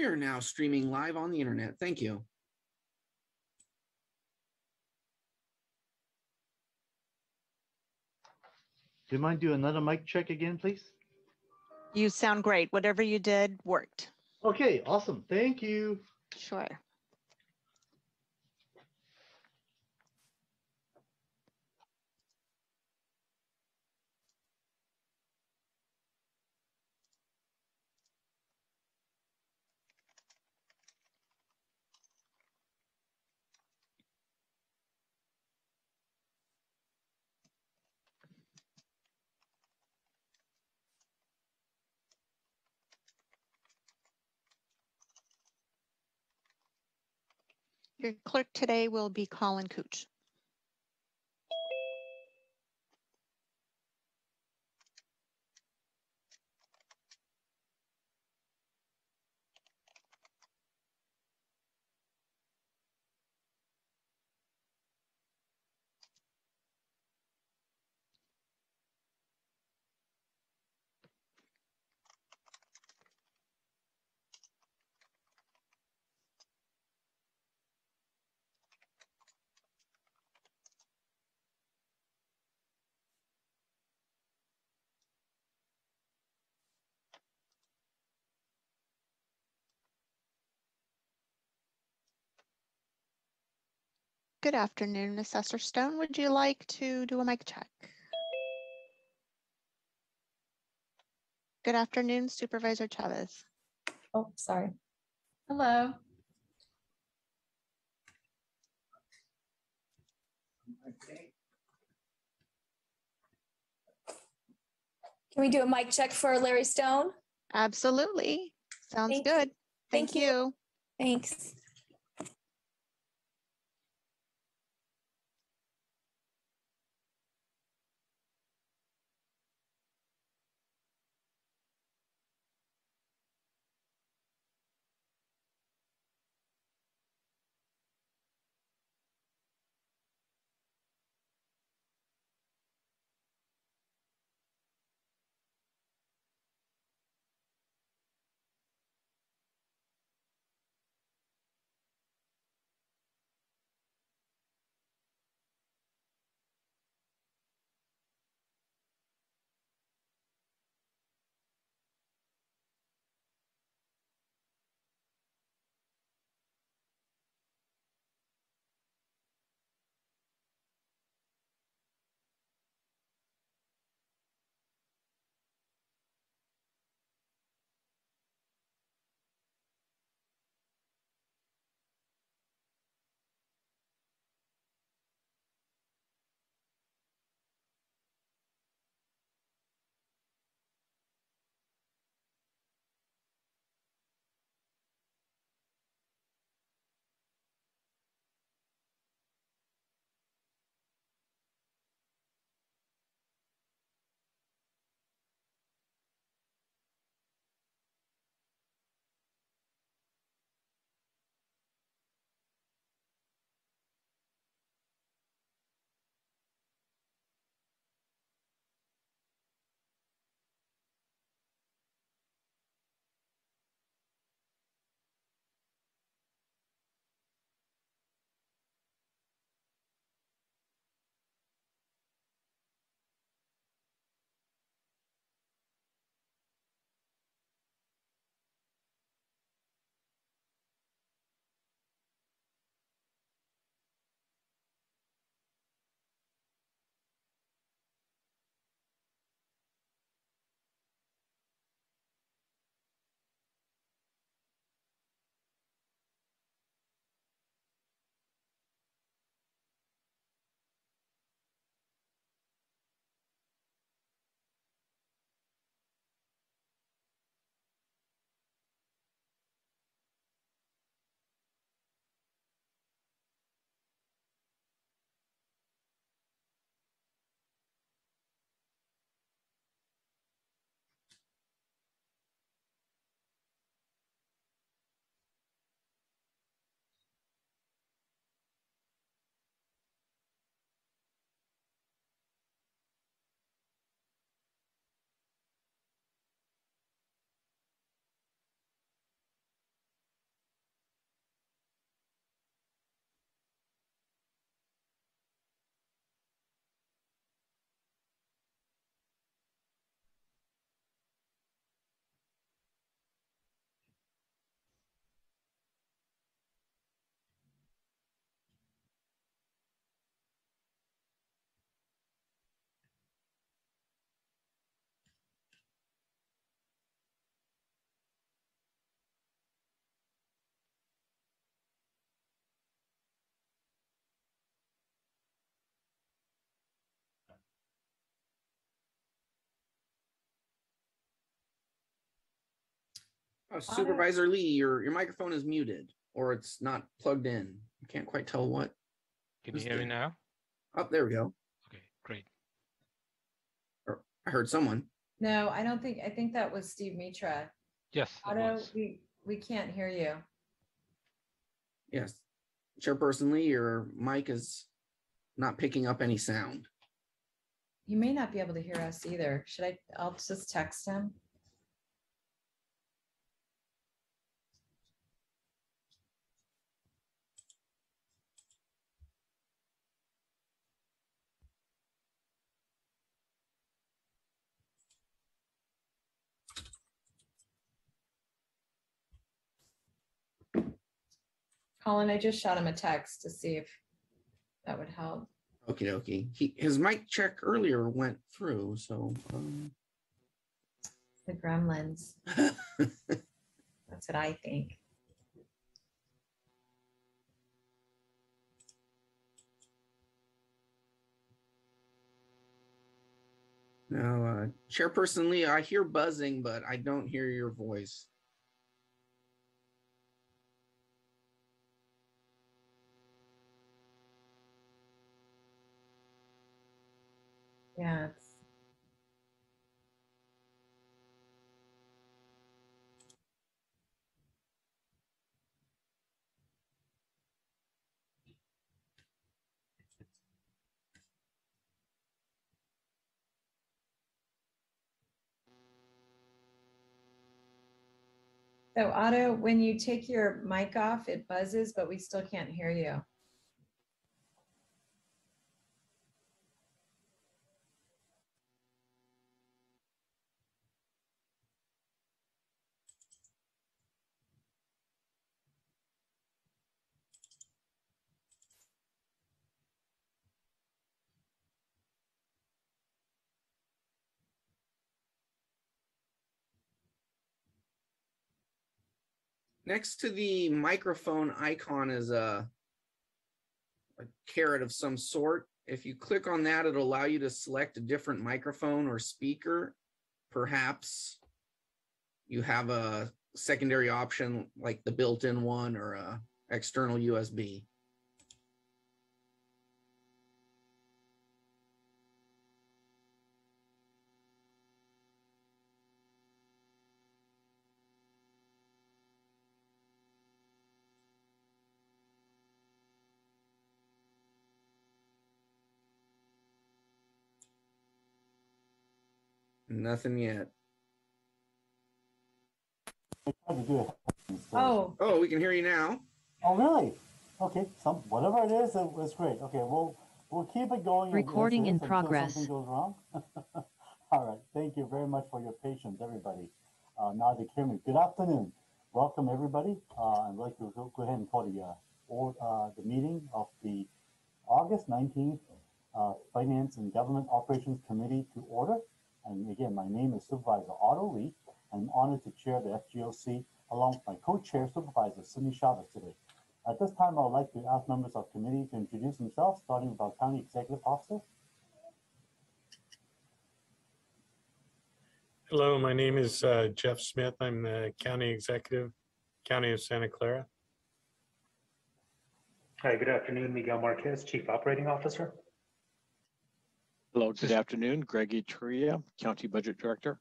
We are now streaming live on the internet. Thank you. Do you mind doing another mic check again, please? You sound great. Whatever you did worked. Okay, awesome. Thank you. Sure. Your clerk today will be Colin Cooch. Good afternoon, Assessor Stone. Would you like to do a mic check? Good afternoon, Supervisor Chavez. Oh, sorry. Hello. Can we do a mic check for Larry Stone? Absolutely. Sounds Thank- good. thank Thank you. you. Thanks. Uh, Supervisor Lee, your, your microphone is muted or it's not plugged in. I can't quite tell what. Can you Who's hear me now? Oh, there we go. Okay, great. I heard someone. No, I don't think, I think that was Steve Mitra. Yes, it Otto, was. we, we can't hear you. Yes. Chairperson Lee, your mic is not picking up any sound. You may not be able to hear us either. Should I, I'll just text him. Colin, I just shot him a text to see if that would help. Okie dokie. He, his mic check earlier went through, so. um, The gremlins, that's what I think. Now, uh, Chairperson Lee, I hear buzzing, but I don't hear your voice. Yeah, it's. So Otto, when you take your mic off, it buzzes, but we still can't hear you. Next to the microphone icon is a, a caret of some sort. If you click on that, it'll allow you to select a different microphone or speaker. Perhaps you have a secondary option like the built-in one or a external USB. Nothing yet. I tried to do it. so- Oh, Oh, we can hear you now. Oh, really? Okay, some, whatever it is, it was great. Okay, we'll, we'll keep it going. as- as Recording is in until progress. Something goes wrong. All right, thank you very much for your patience, everybody. Uh, now they hear me. Good afternoon. Welcome, everybody. Uh, I'd like to go, go ahead and call the, uh, or, uh, the meeting of the August nineteenth, uh, Finance and Government Operations Committee to order. And again, my name is Supervisor Otto Lee. I'm honored to chair the FGOC along with my co-chair Supervisor Cindy Chavez today. At this time, I would like to ask members of the committee to introduce themselves, starting with our county executive officer. Hello, my name is uh, Jeff Smith. I'm the County Executive, County of Santa Clara. Hi, good afternoon. Miguel Marquez, Chief Operating Officer. Hello, good afternoon. Greg Iturria, County Budget Director.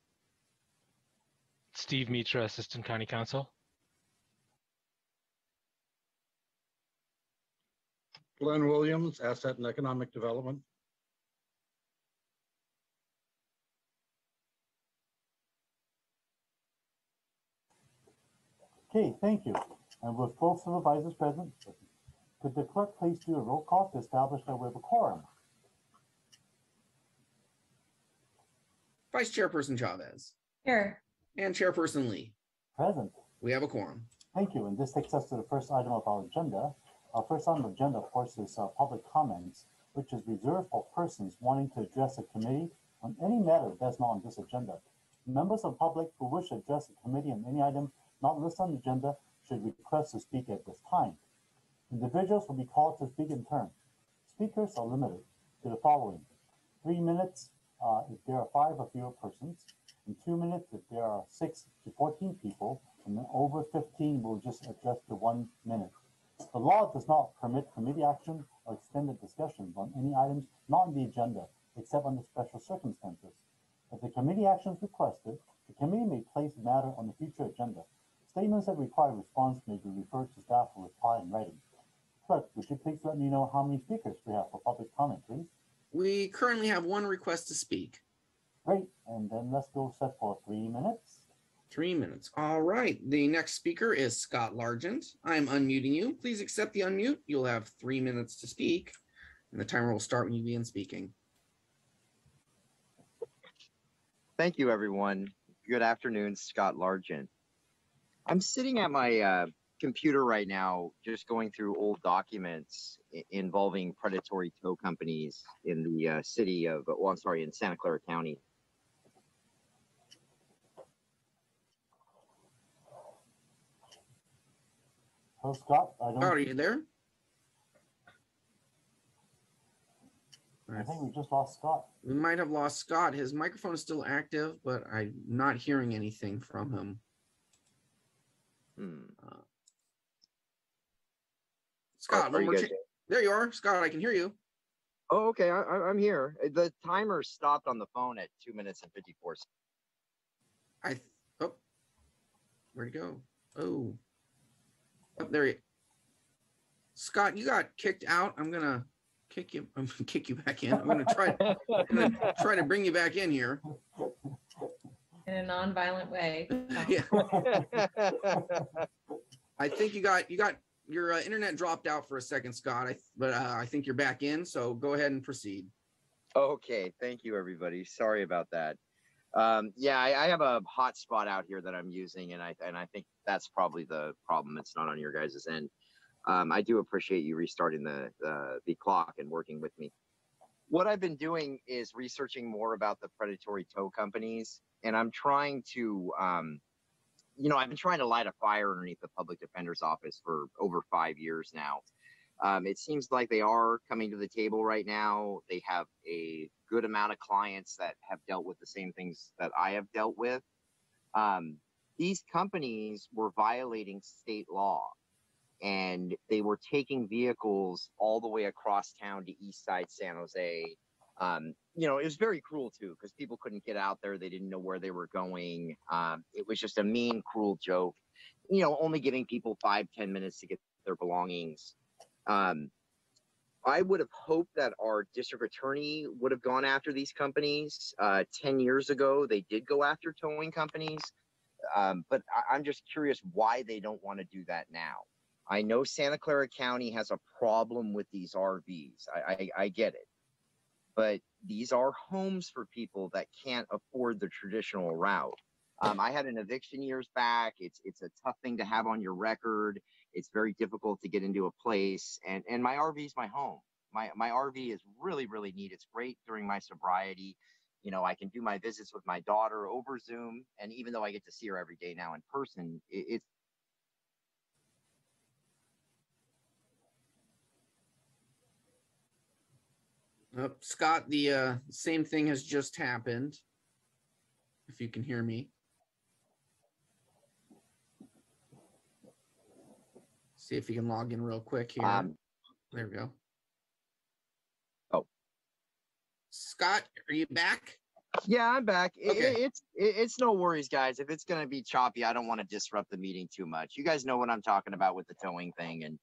Steve Mitra, Assistant County Counsel. Glenn Williams, Asset and Economic Development. Okay, thank you. And with both supervisors present, could the clerk please do a roll call to establish that we have a quorum? Vice Chairperson Chavez here. and Chairperson Lee. Present. We have a quorum. Thank you. And this takes us to the first item of our agenda. Our first item of agenda, of course, is uh, public comments, which is reserved for persons wanting to address a committee on any matter that's not on this agenda. Members of public who wish to address the committee on any item not listed on the agenda should request to speak at this time. Individuals will be called to speak in turn. Speakers are limited to the following. Three minutes uh, if there are five or fewer persons, in two minutes if there are six to 14 people, and then over fifteen, we'll just adjust to one minute. The law does not permit committee action or extended discussions on any items not on the agenda, except under special circumstances. If the committee action is requested, the committee may place the matter on the future agenda. Statements that require response may be referred to staff for reply in writing. Clerk, would you please let me know how many speakers we have for public comment, please? We currently have one request to speak. Great, and then let's go set for three minutes. Three minutes. All right. The next speaker is Scott Largent. I'm unmuting you. Please accept the unmute. You'll have three minutes to speak. And the timer will start when you begin speaking. Thank you, everyone. Good afternoon, Scott Largent. I'm sitting at my uh, computer right now, just going through old documents i- involving predatory tow companies in the uh, city of, well, I'm sorry, in Santa Clara County. So Scott, I Scott, Are don't, you there? I think we just lost Scott. We might have lost Scott. His microphone is still active, but I'm not hearing anything from him. Hmm. Scott, are one you guys cha- there you are. Scott, I can hear you. Oh, okay. I, I- I'm here. The timer stopped on the phone at two minutes and 54 seconds. I, th- oh, where'd he go? Oh, oh, there he. Scott, you got kicked out. I'm gonna kick you. I'm gonna kick you back in. I'm gonna try. I'm gonna try to bring you back in here. In a non-violent way. Yeah. I think you got you got your uh, internet dropped out for a second, Scott. I but uh, I think you're back in. So go ahead and proceed. Okay, thank you, everybody. Sorry about that. Um, yeah, I, I have a hotspot out here that I'm using, and I and I think that's probably the problem. It's not on your guys' end. Um, I do appreciate you restarting the, the the clock and working with me. What I've been doing is researching more about the predatory tow companies, and I'm trying to, um, you know, I've been trying to light a fire underneath the public defender's office for over five years now. Um, it seems like they are coming to the table right now. They have a good amount of clients that have dealt with the same things that I have dealt with. Um, these companies were violating state law and they were taking vehicles all the way across town to East Side San Jose. Um, you know, it was very cruel too because people couldn't get out there. They didn't know where they were going. Um, it was just a mean, cruel joke. You know, only giving people five, ten minutes to get their belongings. Um, I would have hoped that our district attorney would have gone after these companies. Uh, 10 years ago, they did go after towing companies. Um, but I- I'm just curious why they don't want to do that now. I know Santa Clara County has a problem with these RVs. I, I, I get it. But these are homes for people that can't afford the traditional route. Um, I had an eviction years back. It's it's a tough thing to have on your record. It's very difficult to get into a place, and and my RV is my home. My my RV is really really neat. It's great during my sobriety. You know, I can do my visits with my daughter over Zoom, and even though I get to see her every day now in person, it, it's Uh, Scott, the uh, same thing has just happened. If you can hear me. See if you can log in real quick here. Um, there we go. Oh. Scott, are you back? Yeah, I'm back. I- I- Okay. it's it, it's no worries, guys. If it's gonna be choppy, I don't want to disrupt the meeting too much. You guys know what I'm talking about with the towing thing, and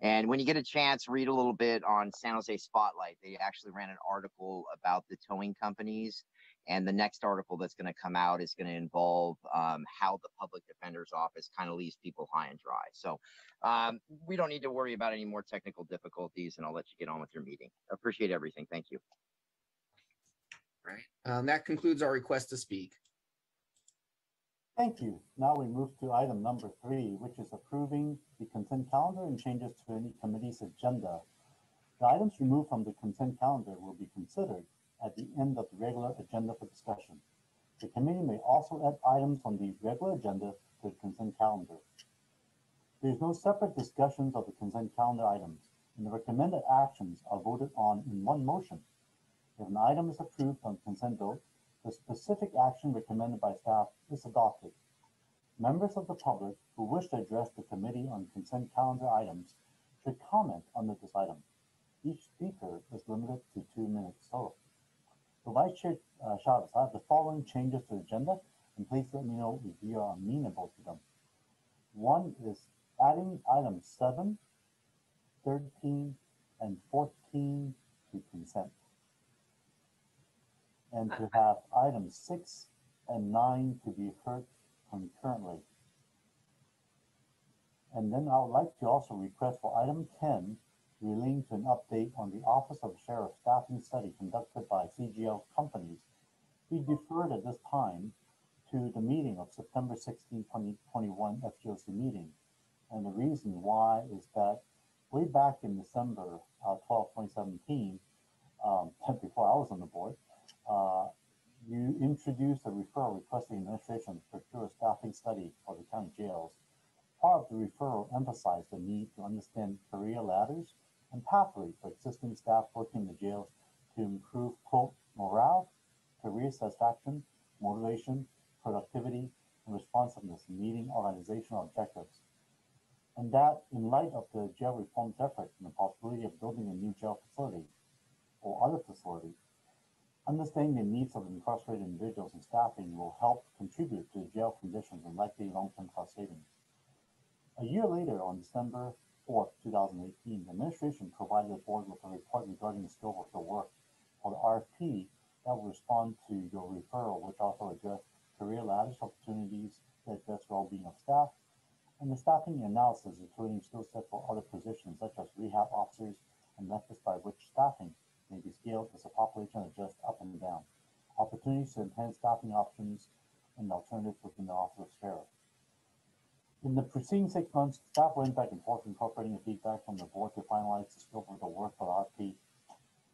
and when you get a chance, read a little bit on San Jose Spotlight. They actually ran an article about the towing companies, and the next article that's going to come out is going to involve um, how the public defender's office kind of leaves people high and dry. So um, we don't need to worry about any more technical difficulties, and I'll let you get on with your meeting. Appreciate everything. Thank you. Right. Um, that concludes our request to speak. Thank you. Now we move to item number three, which is approving the consent calendar and changes to any committee's agenda. The items removed from the consent calendar will be considered at the end of the regular agenda for discussion. The committee may also add items on the regular agenda to the consent calendar. There is no separate discussions of the consent calendar items, and the recommended actions are voted on in one motion. If an item is approved on consent vote, the specific action recommended by staff is adopted. Members of the public who wish to address the committee on consent calendar items should comment under this item. Each speaker is limited to two minutes total. So Vice Chair uh, Chavez, I have the following changes to the agenda, and please let me know if you are amenable to them. One is adding items 7, 13, and 14 to consent. And to have items 6 and 9 to be heard concurrently. And then I would like to also request for item 10 relating to an update on the Office of Sheriff staffing study conducted by CGL companies be deferred at this time to the meeting of September 16, 2021 FGOC meeting. And the reason why is that way back in December uh, 12, 2017, um, before I was on the board, uh, you introduced a referral requesting administration to procure a staffing study for the county jails. Part of the referral emphasized the need to understand career ladders and pathways for existing staff working in the jails to improve, quote, morale, career satisfaction, motivation, productivity, and responsiveness in meeting organizational objectives. And that in light of the jail reforms effort and the possibility of building a new jail facility or other facility, understanding the needs of incarcerated individuals and staffing will help contribute to jail conditions and likely long-term cost savings. A year later, on December 4, 2018, the administration provided the board with a report regarding the scope of the work for the RFP that will respond to your referral, which also addressed career ladders opportunities that address well-being of staff, and the staffing analysis, including skill set for other positions such as rehab officers and methods by which staffing may be scaled as the population adjusts up and down. Opportunities to enhance staffing options and alternatives within the Office of Sheriff. In the preceding six months, staff went back and forth incorporating the feedback from the board to finalize the scope of the work for RFP.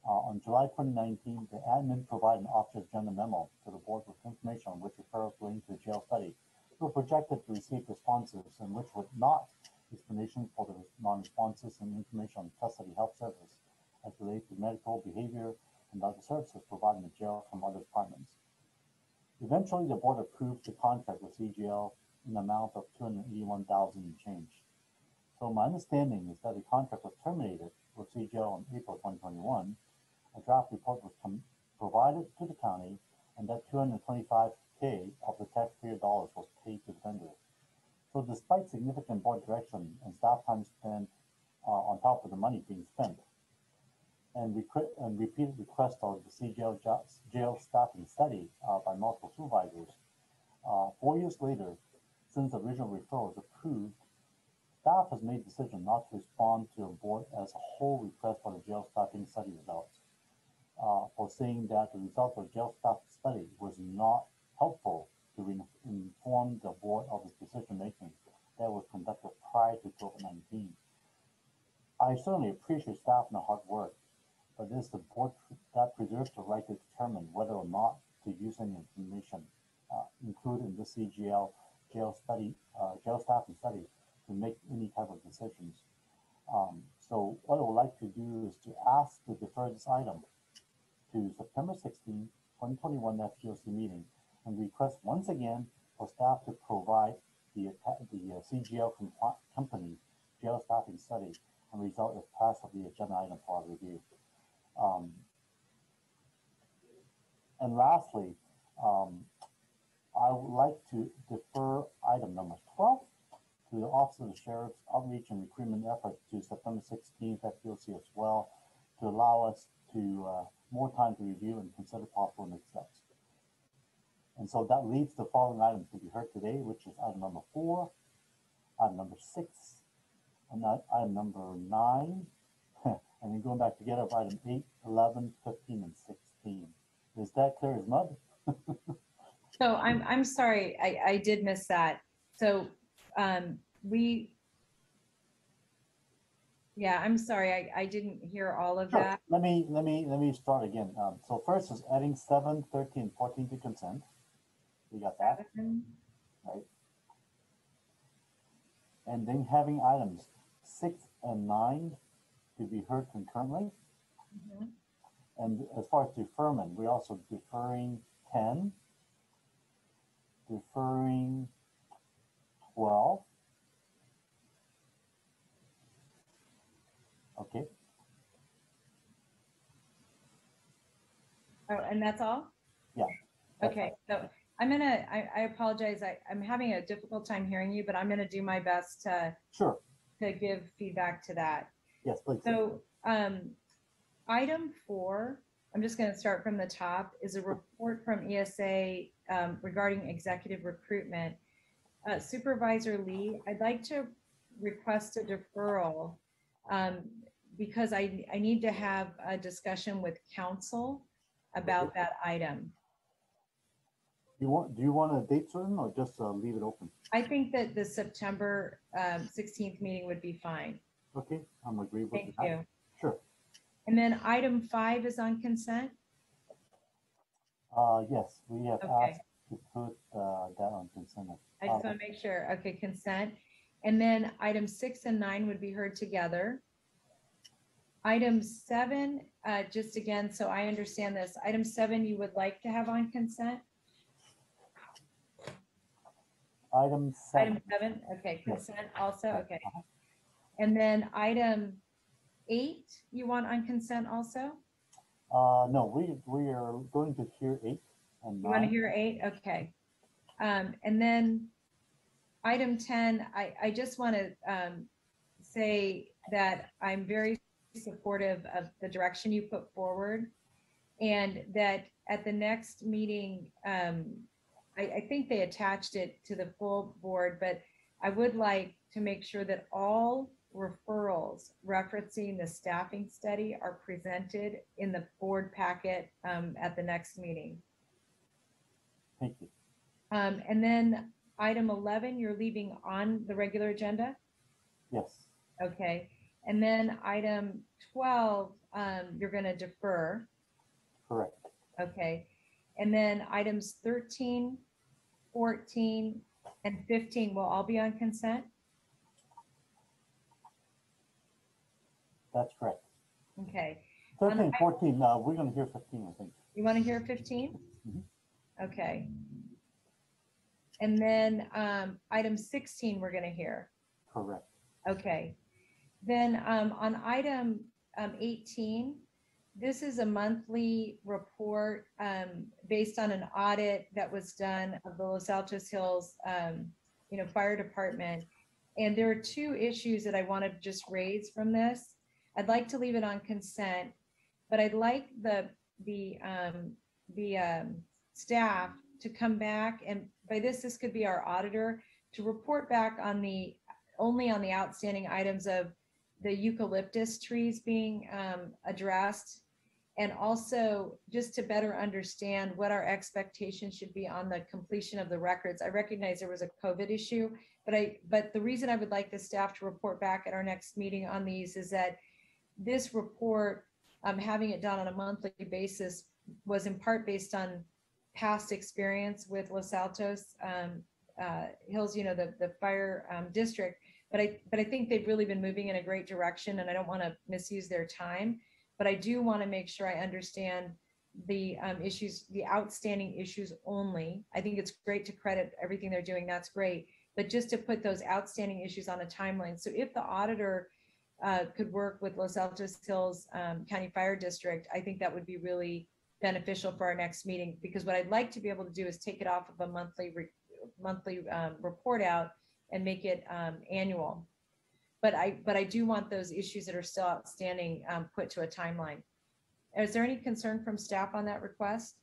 Uh, on July 2019, the admin provided an officer's agenda memo to the board with information on which referrals relating to the jail study were projected to receive responses and which would not explanation for the non-responses and information on custody health service as related to medical behavior and other services provided in the jail from other departments. Eventually, the board approved the contract with CGL in the amount of 281,000 and change. So my understanding is that the contract was terminated with CGL in April 2021. A draft report was provided to the county and that 225K of the taxpayer dollars was paid to the vendor. So despite significant board direction and staff time spent uh, on top of the money being spent, and, and repeated requests of the CGL ja- jail staffing study uh, by multiple supervisors, uh, four years later, since the original referral was approved, staff has made the decision not to respond to a board as a whole request for the jail staffing study results. Uh, for saying that the result of the jail staff study was not helpful to inform the board of its decision making that was conducted prior to COVID-19. I certainly appreciate staff and the hard work, it is the board that preserves the right to determine whether or not to use any information uh, included in the CGL jail study, uh, jail staffing study to make any type of decisions. Um, so what I would like to do is to ask to defer this item to September 16, 2021 FGOC meeting and request once again for staff to provide the, the uh, CGL company jail staffing study and result if passed of the agenda item for review. Um, and lastly, um, I would like to defer item number 12 to the Office of the Sheriff's outreach and recruitment effort to September 16th FGOC as well to allow us to uh, more time to review and consider possible next steps. And so that leads the following items to be heard today, which is item number four, item number six, and item number nine, and then going back together of item eight, 11, 15, and 16. Is that clear as mud? So I'm, I'm sorry, I, I did miss that. So, um, we, yeah, I'm sorry, I, I didn't hear all of Sure. that. Let me, let me, let me start again. Um, so first is adding seven, 13, 14 to consent. We got that, right? And then having items six and nine to be heard concurrently. Mhm. And as far as deferment, we're also deferring ten, deferring twelve. Okay, Oh, and that's all? Yeah, that's Okay, so I'm gonna, I, I apologize. I, I'm having a difficult time hearing you, but I'm gonna do my best to, sure. to give feedback to that. Yes, please. So, um, item four, I'm just gonna start from the top, is a report from ESA, um, regarding executive recruitment. Uh, Supervisor Lee, I'd like to request a deferral, um, because I, I need to have a discussion with council about that item. You want, do you want a date certain or just uh, leave it open? I think that the September, um, sixteenth meeting would be fine. Okay, I'm agree with Thank that. you. Sure. And then item five is on consent. Uh, yes, we have Okay. asked to put uh, that on consent. I just want to make sure. Okay, consent. And then item six and nine would be heard together. Item seven, uh, just again, so I understand this, item seven, you would like to have on consent? Item Item seven, seven, okay, consent also, okay. And then item eight, you want on consent also? uh, no, we, we are going to hear eight and You want to nine. hear eight? Okay. Um, and then item ten, I, I just want to, um, say that I'm very supportive of the direction you put forward. And that at the next meeting, um, I, I think they attached it to the full board, but I would like to make sure that all referrals referencing the staffing study are presented in the board packet, um, at the next meeting. Thank you. Um, and then item eleven, you're leaving on the regular agenda? Yes, Okay. And then item twelve, um, you're gonna defer, correct. okay? And then items 13, 14, and fifteen will all be on consent? That's correct. Okay. On 13, i- 14, uh, we're gonna hear 15, I think. You want to hear fifteen? Mhm. Okay. And then, um, item sixteen, we're gonna hear. Correct. Okay. Then um, on item um, 18, this is a monthly report um, based on an audit that was done of the Los Altos Hills, um, you know, Fire Department. And there are two issues that I want to just raise from this. I'd like to leave it on consent, but I'd like the, the, um, the um, staff to come back and by this, this could be our auditor to report back on the only on the outstanding items of the eucalyptus trees being um, addressed. And also just to better understand what our expectations should be on the completion of the records. I recognize there was a COVID issue, but I, but the reason I would like the staff to report back at our next meeting on these is that this report, um, having it done on a monthly basis was in part based on past experience with Los Altos um, uh, Hills, you know, the, the fire um, district. But I, but I think they've really been moving in a great direction and I don't want to misuse their time. But I do want to make sure I understand the um, issues, the outstanding issues only. I think it's great to credit everything they're doing. That's great. But just to put those outstanding issues on a timeline. So if the auditor uh, could work with Los Altos Hills um, County Fire District, I think that would be really beneficial for our next meeting. Because what I'd like to be able to do is take it off of a monthly, re- monthly um, report out and make it um, annual. But I, but I do want those issues that are still outstanding um, put to a timeline. Is there any concern from staff on that request?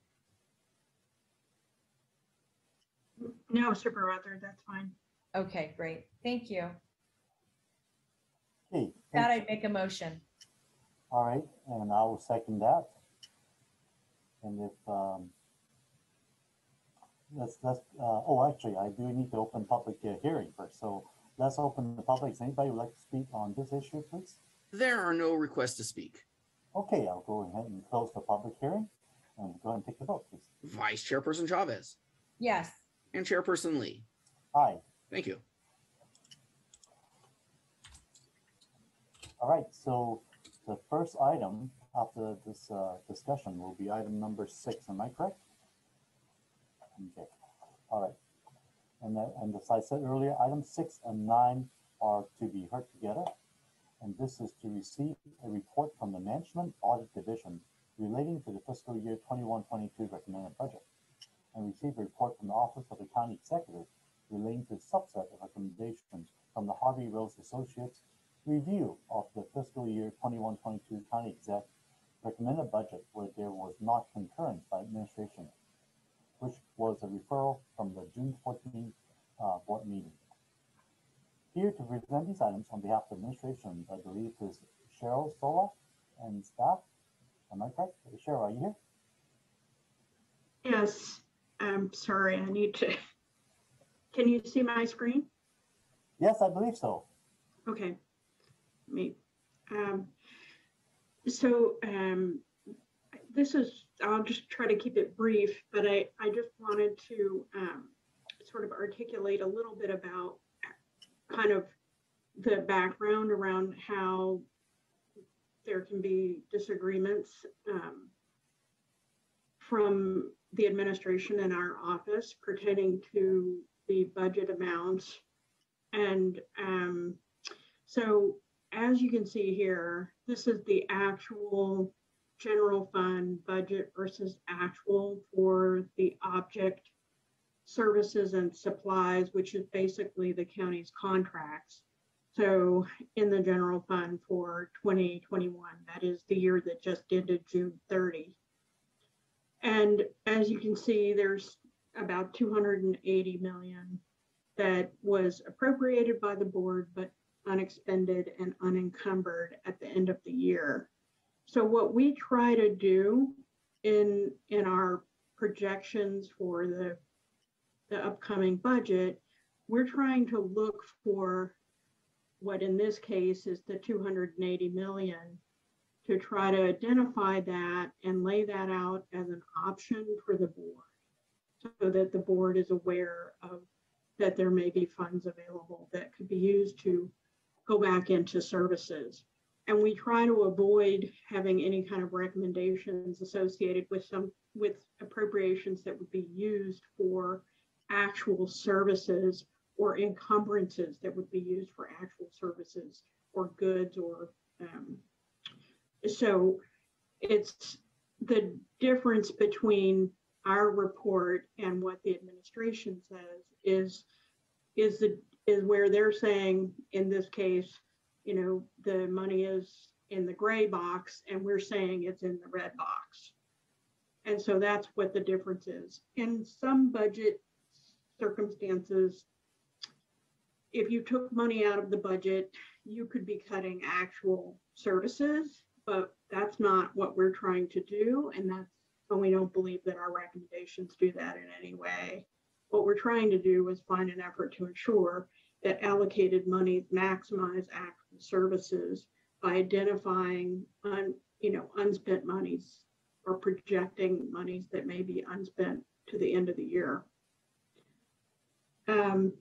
No, Supervisor, that's fine. Okay, great. Thank you. Okay, That thank- I'd make a motion. all right, and I will second that. And if, um, let's, let's, uh, oh, actually, I do need to open public uh, hearing first, so let's open the public. Does anybody would like to speak on this issue, please? There are no requests to speak. Okay, I'll go ahead and close the public hearing and go ahead and take the vote, please. Vice Chairperson Chavez Yes. and Chairperson Lee. Aye. Thank you. All right, so the first item after this uh, discussion will be item number six, am I correct? Okay, all right. And that, and as I said earlier, items six and nine are to be heard together. And this is to receive a report from the Management Audit Division relating to the fiscal year 21-22 recommended budget. And receive a report from the Office of the County Executive relating to a subset of recommendations from the Harvey Rose Associates review of the fiscal year 21-22 county exec recommended budget where there was not concurrence by administration, which was a referral from the June 14 uh, board meeting. Here to present these items on behalf of administration, I believe is Cheryl Solov and staff. Am I correct? Cheryl, are you here? Yes, I'm sorry, I need to. Can you see my screen? Yes, I believe so. Okay. Me. Um, so, um, this is, I'll just try to keep it brief, but I, I just wanted to, um, sort of articulate a little bit about kind of the background around how there can be disagreements, um, from the administration in our office pertaining to the budget amounts. And um, so as you can see here, this is the actual general fund budget versus actual for the object services and supplies, which is basically the county's contracts. So in the general fund for 2021, that is the year that just ended June 30. And as you can see, there's about 280 million that was appropriated by the board, but unexpended and unencumbered at the end of the year. So what we try to do in, in our projections for the, the upcoming budget, we're trying to look for what in this case is the 280 million to try to identify that and lay that out as an option for the board so that the board is aware of that there may be funds available that could be used to go back into services. And we try to avoid having any kind of recommendations associated with some with appropriations that would be used for actual services or encumbrances that would be used for actual services or goods or um, so it's the difference between our report and what the administration says is is the is where they're saying in this case you know the money is in the gray box and we're saying it's in the red box and so that's what the difference is in some budget circumstances if you took money out of the budget you could be cutting actual services but that's not what we're trying to do. And that's when we don't believe that our recommendations do that in any way. What we're trying to do is find an effort to ensure that allocated money maximize actual services by identifying un, you know, unspent monies or projecting monies that may be unspent to the end of the year. Um,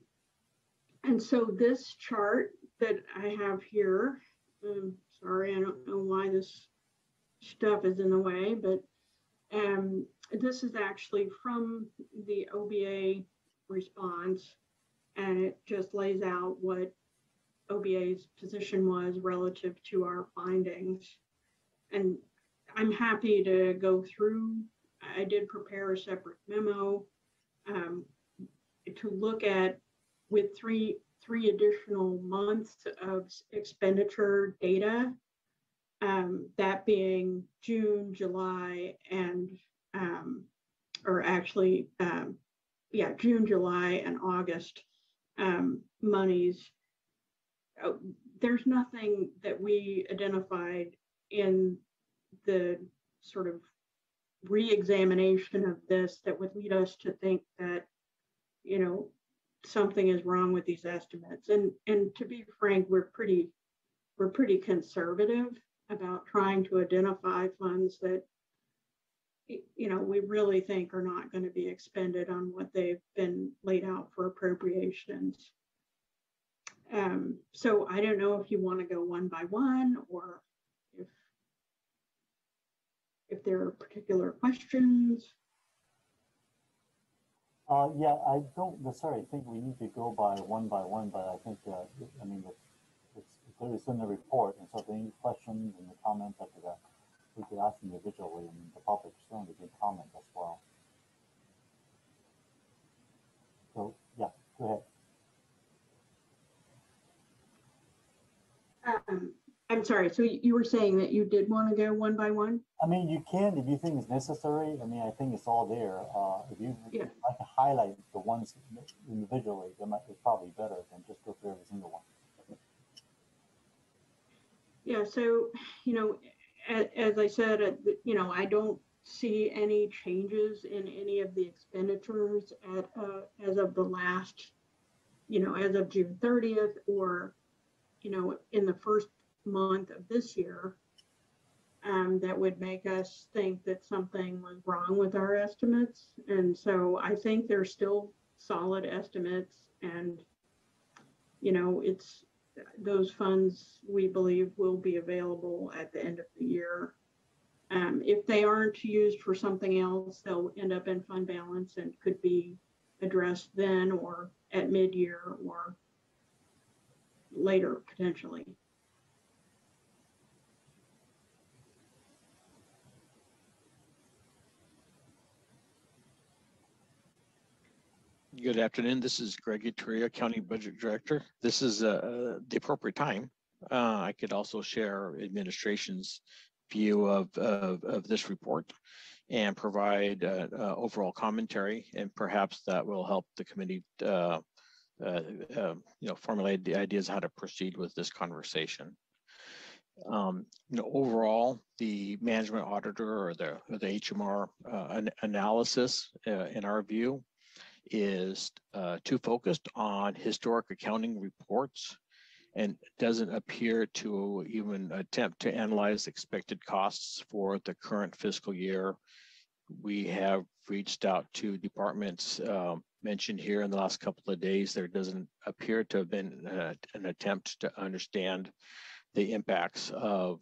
and so this chart that I have here, um, sorry, I don't know why this stuff is in the way, but um, this is actually from the OBA response, and it just lays out what OBA's position was relative to our findings. And I'm happy to go through. I did prepare a separate memo um, to look at with three three additional months of expenditure data, um, that being June, July, and, um, or actually, um, yeah, June, July, and August um, monies. Uh, there's nothing that we identified in the sort of re-examination of this that would lead us to think that, you know, something is wrong with these estimates. And and to be frank, we're pretty we're pretty conservative about trying to identify funds that you know we really think are not going to be expended on what they've been laid out for appropriations. Um, so I don't know if you want to go one by one or if if there are particular questions. Uh, yeah, I don't necessarily think we need to go by one by one, but I think, uh, I mean, it's, it's, it's in the report, and so if any questions and the comments after that, we could ask individually, and the public certainly can comment as well. So, yeah, go ahead. Um, I'm sorry, so you were saying that you did want to go one by one? I mean, you can if you think it's necessary. I mean, I think it's all there. Uh, if you Yeah. like to highlight the ones individually, then might- it's probably better than just go through every single one. Yeah, so, you know, as, I said, uh, you know, I don't see any changes in any of the expenditures at, uh, as of the last, you know, as of June thirtieth or, you know, in the first month of this year. Um, that would make us think that something was wrong with our estimates. And so I think they're still solid estimates and, you know, it's, those funds, we believe, will be available at the end of the year. Um, if they aren't used for something else, they'll end up in fund balance and could be addressed then or at mid-year or later potentially. Good afternoon. This is Greg Iturria, County Budget Director. This is uh, the appropriate time. Uh, I could also share administration's view of, of, of this report and provide uh, uh, overall commentary, and perhaps that will help the committee, uh, uh, um, you know, formulate the ideas how to proceed with this conversation. Um, you know, overall, the management auditor or the, or the HMR an- analysis, in our view, is uh, too focused on historic accounting reports and doesn't appear to even attempt to analyze expected costs for the current fiscal year. We have reached out to departments um, mentioned here in the last couple of days. There doesn't appear to have been uh, an attempt to understand the impacts of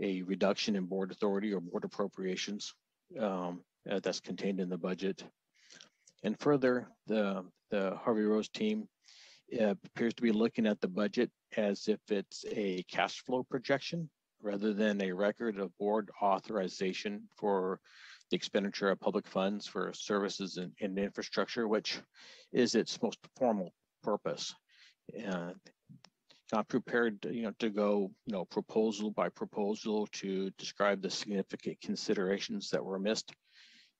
a reduction in board authority or board appropriations um, uh, that's contained in the budget. And further, the, the Harvey Rose team uh, appears to be looking at the budget as if it's a cash flow projection rather than a record of board authorization for the expenditure of public funds for services and, and infrastructure, which is its most formal purpose. Uh, not prepared, you know, to go, you know, proposal by proposal to describe the significant considerations that were missed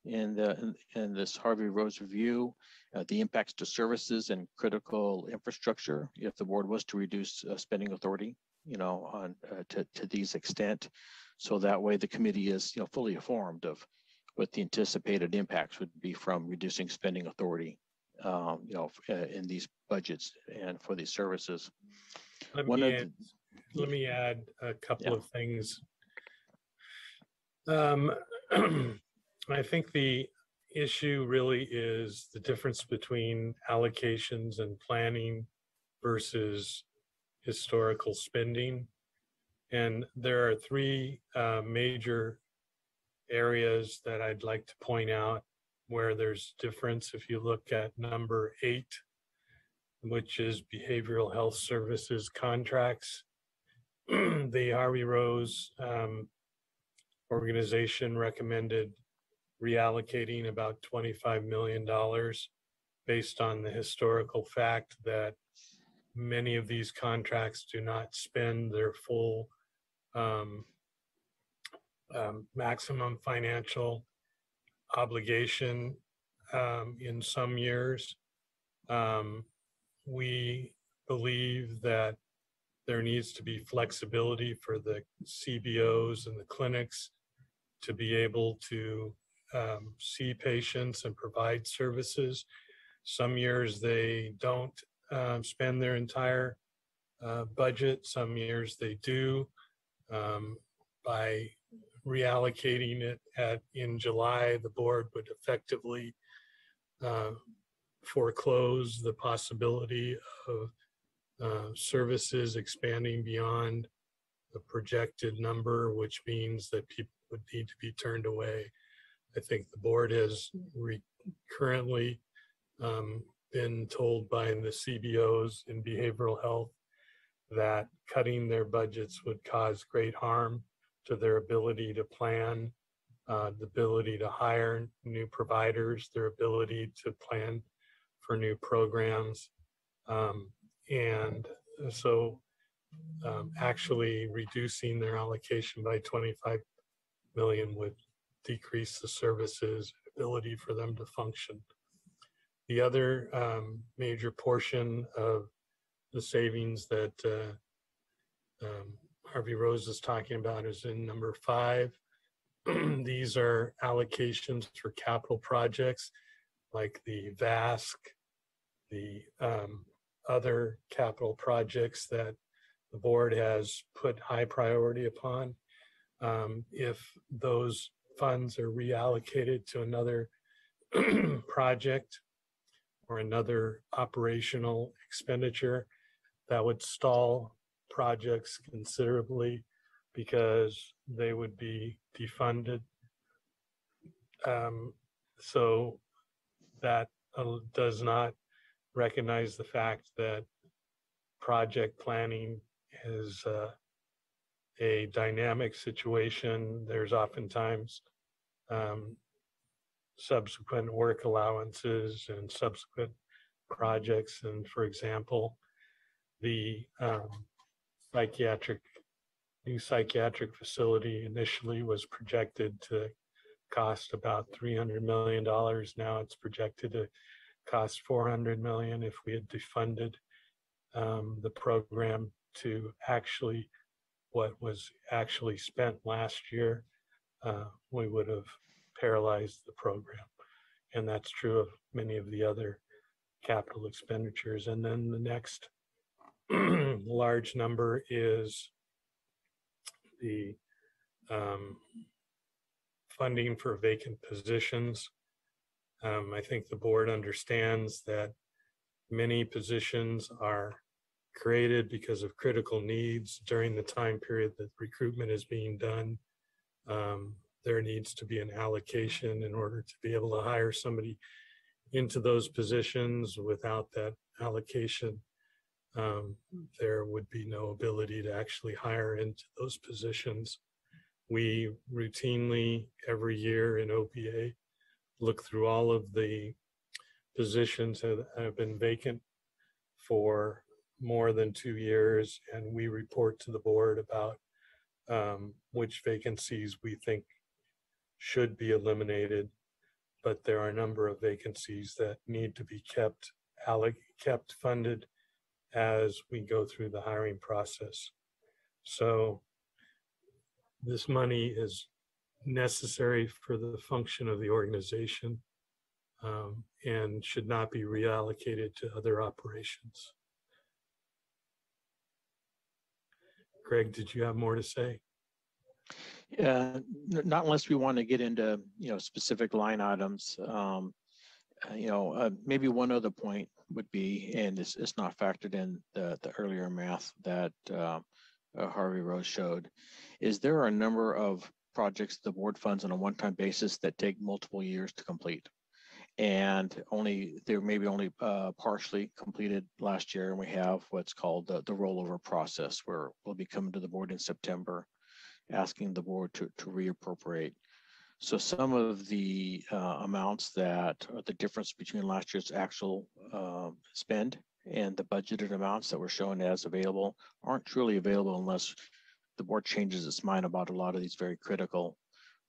in the in, in this Harvey Rose review, uh, the impacts to services and critical infrastructure if the board was to reduce uh, spending authority, you know, on uh, to to these extent, so that way the committee is you know fully informed of what the anticipated impacts would be from reducing spending authority, um, you know, uh, in these budgets and for these services. Let One me, of add, let me add a couple Yeah. of things. Um, I think the issue really is the difference between allocations and planning versus historical spending. And there are three uh, major areas that I'd like to point out where there's difference. If you look at number eight, which is behavioral health services contracts. The Harvey Rose um, organization recommended reallocating about $25 million based on the historical fact that many of these contracts do not spend their full um, um, maximum financial obligation um, in some years. Um, we believe that there needs to be flexibility for the CBOs and the clinics to be able to um, see patients and provide services. Some years they don't um, spend their entire uh, budget. Some years they do. Um, by reallocating it at in July, the board would effectively uh, foreclose the possibility of uh, services expanding beyond the projected number, which means that people would need to be turned away. I think the board has re- currently um, been told by the CBOs in behavioral health that cutting their budgets would cause great harm to their ability to plan, uh, the ability to hire new providers, their ability to plan for new programs. Um, and so um, actually reducing their allocation by 25 million would decrease the services ability for them to function. The other um, major portion of the savings that uh, um, Harvey Rose is talking about is in number five. These are allocations for capital projects like the VASC, the um, other capital projects that the board has put high priority upon. Um, if those funds are reallocated to another project or another operational expenditure, that would stall projects considerably because they would be defunded. Um, so that uh, does not recognize the fact that project planning is uh, a dynamic situation. There's oftentimes um, subsequent work allowances and subsequent projects. And for example, the um, psychiatric, new psychiatric facility initially was projected to cost about $300 million. Now it's projected to cost 400 million if we had defunded um, the program to actually what was actually spent last year, uh, we would have paralyzed the program. And that's true of many of the other capital expenditures. And then the next large number is the um, funding for vacant positions. Um, I think the board understands that many positions are created because of critical needs during the time period that recruitment is being done. Um, there needs to be an allocation in order to be able to hire somebody into those positions. Without that allocation, um, there would be no ability to actually hire into those positions. We routinely, every year in OPA, look through all of the positions that have been vacant for more than two years, and we report to the board about um, which vacancies we think should be eliminated. But there are a number of vacancies that need to be kept alloc- kept funded as we go through the hiring process. So this money is necessary for the function of the organization um, and should not be reallocated to other operations. Greg, did you have more to say? Yeah, not unless we want to get into, you know, specific line items. Um, uh, you know, uh, maybe one other point would be, and it's, it's not factored in the, the earlier math that uh, uh, Harvey Rose showed, is there are a number of projects the board funds on a one-time basis that take multiple years to complete. And only, they're maybe only uh, partially completed last year, and we have what's called the, the rollover process, where we'll be coming to the board in September, asking the board to, to reappropriate. So some of the uh, amounts that are the difference between last year's actual uh, spend and the budgeted amounts that were shown as available aren't truly available unless the board changes its mind about a lot of these very critical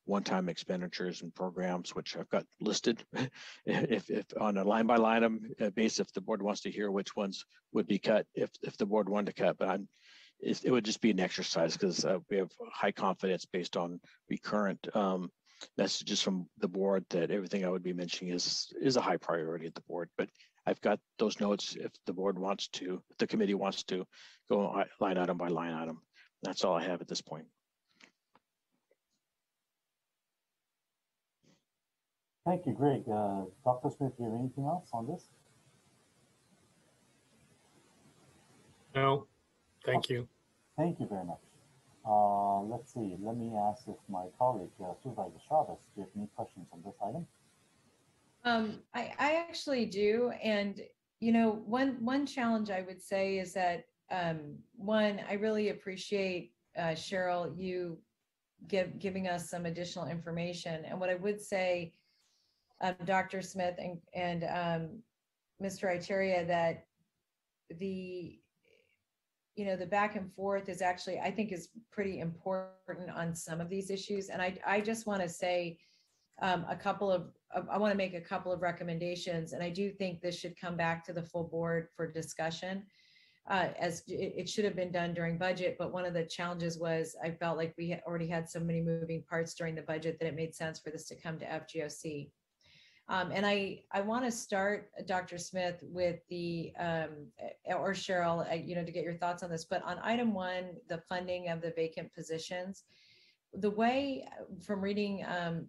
one-time expenditures and programs, which I've got listed. if, if on a line by line um, uh, basis, if the board wants to hear which ones would be cut, if, if the board wanted to cut, but I'm, it, it would just be an exercise because uh, we have high confidence based on recurrent um, messages from the board that everything I would be mentioning is is a high priority at the board. But I've got those notes if the board wants to, the committee wants to go line item by line item. That's all I have at this point. Thank you, Greg. Uh, Dr. Smith, do you have anything else on this? No, thank you. Thank you very much. Uh, let's see, let me ask if my colleague uh, Supervisor Chavez, do you have any questions on this item? Um, I, I actually do. And, you know, one, one challenge I would say is that, um, one, I really appreciate, uh, Cheryl, you give, giving us some additional information. And what I would say, um, Dr. Smith and, and, um, Mr. Iturria, that the, you know, the back and forth is actually, I think is pretty important on some of these issues. And I, I just want to say, um, a couple of, I want to make a couple of recommendations, and I do think this should come back to the full board for discussion. Uh, as it, it should have been done during budget, but one of the challenges was I felt like we had already had so many moving parts during the budget that it made sense for this to come to FGOC. Um, and I, I want to start, Dr. Smith, with the, um, or Cheryl, uh, you know, to get your thoughts on this, but on item one, the funding of the vacant positions, the way uh, from reading um,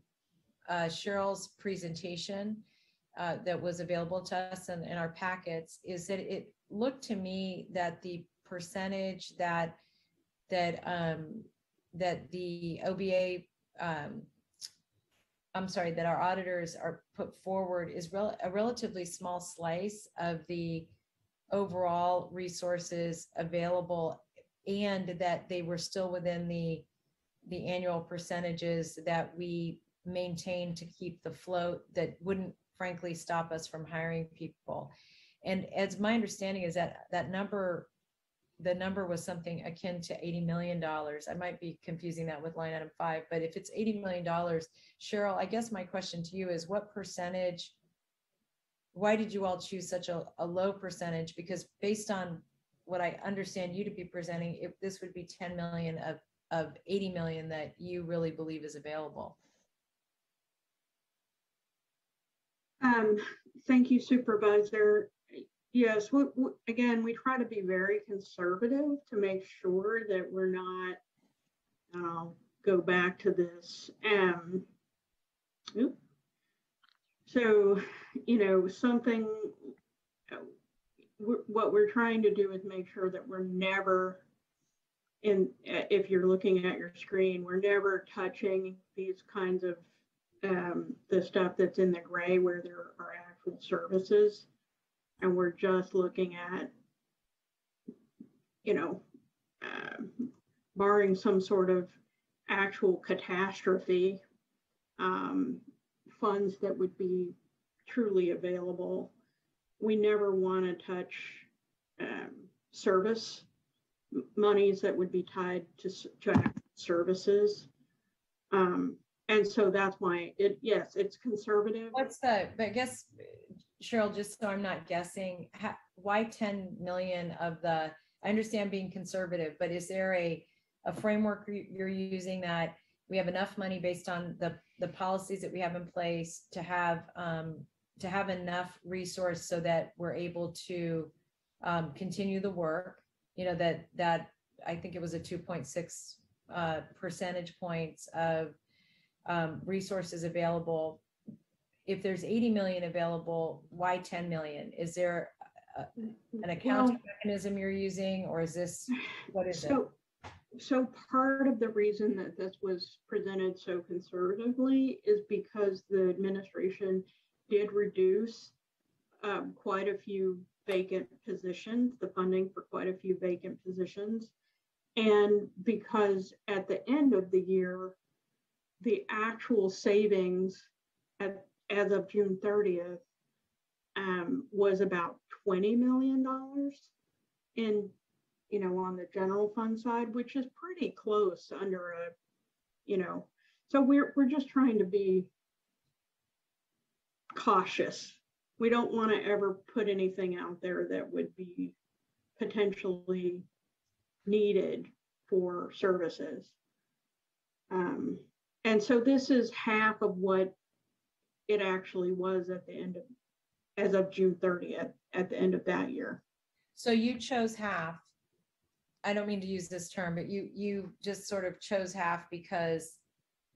uh, Cheryl's presentation uh, that was available to us in, in our packets is that it looked to me that the percentage that that um, that the OBA um, I'm sorry that our auditors are put forward is rel- a relatively small slice of the overall resources available and that they were still within the the annual percentages that we maintain to keep the float that wouldn't frankly stop us from hiring people. And as my understanding is that that number, the number was something akin to $80 million. I might be confusing that with line item five, but if it's $80 million, Cheryl, I guess my question to you is what percentage, why did you all choose such a, a low percentage? Because based on what I understand you to be presenting, if this would be 10 million of, of 80 million that you really believe is available. Um, thank you Supervisor. Yes, we, we- again, we try to be very conservative to make sure that we're not, I'll go back to this. Um. So, you know, something, we're- what we're trying to do is make sure that we're never in, if you're looking at your screen, we're never touching these kinds of um, the stuff that's in the gray where there are actual services. And we're just looking at, you know, um, barring some sort of actual catastrophe, um, funds that would be truly available. We never want to touch um, service monies that would be tied to, to services. Um, and so that's why it, yes, it's conservative. What's the, I guess Cheryl, just so I'm not guessing, why 10 million of the, I understand being conservative, but is there a, a framework you- you're using that we have enough money based on the, the policies that we have in place to have, um, to have enough resource so that we're able to, um, continue the work? You know, that, that, I think it was a 2.6, uh, percentage points of, um, resources available. If there's 80 million available, why 10 million? Is there a- an accounting mechanism you're using or is this, what is it? So, so part of the reason that this was presented so conservatively is because the administration did reduce um, quite a few vacant positions, the funding for quite a few vacant positions. And because at the end of the year, the actual savings at, as of June 30th um, was about $20 million in, you know, on the general fund side, which is pretty close under a, you know, so we're, we're just trying to be cautious. We don't want to ever put anything out there that would be potentially needed for services. Um, and so this is half of what it actually was at the end of, as of June 30th, at the end of that year. So you chose half. I don't mean to use this term, but you, you just sort of chose half because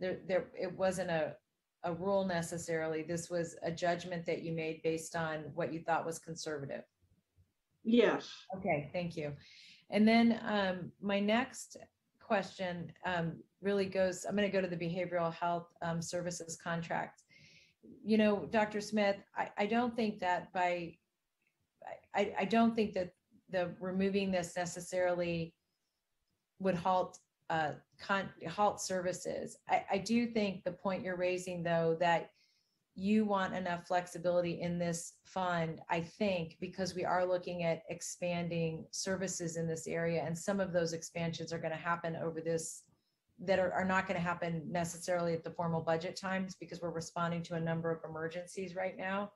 there, there, it wasn't a, a rule necessarily. This was a judgment that you made based on what you thought was conservative. Yes. Okay, thank you. And then um, my next question um, really goes, I'm going to go to the behavioral health um, services contract. You know, Dr. Smith, I, I don't think that by, I, I don't think that the removing this necessarily would halt, uh, con, halt services. I, I do think the point you're raising though, that you want enough flexibility in this fund, I think, because we are looking at expanding services in this area and some of those expansions are going to happen over this that are, are not going to happen necessarily at the formal budget times because we're responding to a number of emergencies right now.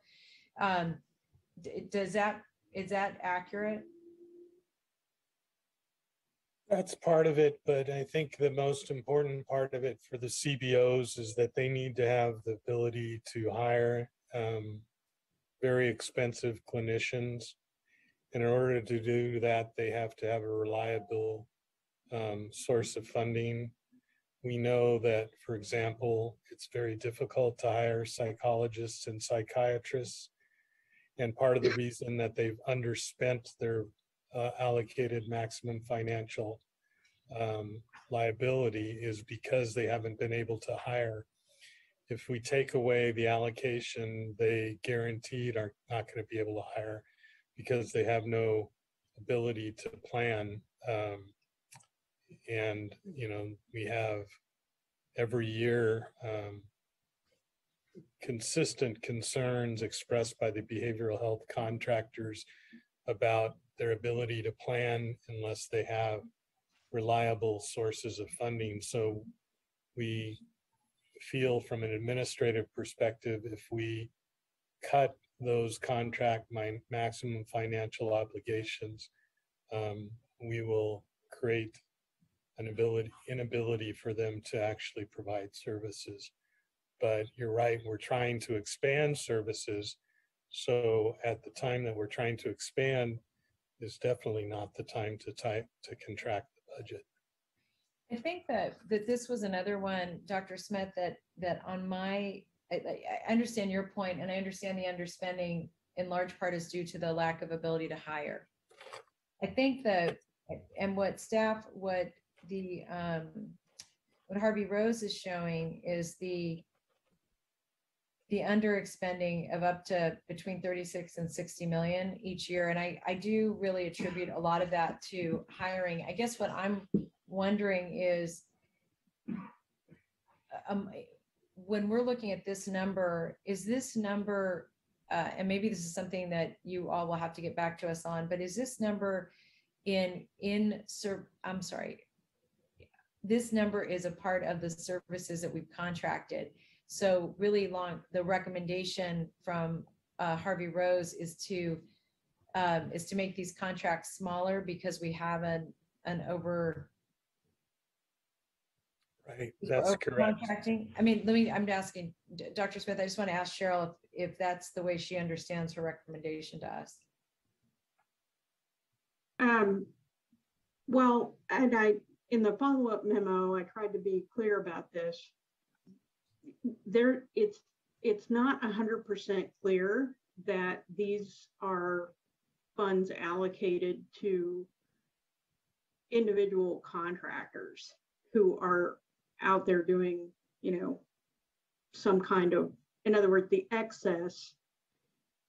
Um, d- does that, is that accurate? That's part of it, but I think the most important part of it for the CBOs is that they need to have the ability to hire um, very expensive clinicians. And in order to do that, they have to have a reliable um, source of funding. We know that, for example, it's very difficult to hire psychologists and psychiatrists. And part of the reason that they've underspent their uh, allocated maximum financial um, liability is because they haven't been able to hire. If we take away the allocation, they guaranteed are not going to be able to hire because they have no ability to plan. Um, and, you know, we have every year um, consistent concerns expressed by the behavioral health contractors about their ability to plan unless they have reliable sources of funding. So we feel from an administrative perspective, if we cut those contract maximum financial obligations, um, we will create an ability inability for them to actually provide services. But you're right, we're trying to expand services. So at the time that we're trying to expand is definitely not the time to type to contract the budget. I think that, that this was another one, Dr. Smith, that, that on my, I, I understand your point and I understand the underspending in large part is due to the lack of ability to hire. I think that, and what staff, what the, um, what Harvey Rose is showing is the, the under expending of up to between 36 and 60 million each year. And I, I do really attribute a lot of that to hiring. I guess what I'm wondering is, um, when we're looking at this number, is this number, uh, and maybe this is something that you all will have to get back to us on, but is this number in, in, ser- I'm sorry, this number is a part of the services that we've contracted. So really long, the recommendation from uh, Harvey Rose is to, um, is to make these contracts smaller because we have an, an over, Right, that's over correct. contracting. I mean, let me, I'm asking, Dr. Smith, I just want to ask Cheryl if, if that's the way she understands her recommendation to us. Um, well, and I, in the follow-up memo, I tried to be clear about this. There, it's, it's not hundred percent clear that these are funds allocated to individual contractors who are out there doing, you know, some kind of, in other words, the excess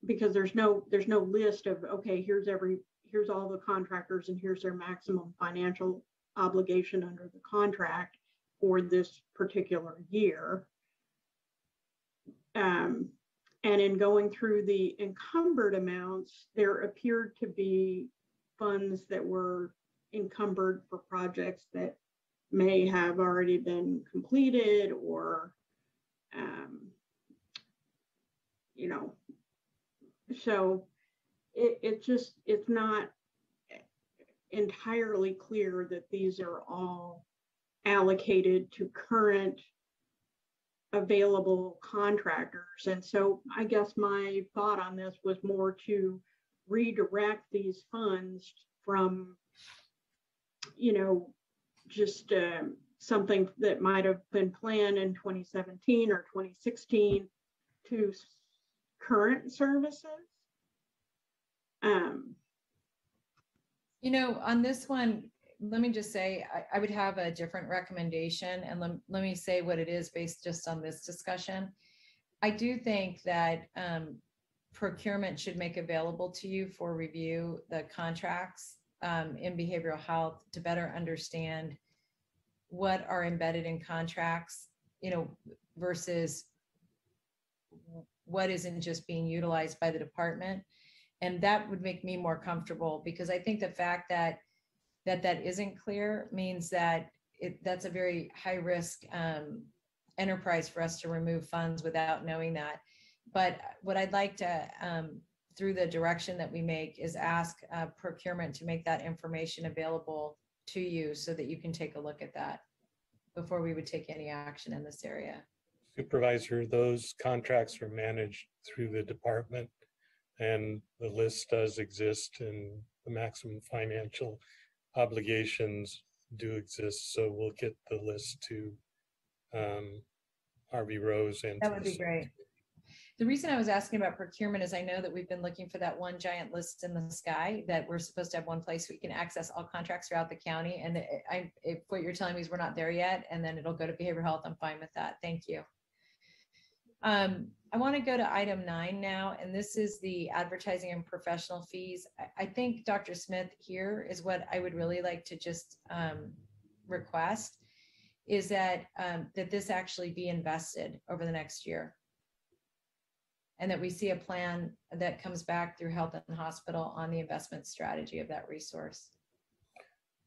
because there's no there's no list of okay here's every here's all the contractors and here's their maximum financial obligation under the contract for this particular year. Um, and in going through the encumbered amounts there appeared to be funds that were encumbered for projects that may have already been completed or um, you know so it, it just it's not entirely clear that these are all allocated to current available contractors and so i guess my thought on this was more to redirect these funds from you know just um, something that might have been planned in 2017 or 2016 to current services. Um, You know, on this one, let me just say, I, I would have a different recommendation and let, let me say what it is based just on this discussion. I do think that um, procurement should make available to you for review the contracts um, in behavioral health to better understand what are embedded in contracts, you know, versus what isn't just being utilized by the department. And that would make me more comfortable because I think the fact that that that isn't clear means that it, that's a very high risk um, enterprise for us to remove funds without knowing that. But what I'd like to, um, through the direction that we make, is ask uh, procurement to make that information available to you so that you can take a look at that before we would take any action in this area. Supervisor, those contracts are managed through the department and the list does exist and the maximum financial obligations do exist. So we'll get the list to um, Harvey Rose and. That to would the be great. The reason I was asking about procurement is I know that we've been looking for that one giant list in the sky that we're supposed to have one place we can access all contracts throughout the county. And I, if what you're telling me is we're not there yet, and then it'll go to behavioral health, I'm fine with that. Thank you. Um, I want to go to item nine now, and this is the advertising and professional fees. I, I think Dr. Smith here is what I would really like to just um, request is that um, that this actually be invested over the next year and that we see a plan that comes back through health and hospital on the investment strategy of that resource.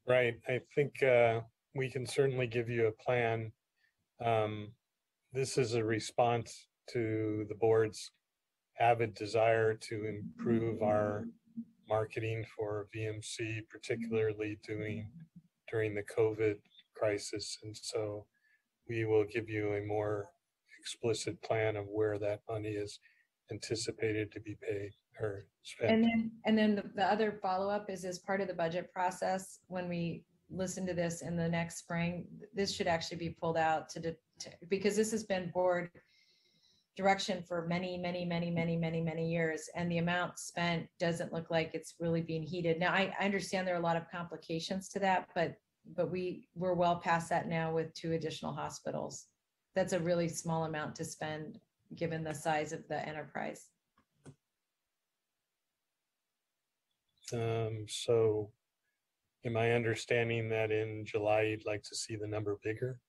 Right, I think uh, we can certainly give you a plan. Um, This is a response to the board's avid desire to improve our marketing for VMC, particularly doing during the COVID crisis. And so we will give you a more explicit plan of where that money is anticipated to be paid or spent. And then, and then the, the other follow-up is as part of the budget process, when we listen to this in the next spring, this should actually be pulled out to, de- to because this has been board direction for many, many, many, many, many, many years. And the amount spent doesn't look like it's really being heated. Now, I, I understand there are a lot of complications to that, but, but we, we're well past that now with two additional hospitals. That's a really small amount to spend, given the size of the enterprise. Um, so am I understanding that in July, you'd like to see the number bigger?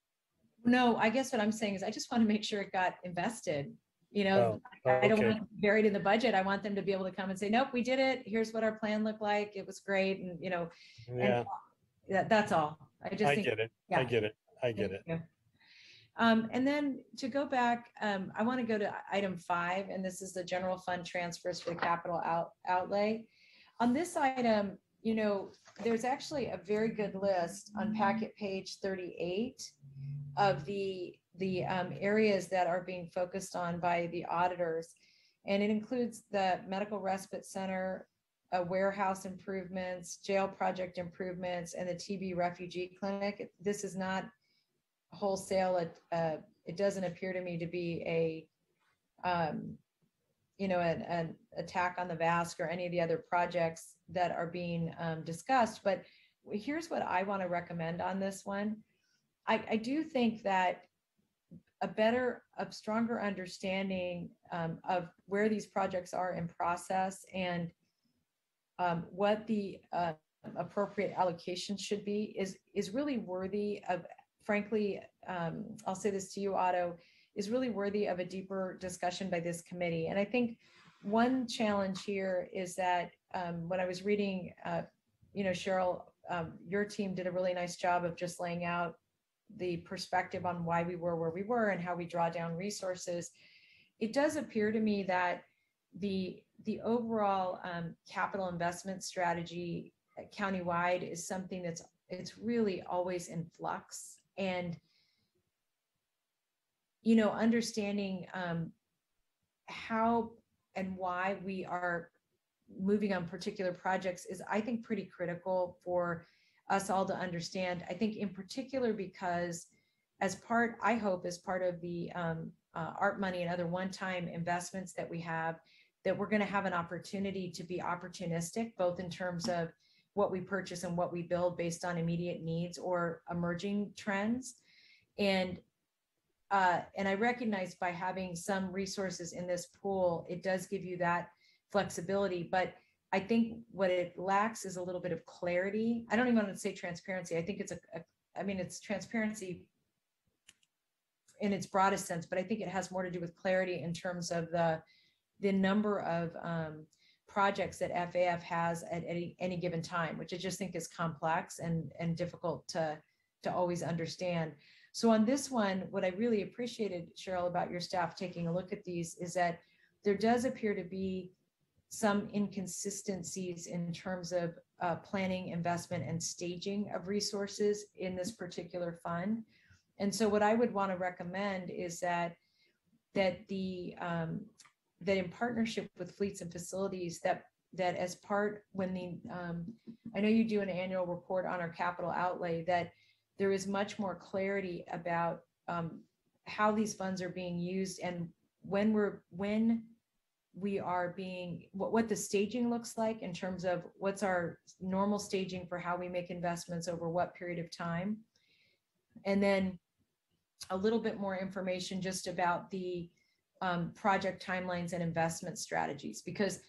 No, I guess what I'm saying is I just want to make sure it got invested. You know, Oh, I don't okay. want it buried in the budget. I want them to be able to come and say, nope, we did it. Here's what our plan looked like. It was great. And, you know, Yeah, and that, that's all. I just I think. get it. yeah. I get it. I get Thank it. you. Um, and then to go back, um, I want to go to item five, and this is the general fund transfers for the capital out, outlay. On this item, you know, there's actually a very good list on packet page thirty-eight of the, the, um, areas that are being focused on by the auditors. And it includes the medical respite center, uh, warehouse improvements, jail project improvements, and the TB refugee clinic. This is not wholesale, it, uh, it doesn't appear to me to be a, um, you know, an, an attack on the VASC or any of the other projects that are being, um, discussed. But here's what I want to recommend on this one. I, I do think that a better, a stronger understanding, um, of where these projects are in process and, um, what the, uh, appropriate allocation should be is, is really worthy of frankly, um, I'll say this to you, Otto, is really worthy of a deeper discussion by this committee. And I think one challenge here is that um, when I was reading, uh, you know, Cheryl, um, your team did a really nice job of just laying out the perspective on why we were where we were and how we draw down resources. It does appear to me that the the overall um, capital investment strategy countywide is something that's it's really always in flux and you know understanding um, how and why we are moving on particular projects is i think pretty critical for us all to understand i think in particular because as part i hope as part of the um, uh, art money and other one-time investments that we have that we're going to have an opportunity to be opportunistic both in terms of what we purchase and what we build based on immediate needs or emerging trends. And uh, and I recognize by having some resources in this pool, it does give you that flexibility, but I think what it lacks is a little bit of clarity. I don't even want to say transparency. I think it's a, a I mean, it's transparency in its broadest sense, but I think it has more to do with clarity in terms of the the number of um, projects that FAF has at any, any given time, which I just think is complex and and difficult to to always understand. So on this one, what I really appreciated, Cheryl, about your staff taking a look at these is that there does appear to be some inconsistencies in terms of uh, planning, investment, and staging of resources in this particular fund. And so what I would want to recommend is that that the um, that in partnership with fleets and facilities that that as part when the um, I know you do an annual report on our capital outlay that there is much more clarity about um, how these funds are being used and when we're when we are being what, what the staging looks like in terms of what's our normal staging for how we make investments over what period of time. And then a little bit more information just about the um, project timelines and investment strategies because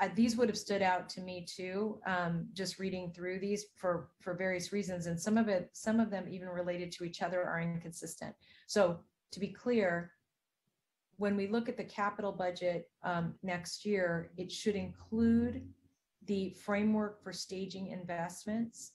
uh, these would have stood out to me too um, just reading through these for for various reasons and some of it some of them even related to each other are inconsistent. So to be clear when we look at the capital budget um, next year, it should include the framework for staging investments,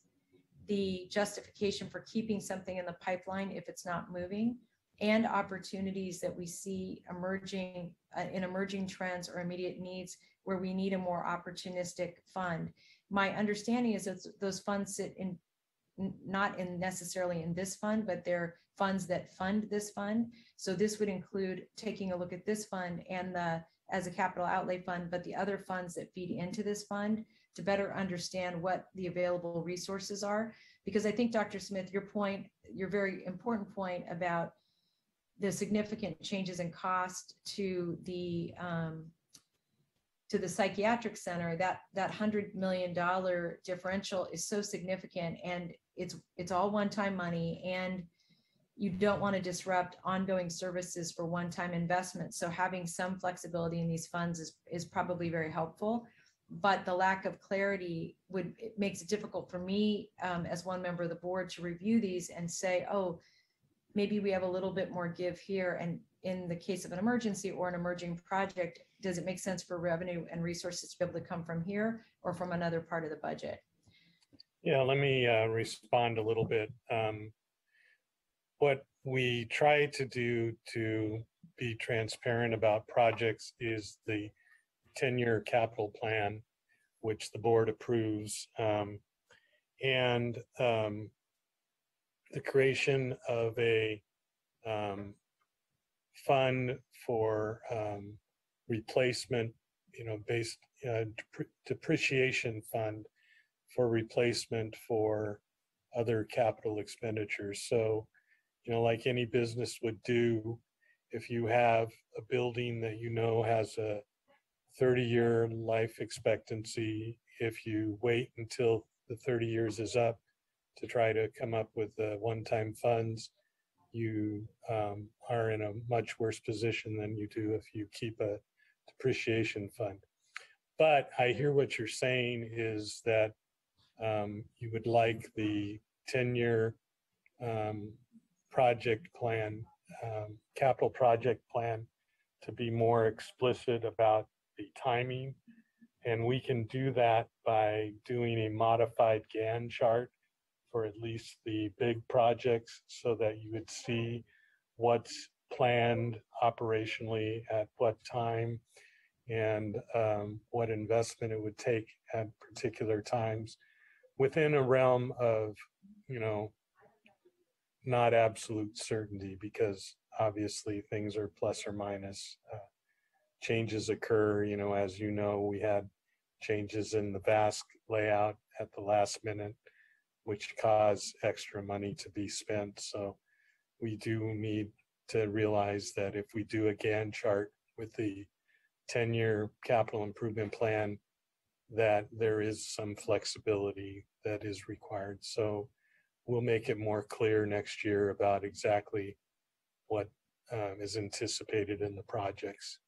the justification for keeping something in the pipeline if it's not moving, and opportunities that we see emerging uh, in emerging trends or immediate needs where we need a more opportunistic fund. My understanding is that those funds sit in not in necessarily in this fund, but they're funds that fund this fund. So this would include taking a look at this fund and the as a capital outlay fund, but the other funds that feed into this fund to better understand what the available resources are. Because I think, Dr. Smith, your point, your very important point about the significant changes in cost to the um, to the psychiatric center, that that hundred million dollar differential is so significant, and it's it's all one time money, and you don't want to disrupt ongoing services for one-time investments. So having some flexibility in these funds is, is probably very helpful. But the lack of clarity would it makes it difficult for me um, as one member of the board to review these and say, oh, maybe we have a little bit more give here. And in the case of an emergency or an emerging project, does it make sense for revenue and resources to be able to come from here or from another part of the budget? Yeah, let me uh, respond a little bit. Um, what we try to do to be transparent about projects is the 10-year capital plan, which the board approves, um, and um, the creation of a um, fund for um, replacement, you know, based uh, dep- depreciation fund for replacement for other capital expenditures. So you know, like any business would do, if you have a building that you know has a 30 year life expectancy, if you wait until the 30 years is up to try to come up with the one time funds, you um, are in a much worse position than you do if you keep a depreciation fund. But I hear what you're saying is that um, you would like the 10 year um, project plan, um, capital project plan to be more explicit about the timing. And we can do that by doing a modified Gantt chart for at least the big projects so that you would see what's planned operationally at what time and um, what investment it would take at particular times within a realm of, you know, not absolute certainty because obviously things are plus or minus. Uh, changes occur, you know, as you know, we had changes in the VASC layout at the last minute, which cause extra money to be spent. So we do need to realize that if we do a Gantt chart with the 10 year capital improvement plan, that there is some flexibility that is required. So we'll make it more clear next year about exactly what um, is anticipated in the projects.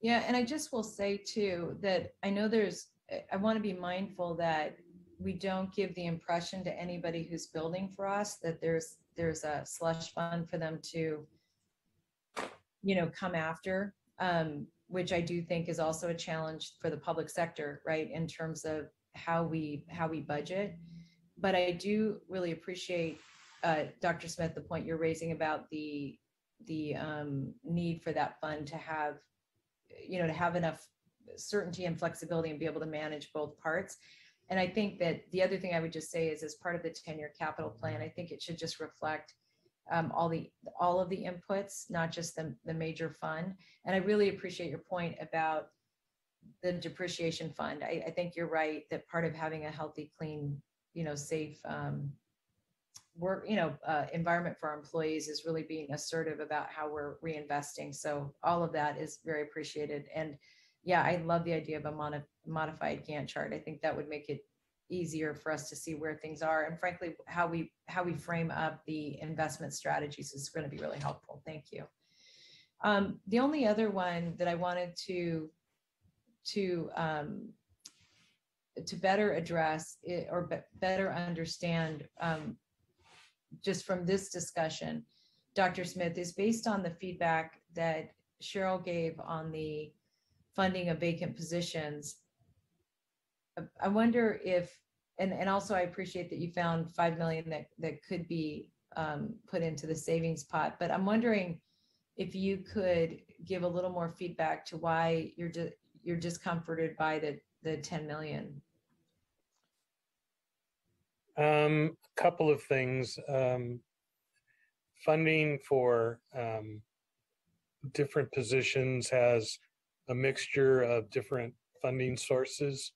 Yeah, and I just will say too, that I know there's, I want to be mindful that we don't give the impression to anybody who's building for us that there's, there's a slush fund for them to, you know, come after, um, which I do think is also a challenge for the public sector, right? In terms of how we, how we budget. But I do really appreciate, uh, Dr. Smith, the point you're raising about the, the, um, need for that fund to have you know, to have enough certainty and flexibility and be able to manage both parts. And I think that the other thing I would just say is as part of the 10-year capital plan, I think it should just reflect um, all the, all of the inputs, not just the, the major fund. And I really appreciate your point about the depreciation fund. I, I think you're right that part of having a healthy, clean, you know, safe um, work, you know, uh, environment for our employees is really being assertive about how we're reinvesting. So all of that is very appreciated. And yeah, I love the idea of a modi- modified Gantt chart. I think that would make it easier for us to see where things are. And frankly, how we, how we frame up the investment strategies is going to be really helpful. Thank you. Um, the only other one that I wanted to, to, um, to better address it or be- better understand um, just from this discussion, Dr. Smith, is based on the feedback that Cheryl gave on the funding of vacant positions. I wonder if, and, and also I appreciate that you found 5 million that, that could be um, put into the savings pot, but I'm wondering if you could give a little more feedback to why you're, di- you're discomforted by the, the 10 million. Um, a couple of things. Um, funding for um, different positions has a mixture of different funding sources.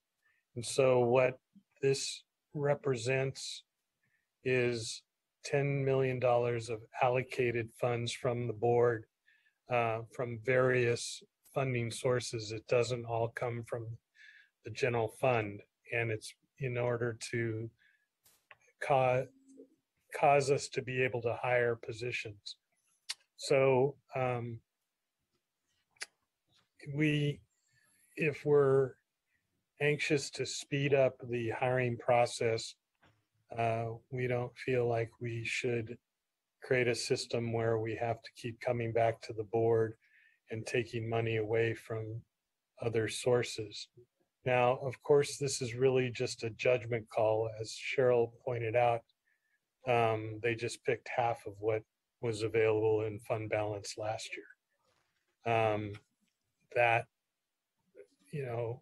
And so what this represents is $10 million of allocated funds from the board uh, from various funding sources. It doesn't all come from the general fund. And it's in order to cause, cause us to be able to hire positions. So um, we, if we're anxious to speed up the hiring process, uh, we don't feel like we should create a system where we have to keep coming back to the board and taking money away from other sources. Now, of course, this is really just a judgment call. As Cheryl pointed out, um, they just picked half of what was available in fund balance last year. Um, that, you know,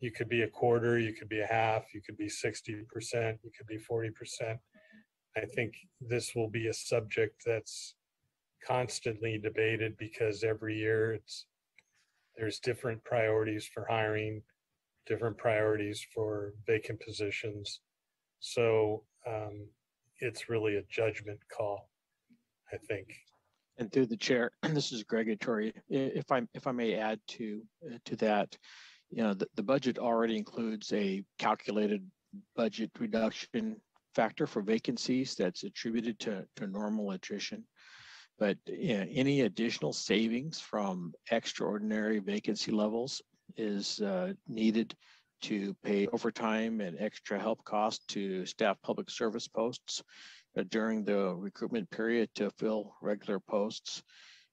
you could be a quarter, you could be a half, you could be 60%, you could be 40%. I think this will be a subject that's constantly debated because every year it's there's different priorities for hiring, different priorities for vacant positions. So um, it's really a judgment call, I think. And through the chair, this is Greg Iturria. If I, if I may add to, uh, to that, you know, the, the budget already includes a calculated budget reduction factor for vacancies that's attributed to, to normal attrition. But you know, any additional savings from extraordinary vacancy levels is uh, needed to pay overtime and extra help costs to staff public service posts during the recruitment period to fill regular posts.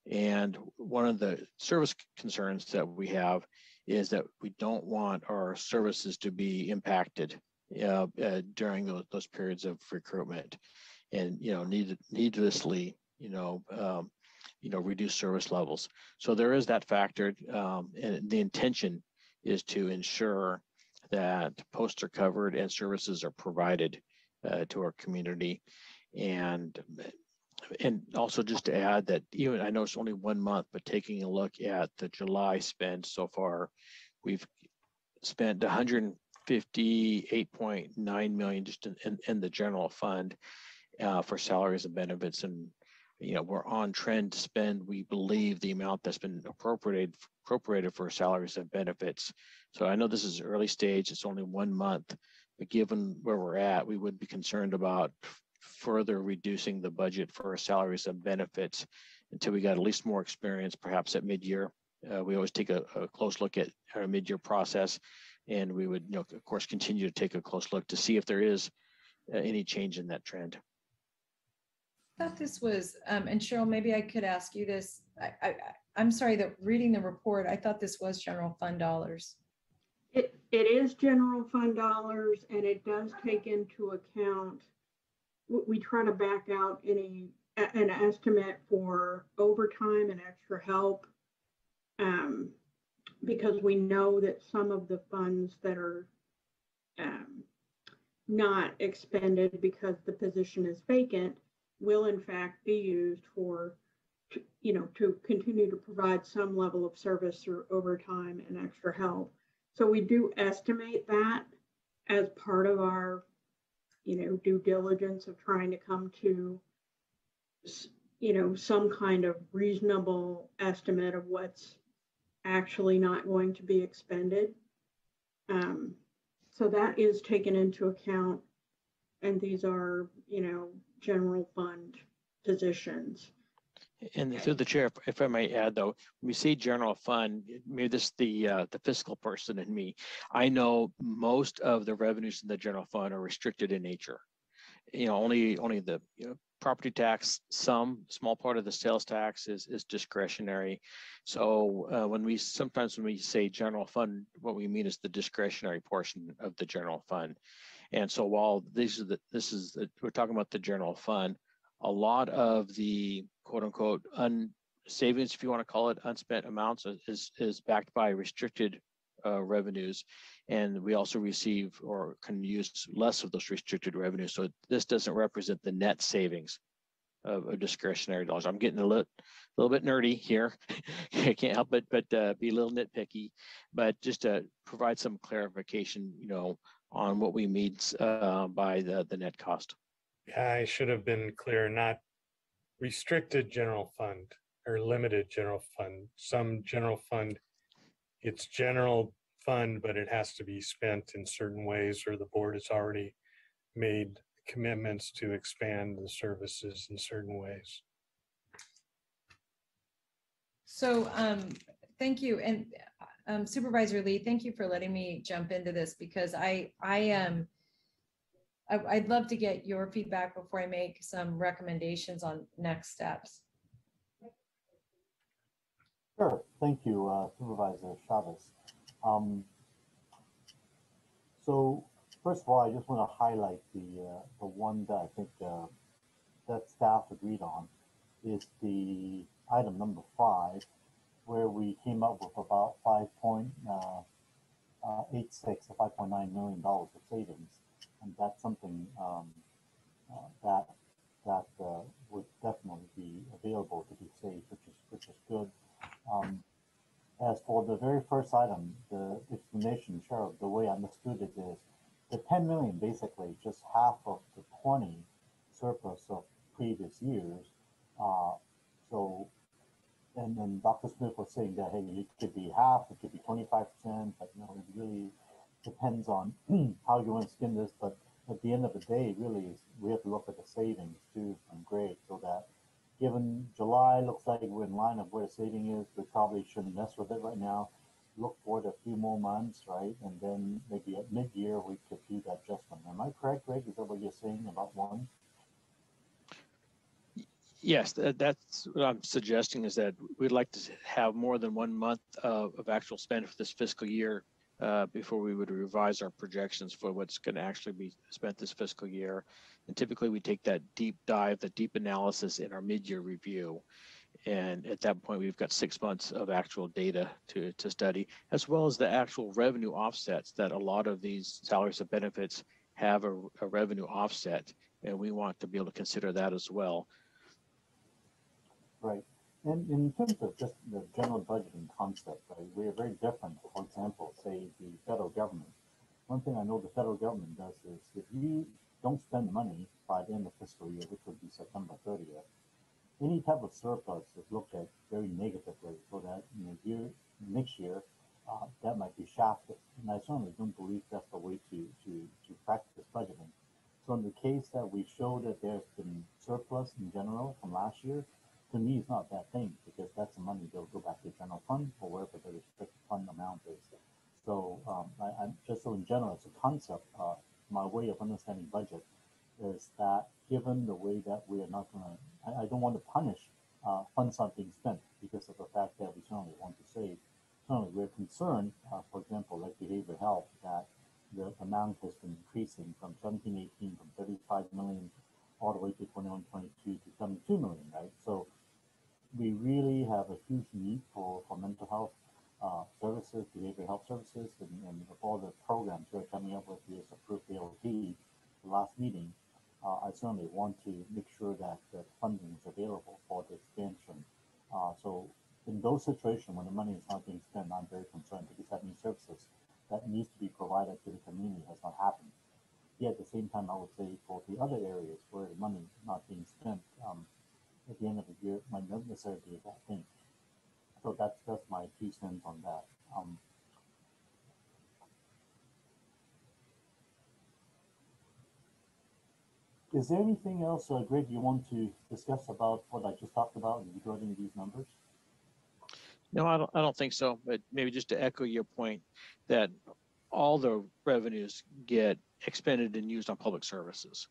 And one of the service concerns that we have is that we don't want our services to be impacted uh, uh, during those, those periods of recruitment and, you know, need, needlessly, you know, um, you know, reduce service levels. So there is that factor. Um, and the intention is to ensure that posts are covered and services are provided uh, to our community. And and also just to add that even I know it's only one month, but taking a look at the July spend so far, we've spent 158.9 million just in, in, in the general fund uh, for salaries and benefits. And, you know, we're on trend to spend, we believe, the amount that's been appropriated appropriated for salaries and benefits. So I know this is early stage, it's only one month, but given where we're at, we would be concerned about further reducing the budget for salaries and benefits until we got at least more experience, perhaps at mid-year. Uh, we always take a, a close look at our mid-year process, and we would, you know, of course, continue to take a close look to see if there is uh, any change in that trend. I thought this was, um, and Cheryl, maybe I could ask you this. I, I, I- I'm sorry that reading the report, I thought this was general fund dollars. It, it is general fund dollars and it does take into account, we, try to back out any, an estimate for overtime and extra help. Um, because we know that some of the funds that are, um, not expended because the position is vacant will in fact be used for, you know, to continue to provide some level of service through overtime and extra help. So we do estimate that as part of our, you know, due diligence of trying to come to, you know, some kind of reasonable estimate of what's actually not going to be expended. Um, so that is taken into account. And these are, you know, general fund positions. And through the chair, if- I may add though, when we say general fund, maybe this the uh, the fiscal person in me. I know most of the revenues in the general fund are restricted in nature. You know, only only the you know property tax, some small part of the sales tax is is discretionary. So uh, when we sometimes when we say general fund, what we mean is the discretionary portion of the general fund. And so while these are the this is the, we're talking about the general fund, a lot of the quote unquote un savings, if you want to call it unspent amounts is- is, backed by restricted uh, revenues. And we also receive or can use less of those restricted revenues. So this doesn't represent the net savings of, of discretionary dollars. I'm getting a little, a little bit nerdy here. I can't help but, but uh, be a little nitpicky, but just to provide some clarification, you know, on what we mean uh, by the, the net cost. I should have been clear, not restricted general fund or limited general fund. Some general fund, it's general fund, but it has to be spent in certain ways or the board has already made commitments to expand the services in certain ways. So, um, thank you. And um, Supervisor Lee, thank you for letting me jump into this because I, I am, I'd love to get your feedback before I make some recommendations on next steps. Sure, thank you uh, Supervisor Chavez. Um, So first of all, I just want to highlight the, uh, the one that I think uh, that staff agreed on is the item number five, where we came up with about five point uh, uh, eight six, or five point nine million dollars of savings. And that's something um, uh, that, that uh, would definitely be available to be saved, which is, which is good. Um, as for the very first item, the explanation, Cheryl, the way I understood it is the 10 million basically just half of the 20 surplus of previous years. Uh, so, and then Dr. Smith was saying that, hey, it could be half, it could be 25%, but know, it really depends on hmm. how you want to skin this. But at the end of the day, really, we have to look at the savings too from grade so that given July looks like we're in line of where the saving is, we probably shouldn't mess with it right now. Look for it a few more months, right? And then maybe at mid-year, we could do that adjustment. Am I correct, Greg? Is that what you're saying about one? Yes, that's what I'm suggesting is that we'd like to have more than one month of, of actual spend for this fiscal year uh, before we would revise our projections for what's going to actually be spent this fiscal year. And typically we take that deep dive, that deep analysis in our mid-year review. And at that point, we've got six months of actual data to, to study, as well as the actual revenue offsets that a lot of these salaries and benefits have a, a revenue offset. And we want to be able to consider that as well. Right. And in terms of just the general budgeting concept, right, we are very different. For example, say the federal government. One thing I know the federal government does is if you don't spend money by the end of fiscal year, which would be September 30th, any type of surplus is looked at very negatively so that year, next year, uh, that might be shafted. And I certainly don't believe that's the way to, to, to practice budgeting. So in the case that we show that there's been surplus in general from last year, to me, it's not that thing because that's the money that'll go back to the general fund or wherever the restricted fund amount is. So um, I, I'm just so in general, as a concept, uh, my way of understanding budget is that given the way that we are not gonna, I, I don't want to punish uh, funds not being spent because of the fact that we certainly want to save. Certainly, we're concerned, uh, for example, like behavioral health, that the amount has been increasing from 17, 18, from 35 million all the way to 21, 22 to 72 million, right? So we really have a huge need for, for mental health uh, services, behavioral health services, and, and all the programs we're coming up with this approved AOP, last meeting, uh, I certainly want to make sure that the funding is available for the expansion. Uh, so in those situations, when the money is not being spent, I'm very concerned because that means services that needs to be provided to the community has not happened. Yet at the same time, I would say for the other areas where the money is not being spent, um, at the end of the year, might not necessarily be a bad thing. So that's that's my two cents on that. Um, is there anything else, uh, Greg, you want to discuss about what I just talked about regarding these numbers? No, I don't, I don't think so, but maybe just to echo your point that all the revenues get expended and used on public services.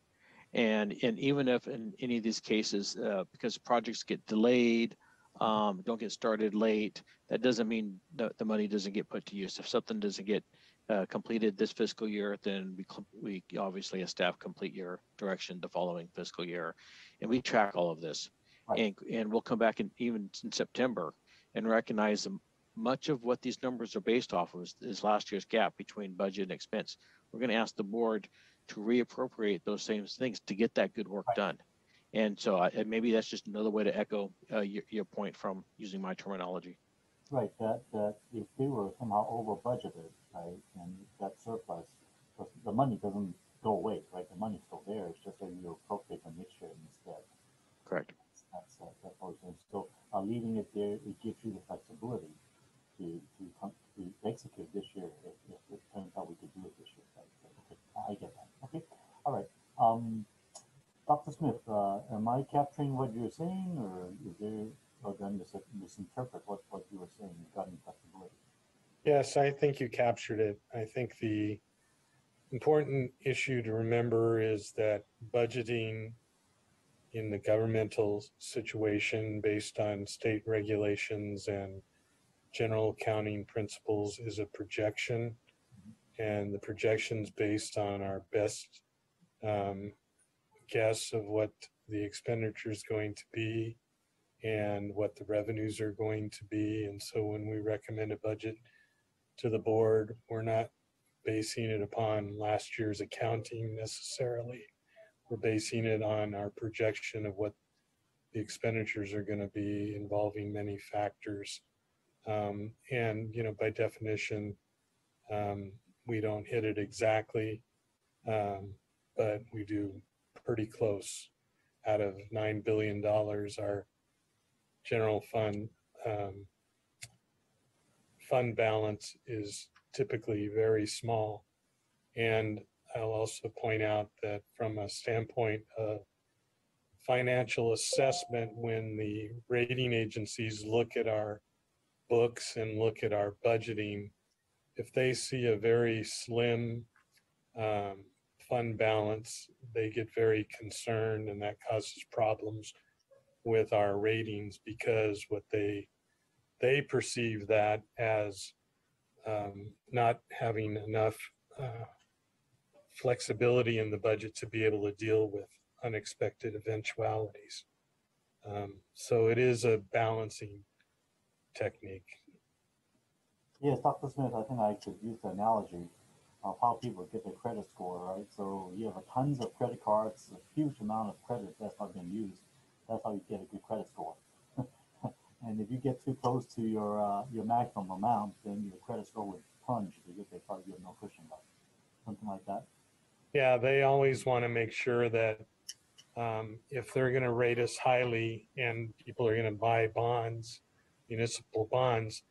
And, and even if in any of these cases, uh, because projects get delayed, um, don't get started late, that doesn't mean the, the money doesn't get put to use. If something doesn't get uh, completed this fiscal year, then we, we obviously as staff complete your direction the following fiscal year. And we track all of this. And, and we'll come back in even in September and recognize the, much of what these numbers are based off of is, is last year's gap between budget and expense. We're going to ask the board to reappropriate those same things to get that good work done. And so I, and maybe that's just another way to echo uh, your, your point from using my terminology. Right, that, that if they were somehow over budgeted, right, and that surplus, because the money doesn't go away, right? The money's still there. It's just that you appropriate the year instead. Correct. That's, uh, that's what I'm. So uh, leaving it there, it gives you the flexibility to, to come, to execute this year if, if it turns out we could do it this year. I get that. Okay, all right. Um, Dr. Smith, uh, am I capturing what you're saying or is there, or then mis- misinterpret what, what you were saying flexibility? Yes, I think you captured it. I think the important issue to remember is that budgeting in the governmental situation based on state regulations and general accounting principles is a projection. And the projection's based on our best um, guess of what the expenditure is going to be and what the revenues are going to be. And so when we recommend a budget to the board, we're not basing it upon last year's accounting necessarily. We're basing it on our projection of what the expenditures are going to be involving many factors. Um, and, you know, by definition, um, we don't hit it exactly, um, but we do pretty close. Out of $9 billion, our general fund um, fund balance is typically very small. And I'll also point out that from a standpoint of financial assessment, when the rating agencies look at our books and look at our budgeting, if they see a very slim um, fund balance, they get very concerned and that causes problems with our ratings because what they they perceive that as um, not having enough uh, flexibility in the budget to be able to deal with unexpected eventualities. Um, so it is a balancing technique. Yes, Dr. Smith, I think I could use the analogy of how people get their credit score, right? So you have tons of credit cards, a huge amount of credit that's not being used. That's how you get a good credit score. and if you get too close to your uh, your maximum amount, then your credit score would plunge because they thought you had no cushion left. Something like that. Yeah, they always want to make sure that um, if they're going to rate us highly and people are going to buy bonds, municipal bonds,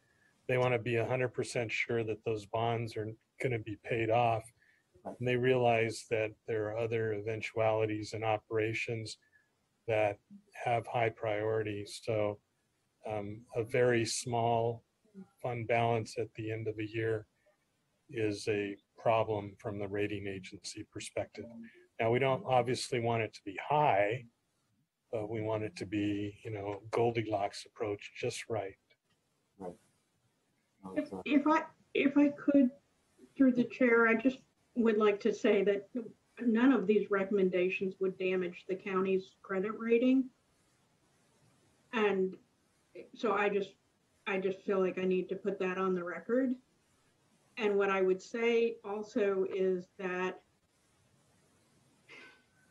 they want to be 100% sure that those bonds are going to be paid off And they realize that there are other eventualities and operations that have high priority. So um, a very small fund balance at the end of a year is a problem from the rating agency perspective. Now, we don't obviously want it to be high, but we want it to be, you know, Goldilocks approach, just right. Right. If I, if I could, through the chair, I just would like to say that none of these recommendations would damage the county's credit rating. And so I just, I just feel like I need to put that on the record. And what I would say also is that,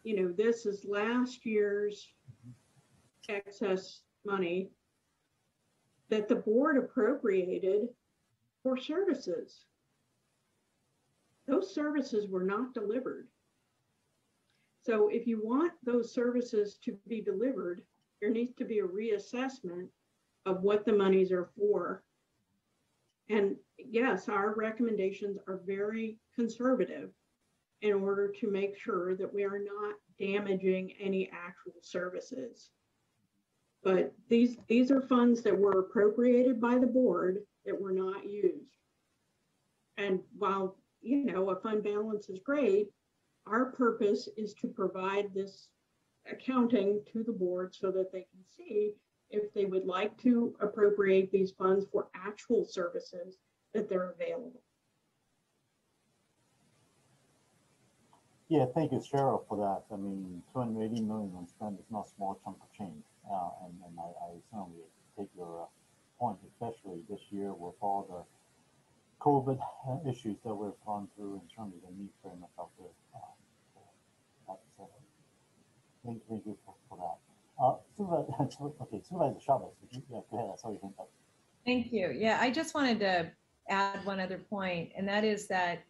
you know, this is last year's excess money that the board appropriated for services. Those services were not delivered. So if you want those services to be delivered, there needs to be a reassessment of what the monies are for. And yes, our recommendations are very conservative in order to make sure that we are not damaging any actual services. But these, these are funds that were appropriated by the board that were not used. And while, you know, a fund balance is great, our purpose is to provide this accounting to the board so that they can see if they would like to appropriate these funds for actual services that they're available. Yeah, thank you, Cheryl, for that. I mean, two hundred eighty million unspent is not a small chunk of change. Uh, and, and I, I certainly take your uh, point, especially this year with all the COVID issues that we've gone through in terms of the need very out there. Um, so that's, Thank, thank you for, that. Uh, Supervisor, okay, Supervisor Chavez, you- yeah, go ahead, I saw your hand. Thank you. Yeah, I just wanted to add one other point, and that is that,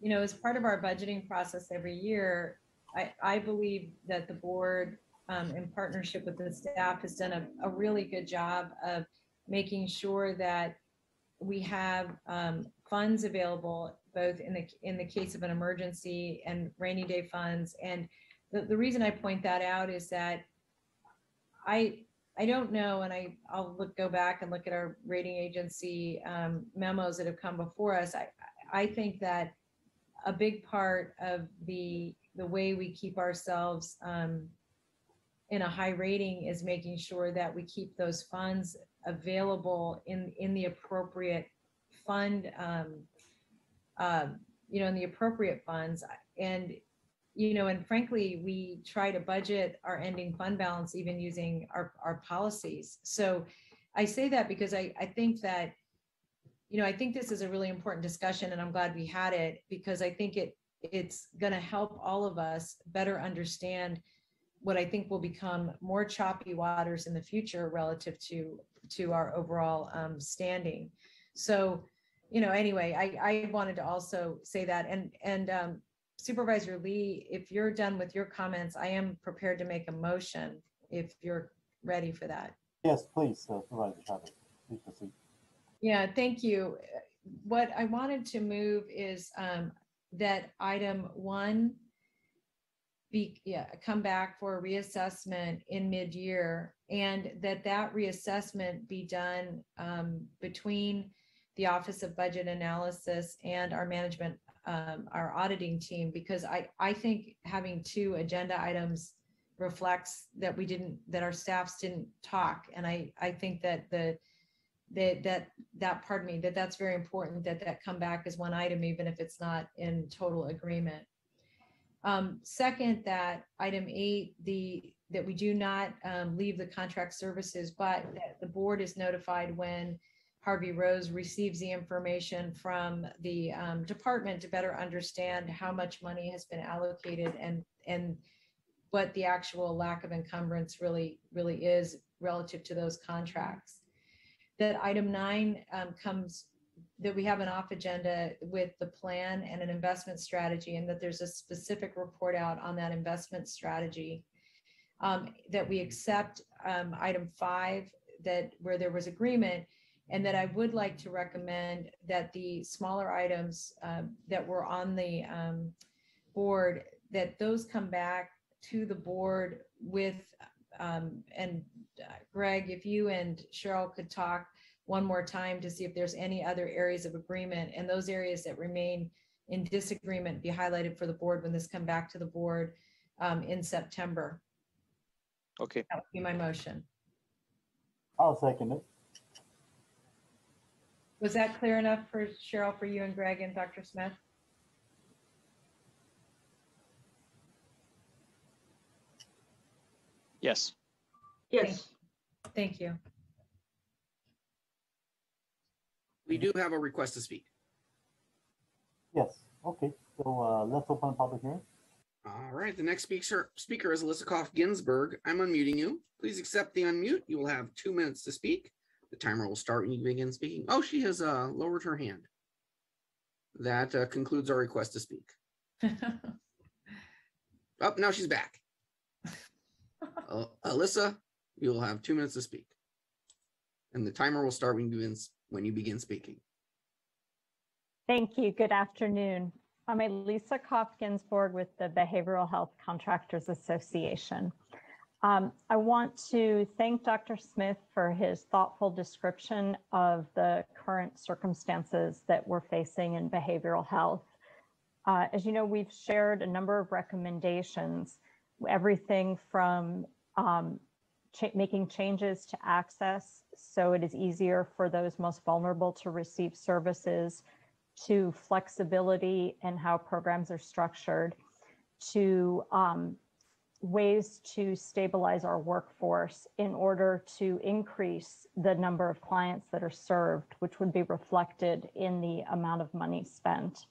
you know, as part of our budgeting process every year, I, I believe that the board, um, in partnership with the staff, has done a, a really good job of making sure that we have um, funds available both in the in the case of an emergency and rainy day funds. And the, the reason I point that out is that I I don't know, and I I'll look go back and look at our rating agency um, memos that have come before us. I I think that a big part of the the way we keep ourselves um, in a high rating is making sure that we keep those funds available in in the appropriate fund um, um, you know in the appropriate funds. And you know and frankly we try to budget our ending fund balance even using our our policies. So i say that because i i think that you know i think this is a really important discussion and i'm glad we had it because i think it it's going to help all of us better understand what I think will become more choppy waters in the future relative to to our overall um, standing. So, you know, anyway, I, I wanted to also say that, and and um, Supervisor Lee, if you're done with your comments, I am prepared to make a motion if you're ready for that. Yes, please, uh, Supervisor Chavez, please proceed. Yeah, thank you. What I wanted to move is um, that item one be, yeah, come back for a reassessment in mid-year and that that reassessment be done um, between the Office of Budget Analysis and our management, um, our auditing team, because I, I think having two agenda items reflects that we didn't, that our staffs didn't talk. And I, I think that the, that, that, that, pardon me, that that's very important that that come back as one item, even if it's not in total agreement. Um, second, that item eight, the, that we do not um, leave the contract services, but that the board is notified when Harvey Rose receives the information from the um, department to better understand how much money has been allocated and, and what the actual lack of encumbrance really, really is relative to those contracts. That item nine um, comes that we have an off agenda with the plan and an investment strategy and that there's a specific report out on that investment strategy. Um, that we accept um, item five that where there was agreement And that I would like to recommend that the smaller items um, that were on the um, board, that those come back to the board with, um, and uh, Greg, if you and Cheryl could talk one more time to see if there's any other areas of agreement and those areas that remain in disagreement be highlighted for the board when this come back to the board um, in September. Okay. That would be my motion. I'll second it. Was that clear enough for Cheryl, for you and Greg and Dr. Smith? Yes. Yes. Thank you. We do have a request to speak. Yes, okay, so uh, let's open a public hearing. All right, the next speaker, speaker is Alyssa Koff Ginsburg. I'm unmuting you. Please accept the unmute. You will have two minutes to speak. The timer will start when you begin speaking. Oh, she has uh, lowered her hand. That uh, concludes our request to speak. Oh, now she's back. Uh, Alyssa, you will have two minutes to speak. And the timer will start when you begin, when you begin speaking. Thank you. Good afternoon. I'm Elisa Koff Ginsburg with the Behavioral Health Contractors Association. Um, I want to thank Dr. Smith for his thoughtful description of the current circumstances that we're facing in behavioral health. Uh, as you know, we've shared a number of recommendations, everything from um, cha- making changes to access so it is easier for those most vulnerable to receive services, to flexibility and how programs are structured, to um, ways to stabilize our workforce in order to increase the number of clients that are served, which would be reflected in the amount of money spent.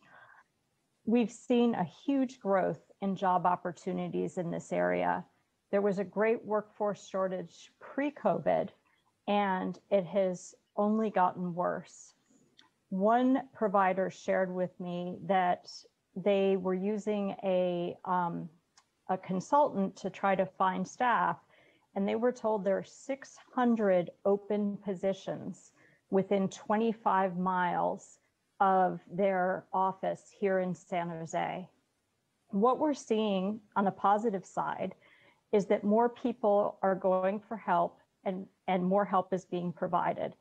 We've seen a huge growth in job opportunities in this area. There was a great workforce shortage pre COVID, and it has only gotten worse. One provider shared with me that they were using a, um, a consultant to try to find staff, and they were told there are 600 open positions within 25 miles of their office here in San Jose. What we're seeing on the positive side is that more people are going for help and, and more help is being provided.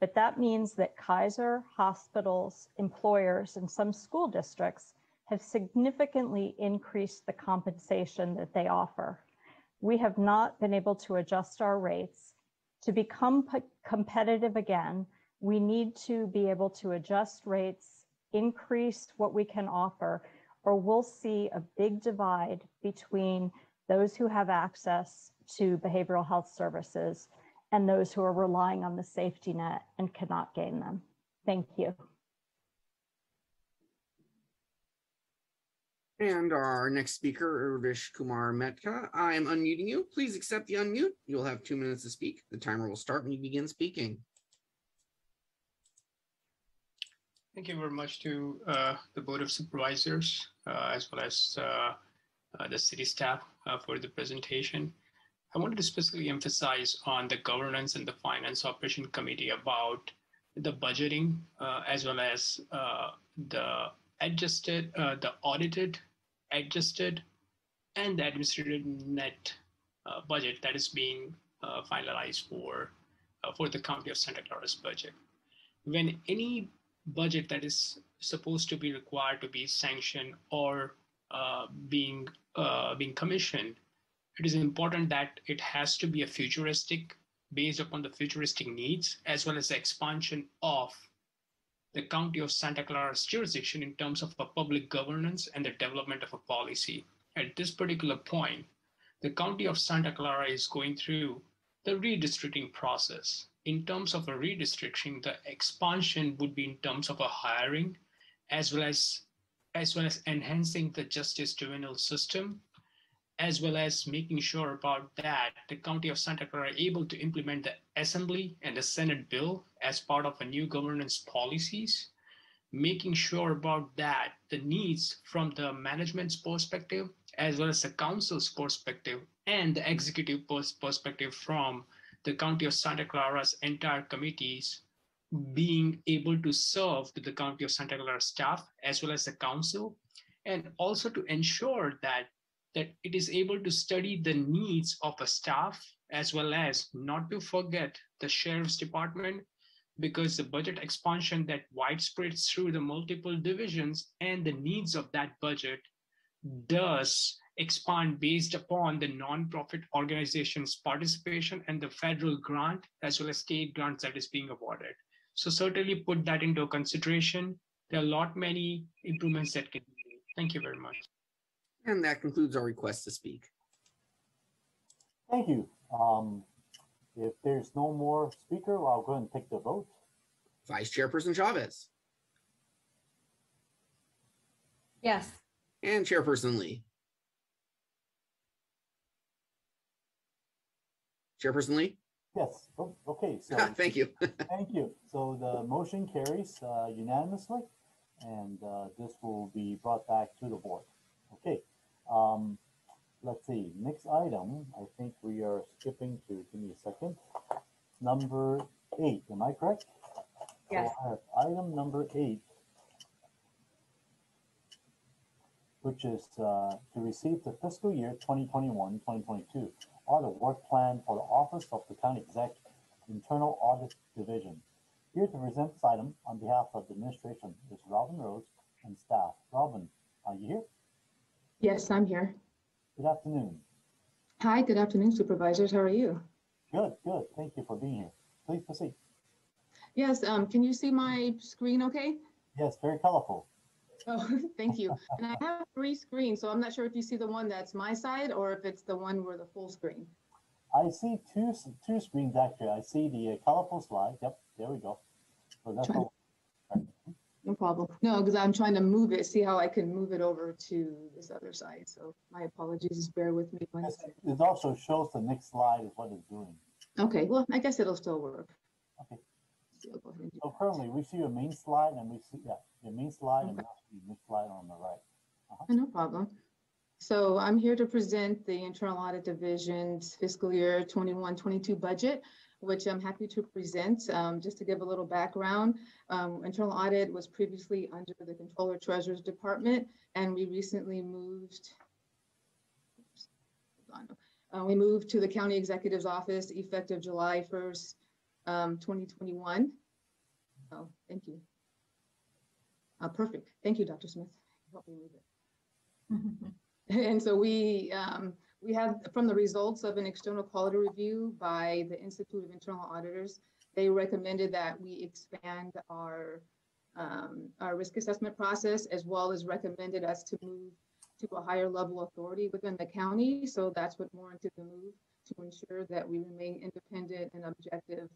But that means that Kaiser, hospitals, employers, and some school districts have significantly increased the compensation that they offer. We have not been able to adjust our rates. To become competitive again, we need to be able to adjust rates, increase what we can offer, or we'll see a big divide between those who have access to behavioral health services and those who are relying on the safety net and cannot gain them. Thank you. And our next speaker, Urvish Kumar Metka, I'm unmuting you. Please accept the unmute. You'll have two minutes to speak. The timer will start when you begin speaking. Thank you very much to uh, the Board of Supervisors, uh, as well as uh, uh, the city staff uh, for the presentation. I wanted to specifically emphasize on the governance and the finance operation committee about the budgeting, uh, as well as uh, the adjusted, uh, the audited, adjusted, and the administrative net uh, budget that is being uh, finalized for uh, for the county of Santa Clara's budget. When any budget that is supposed to be required to be sanctioned or uh, being uh, being commissioned, it is important that it has to be a futuristic, based upon the futuristic needs, as well as the expansion of the county of Santa Clara's jurisdiction in terms of a public governance and the development of a policy. At this particular point, the county of Santa Clara is going through the redistricting process. In terms of a redistricting, the expansion would be in terms of a hiring, as well as as well as enhancing the justice juvenile system, as well as making sure about that the county of Santa Clara able to implement the assembly and the Senate bill as part of a new governance policies, making sure about that the needs from the management's perspective, as well as the council's perspective and the executive pers- perspective from the county of Santa Clara's entire committees being able to serve to the County of Santa Clara staff as well as the council, and also to ensure that that it is able to study the needs of a staff as well as not to forget the sheriff's department because the budget expansion that widespread through the multiple divisions and the needs of that budget does expand based upon the nonprofit organization's participation and the federal grant as well as state grants that is being awarded. So certainly put that into consideration. There are a lot many improvements that can be made. Thank you very much. And that concludes our request to speak. Thank you. Um, if there's no more speaker, I'll go and take the vote. Vice Chairperson Chavez Yes. and Chairperson Lee. Chairperson Lee? Yes, Oh, okay, so. Thank you. Thank you. So the motion carries uh, unanimously, and uh, this will be brought back to the board. Okay, um, let's see, next item, I think we are skipping to, give me a second. Number eight, am I correct? So Yes. I have Item number eight, which is uh, to receive the fiscal year 2021-2022 audit work plan for the Office of the County Exec Internal Audit Division. Here to present this item on behalf of the administration is Robin Rose and staff. Robin, are you here? Yes, I'm here. Good afternoon. Hi, good afternoon supervisors. How are you? Good, good. Thank you for being here. Please proceed. Yes, um, can you see my screen okay? Yes, very colorful. Oh, thank you. And I have three screens, so I'm not sure if you see the one that's my side or if it's the one where the full screen. I see two two screens actually. I see the uh, colorful slide. Yep, there we go. So that's all. No problem. No, because I'm trying to move it, see how I can move it over to this other side. So my apologies, just bear with me Yes. It also shows the next slide is what it's doing. Okay, well, I guess it'll still work. Okay. So go ahead and do So currently, we see a main slide and we see, yeah, your main slide and we see the next slide on the right. Uh-huh. Uh, No problem. So I'm here to present the Internal Audit Division's fiscal year 21-22 budget, which I'm happy to present. Um, Just to give a little background, um, Internal Audit was previously under the Controller Treasurer's Department, and we recently moved. oops, hold on. Uh, We moved to the County Executive's Office effective July 1st, um, 2021. Oh, thank you. Uh, Perfect. Thank you, Dr. Smith. Me it. And so we, um, we have, from the results of an external quality review by the Institute of Internal Auditors, they recommended that we expand our, um, our risk assessment process as well as recommended us to move to a higher level authority within the county. So that's what warranted the move to ensure that we remain independent and objective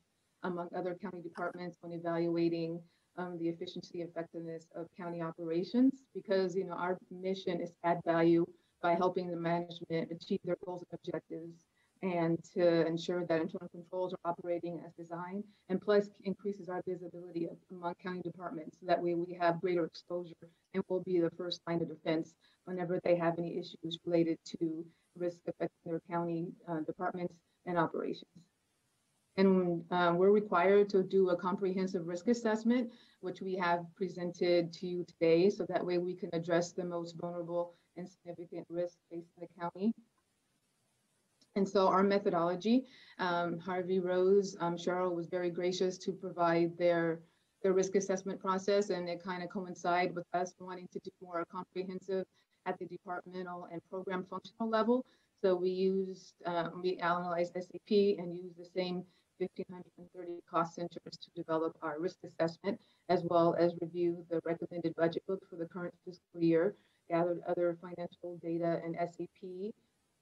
among other county departments when evaluating um, the efficiency effectiveness of county operations because you know our mission is to add value by helping the management achieve their goals and objectives and to ensure that internal controls are operating as designed and plus increases our visibility among county departments so that way we have greater exposure and will be the first line of defense whenever they have any issues related to risk affecting their county uh, departments and operations. And um, we're required to do a comprehensive risk assessment, which we have presented to you today. So that way we can address the most vulnerable and significant risks facing the county. And so our methodology, um, Harvey Rose, um, Cheryl was very gracious to provide their, their risk assessment process. And it kind of coincide with us wanting to do more comprehensive at the departmental and program functional level. So we used, uh, we analyzed SAP and used the same 1,530 cost centers to develop our risk assessment, as well as review the recommended budget book for the current fiscal year, gathered other financial data and SAP,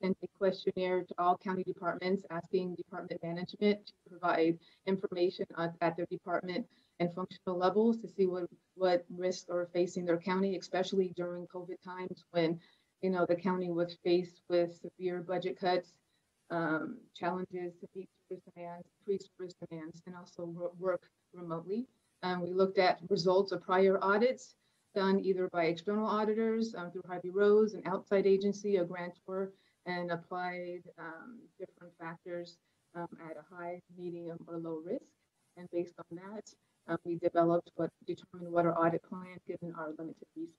sent a questionnaire to all county departments asking department management to provide information on, at their department and functional levels to see what, what risks are facing their county, especially during COVID times when, you know, the county was faced with severe budget cuts, um, challenges to meet service service demands, and also work remotely. Um, we looked at results of prior audits done either by external auditors um, through Harvey Rose, an outside agency, a grantor, and applied um, different factors um, at a high, medium, or low risk. And based on that, uh, we developed what determined what our audit plan given our limited resources.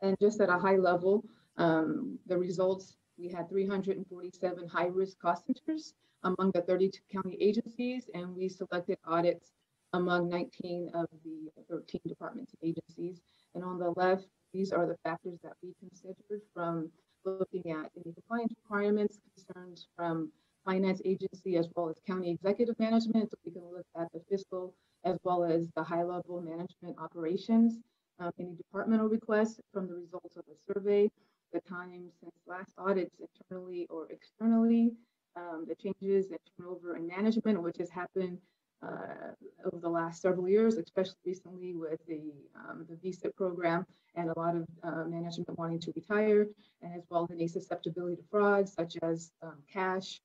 And just at a high level, um, the results, we had 347 high-risk cost centers among the 32 county agencies, and we selected audits among 19 of the 13 departments and agencies. And on the left, these are the factors that we considered from looking at any compliance requirements, concerns from finance agency as well as county executive management. So we can look at the fiscal as well as the high level management operations, um, any departmental requests from the results of the survey, the time since last audits internally or externally, um, the changes in turnover and management, which has happened uh, over the last several years, especially recently with the um, the VSIP program and a lot of uh, management wanting to retire, and as well any susceptibility to fraud, such as um, cash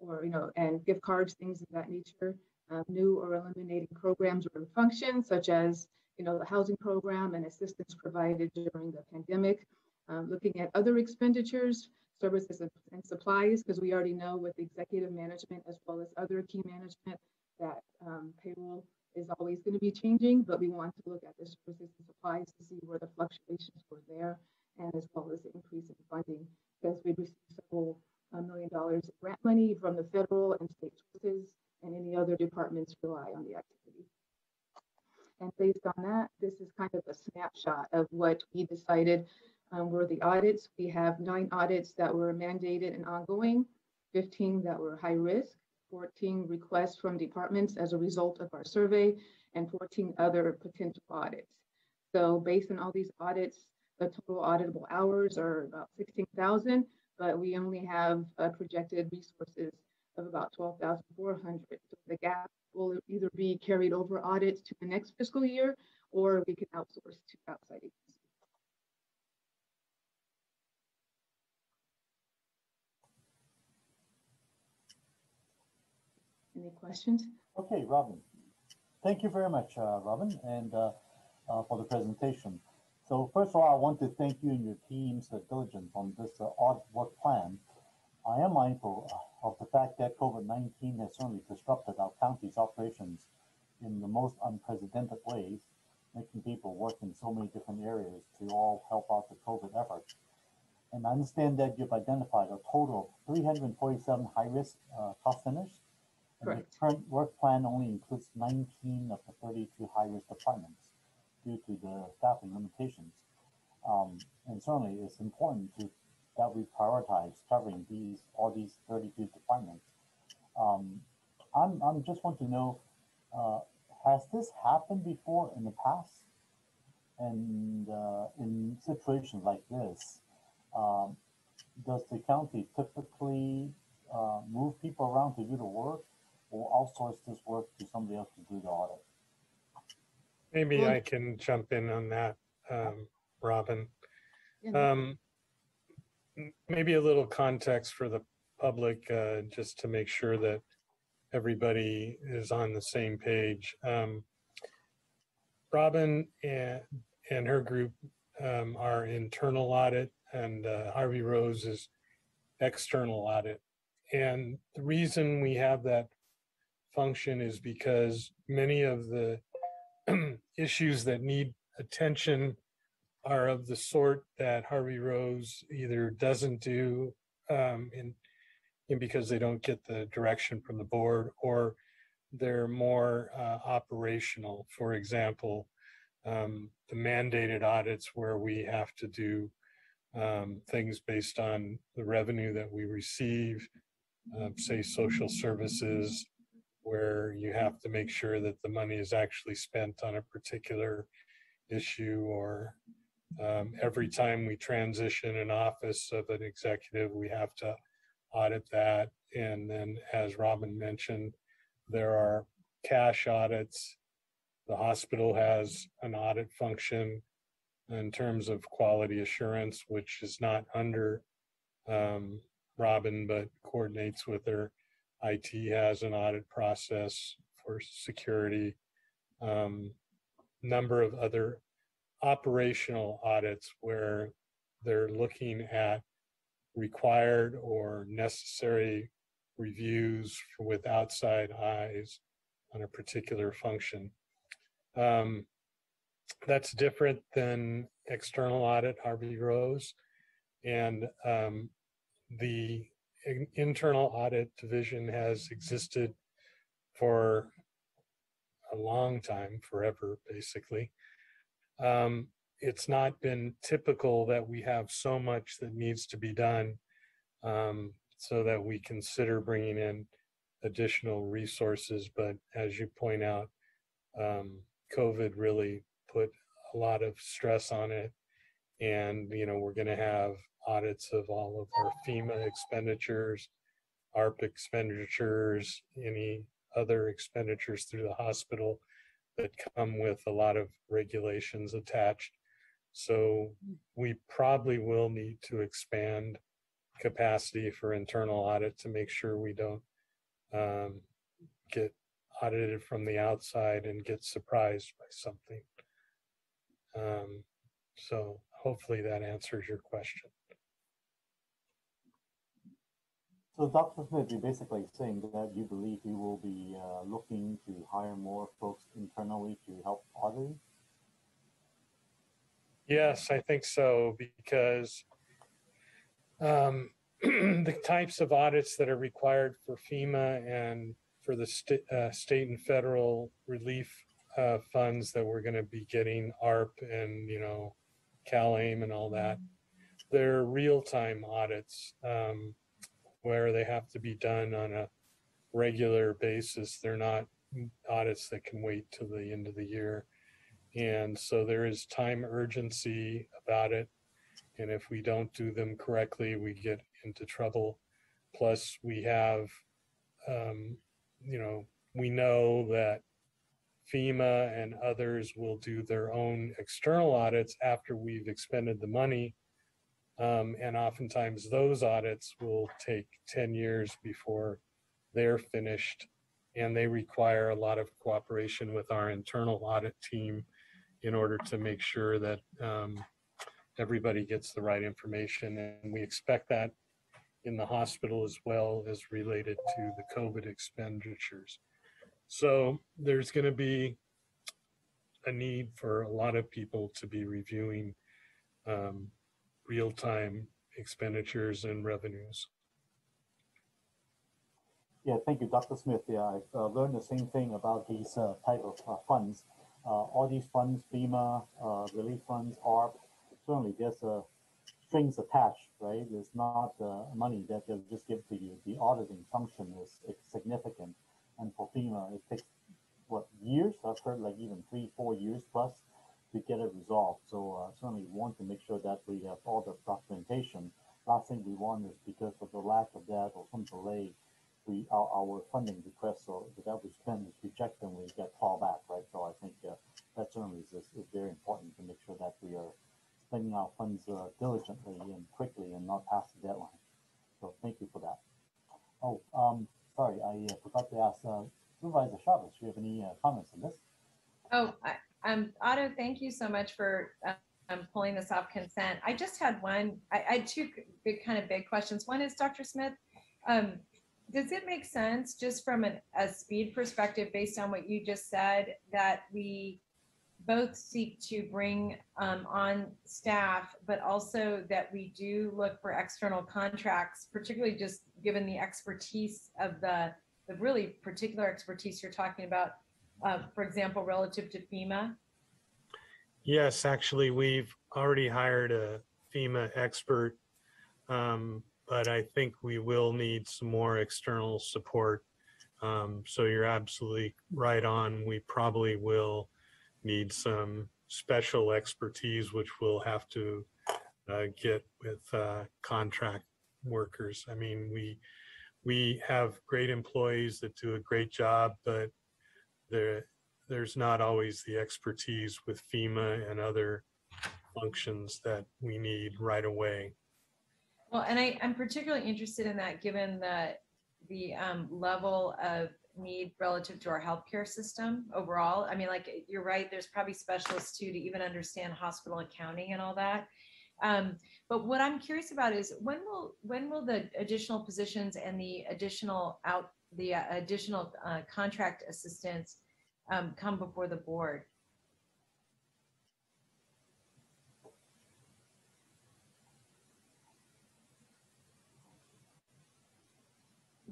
or you know and gift cards, things of that nature. Uh, new or eliminating programs or functions such as you know the housing program and assistance provided during the pandemic. Um, looking at other expenditures, services and, and supplies, because we already know with executive management as well as other key management that um, payroll is always going to be changing, but we want to look at the services and supplies to see where the fluctuations were there, and as well as the increase in funding, because we received several uh, million dollars in grant money from the federal and state sources, and any other departments rely on the activity. And based on that, this is kind of a snapshot of what we decided um, were the audits. We have nine audits that were mandated and ongoing, 15 that were high risk, 14 requests from departments as a result of our survey, and 14 other potential audits. So based on all these audits, the total auditable hours are about 16,000, but we only have uh, projected resources of about 12,400. So the gap will either be carried over audits to the next fiscal year, or we can outsource to outside agencies. Any questions? Okay, Robin. Thank you very much, uh, Robin, and uh, uh, for the presentation. So first of all, I want to thank you and your team's diligence on this uh, odd work plan. I am mindful of the fact that COVID-19 has certainly disrupted our county's operations in the most unprecedented ways, making people work in so many different areas to all help out the COVID effort. And I understand that you've identified a total of 347 high-risk uh, cost centers. And the current work plan only includes 19 of the 32 high-risk departments due to the staffing limitations. Um, and certainly it's important to that we prioritize covering these all these 32 departments. Um, I'm I'm just want to know, uh, has this happened before in the past? And uh, in situations like this, um, does the county typically uh, move people around to do the work, or outsource this work to somebody else to do the audit? Maybe I can jump in on that, um, Robin. Um, maybe a little context for the public, uh, just to make sure that everybody is on the same page. Um, Robin and, and her group, um, are internal audit and, uh, Harvey Rose is external audit. And the reason we have that function is because many of the issues that need attention are of the sort that Harvey Rose either doesn't do um, in, in because they don't get the direction from the board or they're more uh, operational. For example, um, the mandated audits where we have to do um, things based on the revenue that we receive, um, say social services, where you have to make sure that the money is actually spent on a particular issue or um, every time we transition an office of an executive, we have to audit that. And then as Robin mentioned, there are cash audits. The hospital has an audit function in terms of quality assurance, which is not under um, Robin, but coordinates with her IT has an audit process for security. Um, number of other operational audits where they're looking at required or necessary reviews with outside eyes on a particular function. Um, that's different than external audit, Harvey Rose. And um, the in- internal audit division has existed for a long time, forever, basically. Um, it's not been typical that we have so much that needs to be done um, so that we consider bringing in additional resources. But as you point out, um, COVID really put a lot of stress on it. And, you know, we're going to have audits of all of our FEMA expenditures, ARP expenditures, any other expenditures through the hospital that come with a lot of regulations attached. So we probably will need to expand capacity for internal audit to make sure we don't um, get audited from the outside and get surprised by something. Um, so hopefully that answers your question. So Dr. Smith, you're basically saying that you believe you will be uh, looking to hire more folks internally to help auditing? Yes, I think so, because um, the types of audits that are required for FEMA and for the sta- uh, state and federal relief uh, funds that we're going to be getting, ARP and, you know, CalAIM and all that, they're real-time audits um, where they have to be done on a regular basis. They're not audits that can wait till the end of the year. And so there is time urgency about it. And if we don't do them correctly, we get into trouble. Plus, we have, um, you know, we know that FEMA and others will do their own external audits after we've expended the money. Um, and oftentimes those audits will take 10 years before they're finished. And they require a lot of cooperation with our internal audit team in order to make sure that um, everybody gets the right information. And we expect that in the hospital as well as related to the COVID expenditures. So there's going to be a need for a lot of people to be reviewing um, real-time expenditures and revenues. Yeah, thank you, Dr. Smith. Yeah, I've uh, learned the same thing about these uh, type of uh, funds. Uh, all these funds, FEMA, uh, relief funds, ARP, certainly there's a strings attached, right? It's not uh, money that they'll just give to you. The auditing function is, is significant. And for FEMA, it takes, what, years? I've heard like even three, four years plus to get it resolved. So uh, certainly want to make sure that we have all the documentation. Last thing we want is because of the lack of that or some delay, we our, our funding request or that we spend is rejected and we get called clawback, right? So I think uh, that certainly is, is, is very important to make sure that we are spending our funds uh, diligently and quickly and not past the deadline. So thank you for that. Oh, um, sorry, I uh, forgot to ask uh, Supervisor Chavez, do you have any uh, comments on this? Oh, I, um, Otto, thank you so much for um, pulling this off consent. I just had one, I, I had two big kind of big questions. One is Dr. Smith, um, does it make sense just from an, a speed perspective, based on what you just said, that we both seek to bring um, on staff, but also that we do look for external contracts, particularly just given the expertise of the, the really particular expertise you're talking about, uh, for example, relative to FEMA? Yes, actually, we've already hired a FEMA expert, um, but I think we will need some more external support. Um, so you're absolutely right on. We probably will need some special expertise, which we'll have to uh, get with uh, contract workers. I mean, we we have great employees that do a great job, but there there's not always the expertise with FEMA and other functions that we need right away. Well, and I, I'm particularly interested in that, given the, the um, level of need relative to our healthcare system overall. I mean, like, you're right, there's probably specialists too, to even understand hospital accounting and all that. Um, but what I'm curious about is when will, when will the additional positions and the additional out, the uh, additional uh, contract assistance um, come before the board.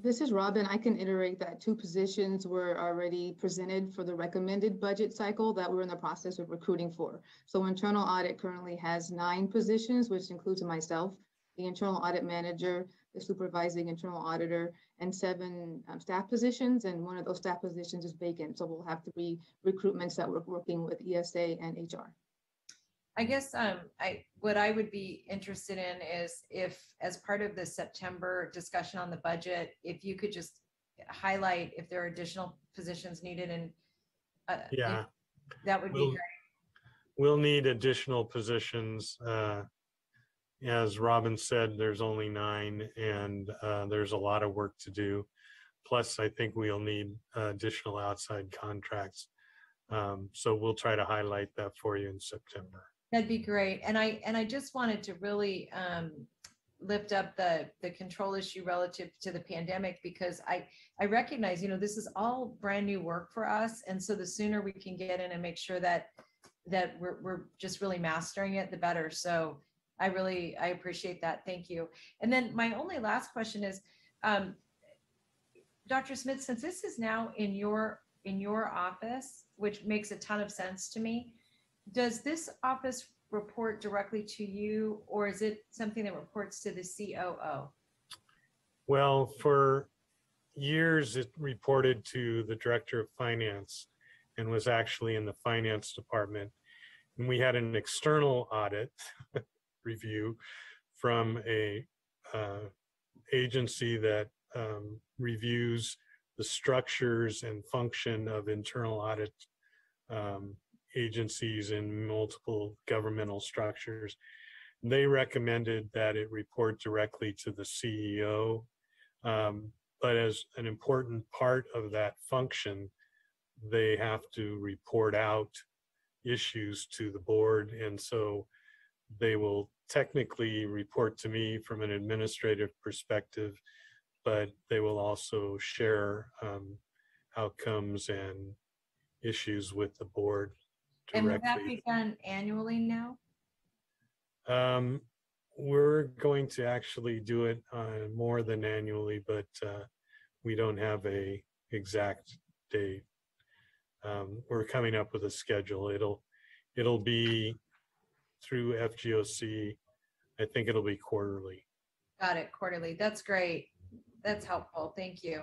This is Robin. I can iterate that two positions were already presented for the recommended budget cycle that we're in the process of recruiting for. So internal audit currently has nine positions, which includes myself, the internal audit manager, the supervising internal auditor, and seven um, staff positions. And one of those staff positions is vacant. So we'll have three recruitments that we're working with ESA and HR. I guess um, I, what I would be interested in is if, as part of the September discussion on the budget, if you could just highlight if there are additional positions needed and uh, Yeah. that would be We'll- great. We'll need additional positions. uh, As Robin said, there's only nine and uh, there's a lot of work to do. Plus, I think we'll need uh, additional outside contracts. Um, So we'll try to highlight that for you in September. That'd be great. And I, and I just wanted to really um, lift up the, the control issue relative to the pandemic because I, I recognize, you know, this is all brand new work for us. And so the sooner we can get in and make sure that, that we're, we're just really mastering it, the better. So I really, I appreciate that. Thank you. And then my only last question is, um, Dr. Smith, since this is now in your, in your office, which makes a ton of sense to me, does this office report directly to you or is it something that reports to the COO? Well, for years, it reported to the Director of Finance and was actually in the Finance Department. And we had an external audit review from a uh, agency that um, reviews the structures and function of internal audit um, agencies in multiple governmental structures. They recommended that it report directly to the CEO. Um, but as an important part of that function, they have to report out issues to the board. And so they will technically report to me from an administrative perspective, but they will also share um, outcomes and issues with the board And will that be done annually now? Um, we're going to actually do it uh, more than annually, but uh, we don't have a exact date. Um, we're coming up with a schedule. It'll it'll be through FGOC. I think it'll be quarterly. Got it, quarterly. That's great. That's helpful. Thank you.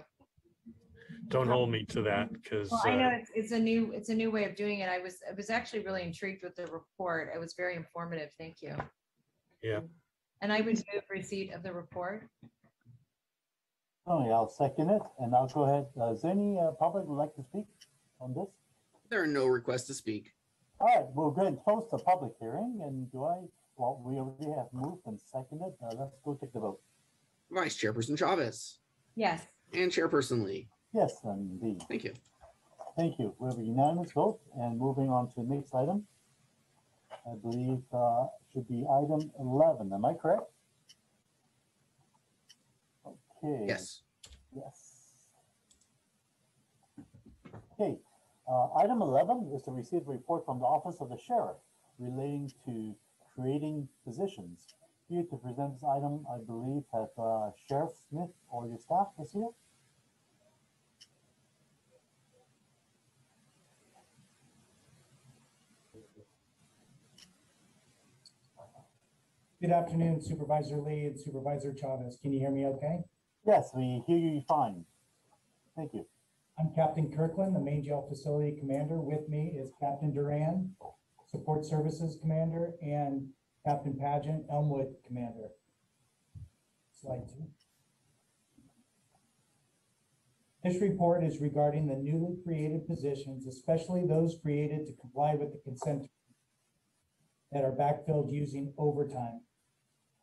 Don't hold me to that because Well, I know it's, it's a new, it's a new way of doing it. I was, I was actually really intrigued with the report. It was very informative. Thank you. yeah. And I would move receipt of the report. Oh, yeah, I'll second it, and I'll go ahead. Uh, Is there any uh, public would like to speak on this? There are no requests to speak. All right, we'll go ahead and close the public hearing, and do I, well, we already have moved and seconded. Uh, Let's go take the vote. Vice Chairperson Chavez Yes. and Chairperson Lee. Yes, indeed. Thank you. Thank you. We have a unanimous vote, and moving on to the next item. I believe uh, should be item 11, am I correct? Okay. Yes. Yes. Okay, uh, item eleven is to receive a report from the Office of the Sheriff relating to creating positions. Here to present this item, I believe, have uh, Sheriff Smith or your staff is here. Good afternoon Supervisor Lee and Supervisor Chavez. Can you hear me okay? Yes, we hear you fine. Thank you. I'm Captain Kirkland, the main jail facility commander. With me is Captain Duran, Support Services Commander, and Captain Patchett, Elmwood Commander. Slide two. This report is regarding the newly created positions, especially those created to comply with the consent that are backfilled using overtime.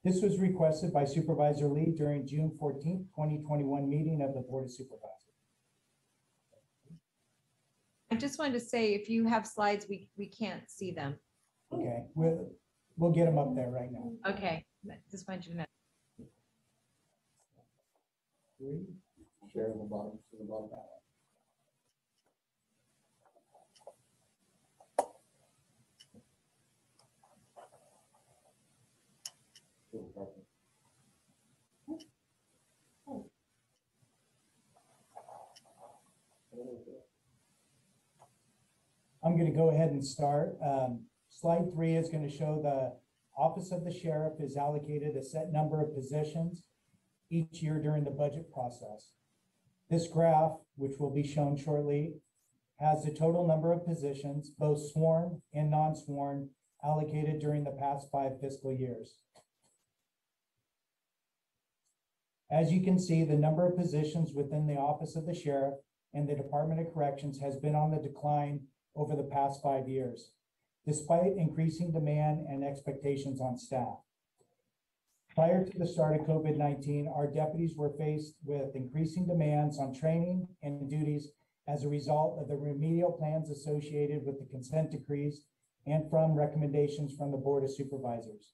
This was requested by Supervisor Lee during June 14, twenty twenty-one meeting of the Board of Supervisors. I just wanted to say, if you have slides, we, we can't see them. Okay, we'll, we'll get them up there right now. Okay, just wanted you to know. Three, share the bottom, to the bottom panel. I'm going to go ahead and start. Um, Slide three is going to show the Office of the Sheriff is allocated a set number of positions each year during the budget process. This graph, which will be shown shortly, has the total number of positions, both sworn and non-sworn, allocated during the past five fiscal years. As you can see, the number of positions within the Office of the Sheriff and the Department of Corrections has been on the decline over the past five years, despite increasing demand and expectations on staff. Prior to the start of COVID-19, our deputies were faced with increasing demands on training and duties as a result of the remedial plans associated with the consent decrees and from recommendations from the Board of Supervisors.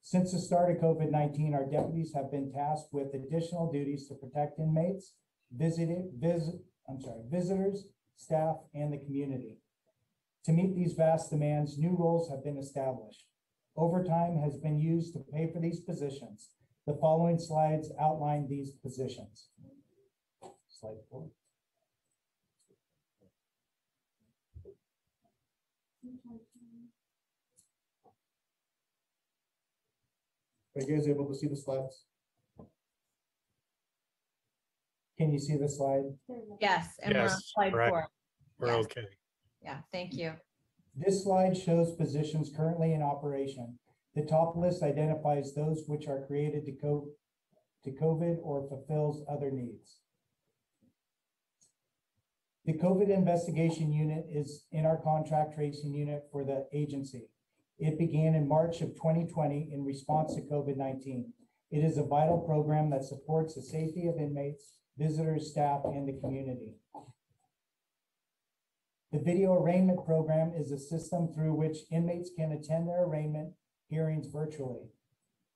Since the start of COVID-19, our deputies have been tasked with additional duties to protect inmates, visiting, visit, I'm sorry, visitors, staff, and the community. To meet these vast demands, new roles have been established. Overtime has been used to pay for these positions. The following slides outline these positions. Slide four. Are you guys able to see the slides? Can you see the slide? Yes, and we're on Yes, slide correct. four. We're Yes. okay. Yeah, thank you. This slide shows positions currently in operation. The top list identifies those which are created to cope to COVID or fulfills other needs. The COVID investigation unit is in our contract tracing unit for the agency. It began in March of 2020 in response to COVID-19. It is a vital program that supports the safety of inmates, visitors, staff, and the community. The video arraignment program is a system through which inmates can attend their arraignment hearings virtually.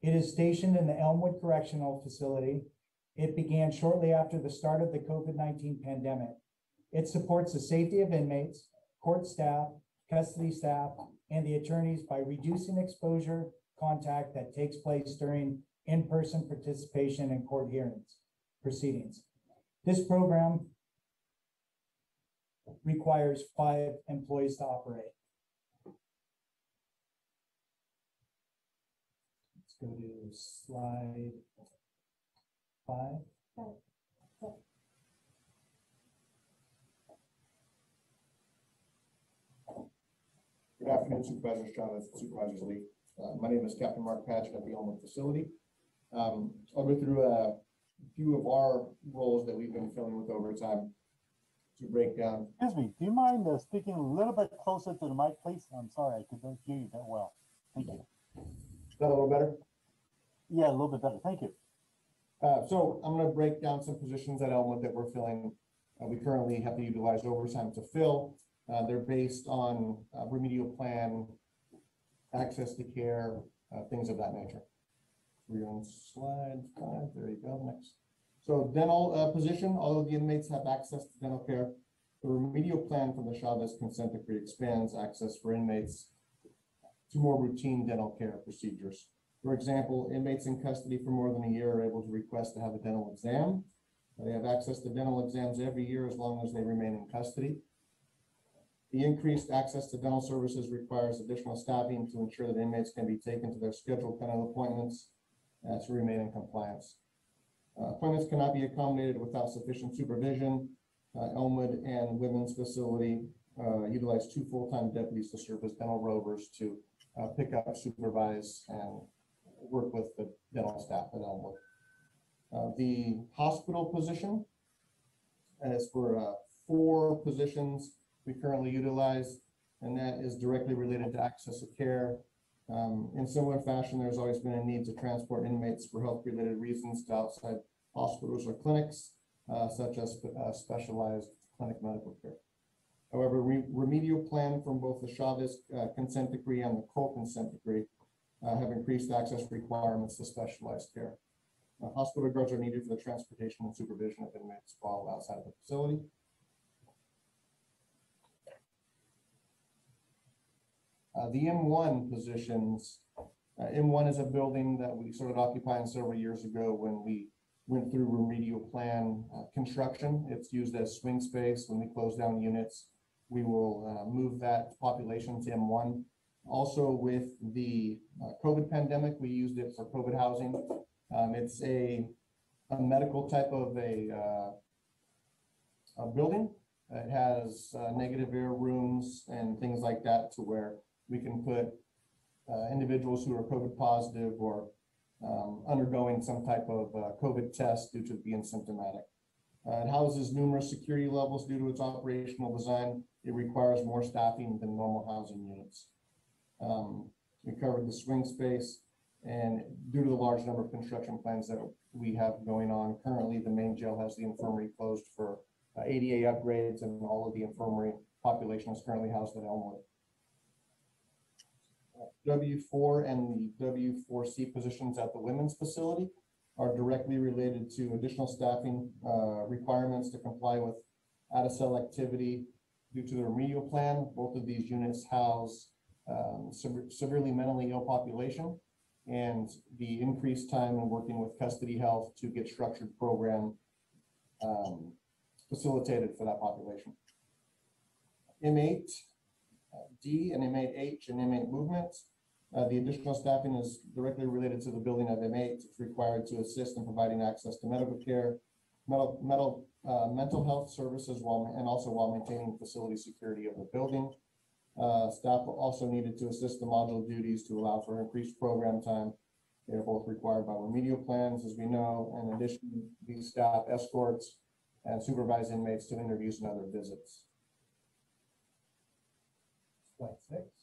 It is stationed in the Elmwood Correctional Facility. It began shortly after the start of the COVID-19 pandemic. It supports the safety of inmates, court staff, custody staff, and the attorneys by reducing exposure contact that takes place during in-person participation in court hearings, proceedings. This program requires five employees to operate. Let's go to slide five. Good afternoon Supervisor Chavez, Supervisors Lee. Uh, my name is Captain Mark Patchett at the Elmwood facility. Um, I'll go through a few of our roles that we've been filling with overtime to break down. Excuse me, do you mind uh, speaking a little bit closer to the mic, please? I'm sorry, I could not hear you that well. Thank you. Is that a little better? Yeah, a little bit better. Thank you. Uh, so I'm gonna break down some positions at Elmwood that we're filling. Uh, we currently have to utilize overtime to fill. Uh, they're based on uh, remedial plan, access to care, uh, things of that nature. We're on slide five, there you go, next. So dental, uh, position, of the inmates have access to dental care. The remedial plan from the Chavez consent decree expands access for inmates to more routine dental care procedures. For example, inmates in custody for more than a year are able to request to have a dental exam. They have access to dental exams every year as long as they remain in custody. The increased access to dental services requires additional staffing to ensure that inmates can be taken to their scheduled dental appointments uh, to remain in compliance. Uh, Appointments cannot be accommodated without sufficient supervision. Uh, Elmwood and Women's Facility uh, utilize two full-time deputies to serve as dental rovers to uh, pick up, supervise, and work with the dental staff at Elmwood. Uh, The hospital position is for uh, four positions we currently utilize, and that is directly related to access to care. Um, in similar fashion, there's always been a need to transport inmates for health-related reasons to outside hospitals or clinics, uh, such as uh, specialized clinic medical care. However, re- remedial plan from both the Chavez uh, consent decree and the Cole consent decree uh, have increased access requirements to specialized care. Uh, Hospital guards are needed for the transportation and supervision of inmates while outside of the facility. Uh, the M1 positions, uh, M1 is a building that we started occupying several years ago when we went through remedial plan uh, construction. It's used as swing space. When we close down units, we will uh, move that population to M1. Also with the uh, COVID pandemic, we used it for COVID housing. Um, It's a, a medical type of a, uh, a building. It has uh, negative air rooms and things like that to where we can put uh, individuals who are COVID positive or um, undergoing some type of uh, COVID test due to being symptomatic. Uh, It houses numerous security levels due to its operational design. It requires more staffing than normal housing units. Um, We covered the swing space and due to the large number of construction plans that we have going on, currently the main jail has the infirmary closed for uh, ADA upgrades and all of the infirmary population is currently housed at Elmwood. W four and the W four C positions at the women's facility are directly related to additional staffing uh, requirements to comply with out-of-cell activity due to the remedial plan. Both of these units house um, sever- severely mentally ill population and the increased time in working with custody health to get structured program um, facilitated for that population. M eight uh, D and M8H and M8 movements. Uh, The additional staffing is directly related to the building of M8. It's required to assist in providing access to medical care, mental, mental, uh, mental health services while, and also while maintaining facility security of the building. Uh, Staff also needed to assist the module duties to allow for increased program time. They're both required by remedial plans, as we know. In addition, these staff escorts and supervise inmates to interviews and other visits. Slide six.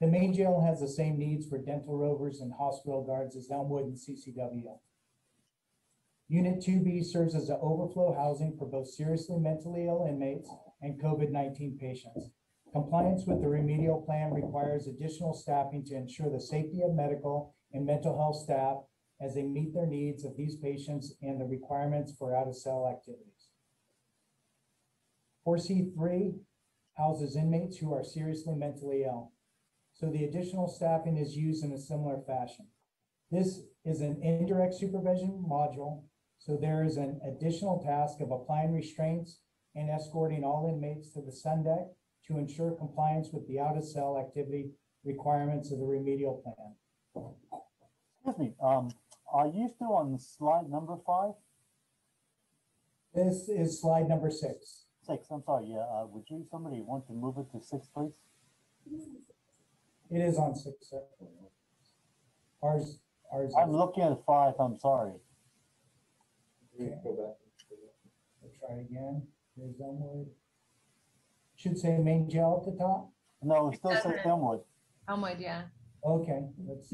The main jail has the same needs for dental rovers and hospital guards as Elmwood and CCW. Unit two B serves as an overflow housing for both seriously mentally ill inmates and COVID-19 patients. Compliance with the remedial plan requires additional staffing to ensure the safety of medical and mental health staff as they meet their needs of these patients and the requirements for out-of-cell activities. Four C three houses inmates who are seriously mentally ill. So the additional staffing is used in a similar fashion. This is an indirect supervision module, so there is an additional task of applying restraints and escorting all inmates to the sun deck to ensure compliance with the out-of-cell activity requirements of the remedial plan. Excuse me, um, are you still on slide number five? This is slide number six. Six, I'm sorry, yeah, uh, would you, somebody want to move it to six, please? It is on six. sir. Ours, ours. I'm looking at five, I'm sorry. Okay. We'll try again. Here's Elmwood. Should say main jail at the top. No, it still says doesn't. Elmwood. Elmwood, yeah. Okay, let's.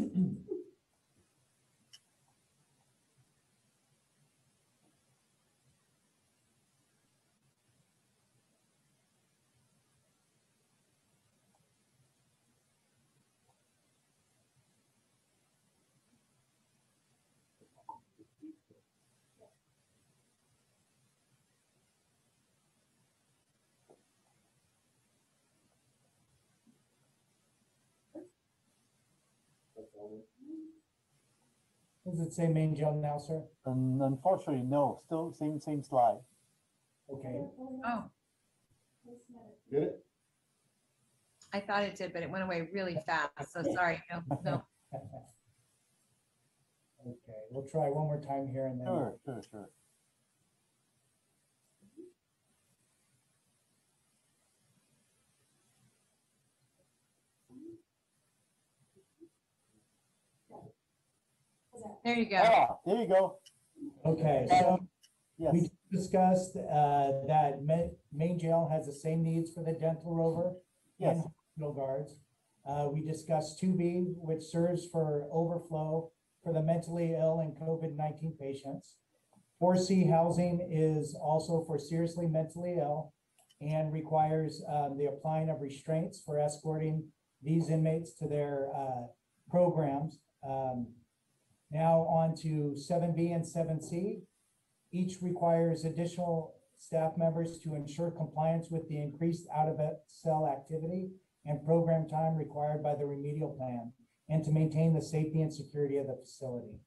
Does it say main jail now, sir? And unfortunately, no, still same, same slide. Okay. Oh, Get it? I thought it did, but it went away really fast. So sorry. No, no. Okay, we'll try one more time here and then. Sure, sure, sure. There you go. Ah, there you go. Okay, so Yes, we discussed uh, that ma- main jail has the same needs for the dental rover and Yes. hospital guards. Uh, We discussed two B, which serves for overflow for the mentally ill and COVID-19 patients. Four C housing is also for seriously mentally ill and requires um, the applying of restraints for escorting these inmates to their uh, programs. Um, Now on to seven B and seven C. Each requires additional staff members to ensure compliance with the increased out-of-cell activity and program time required by the remedial plan and to maintain the safety and security of the facility.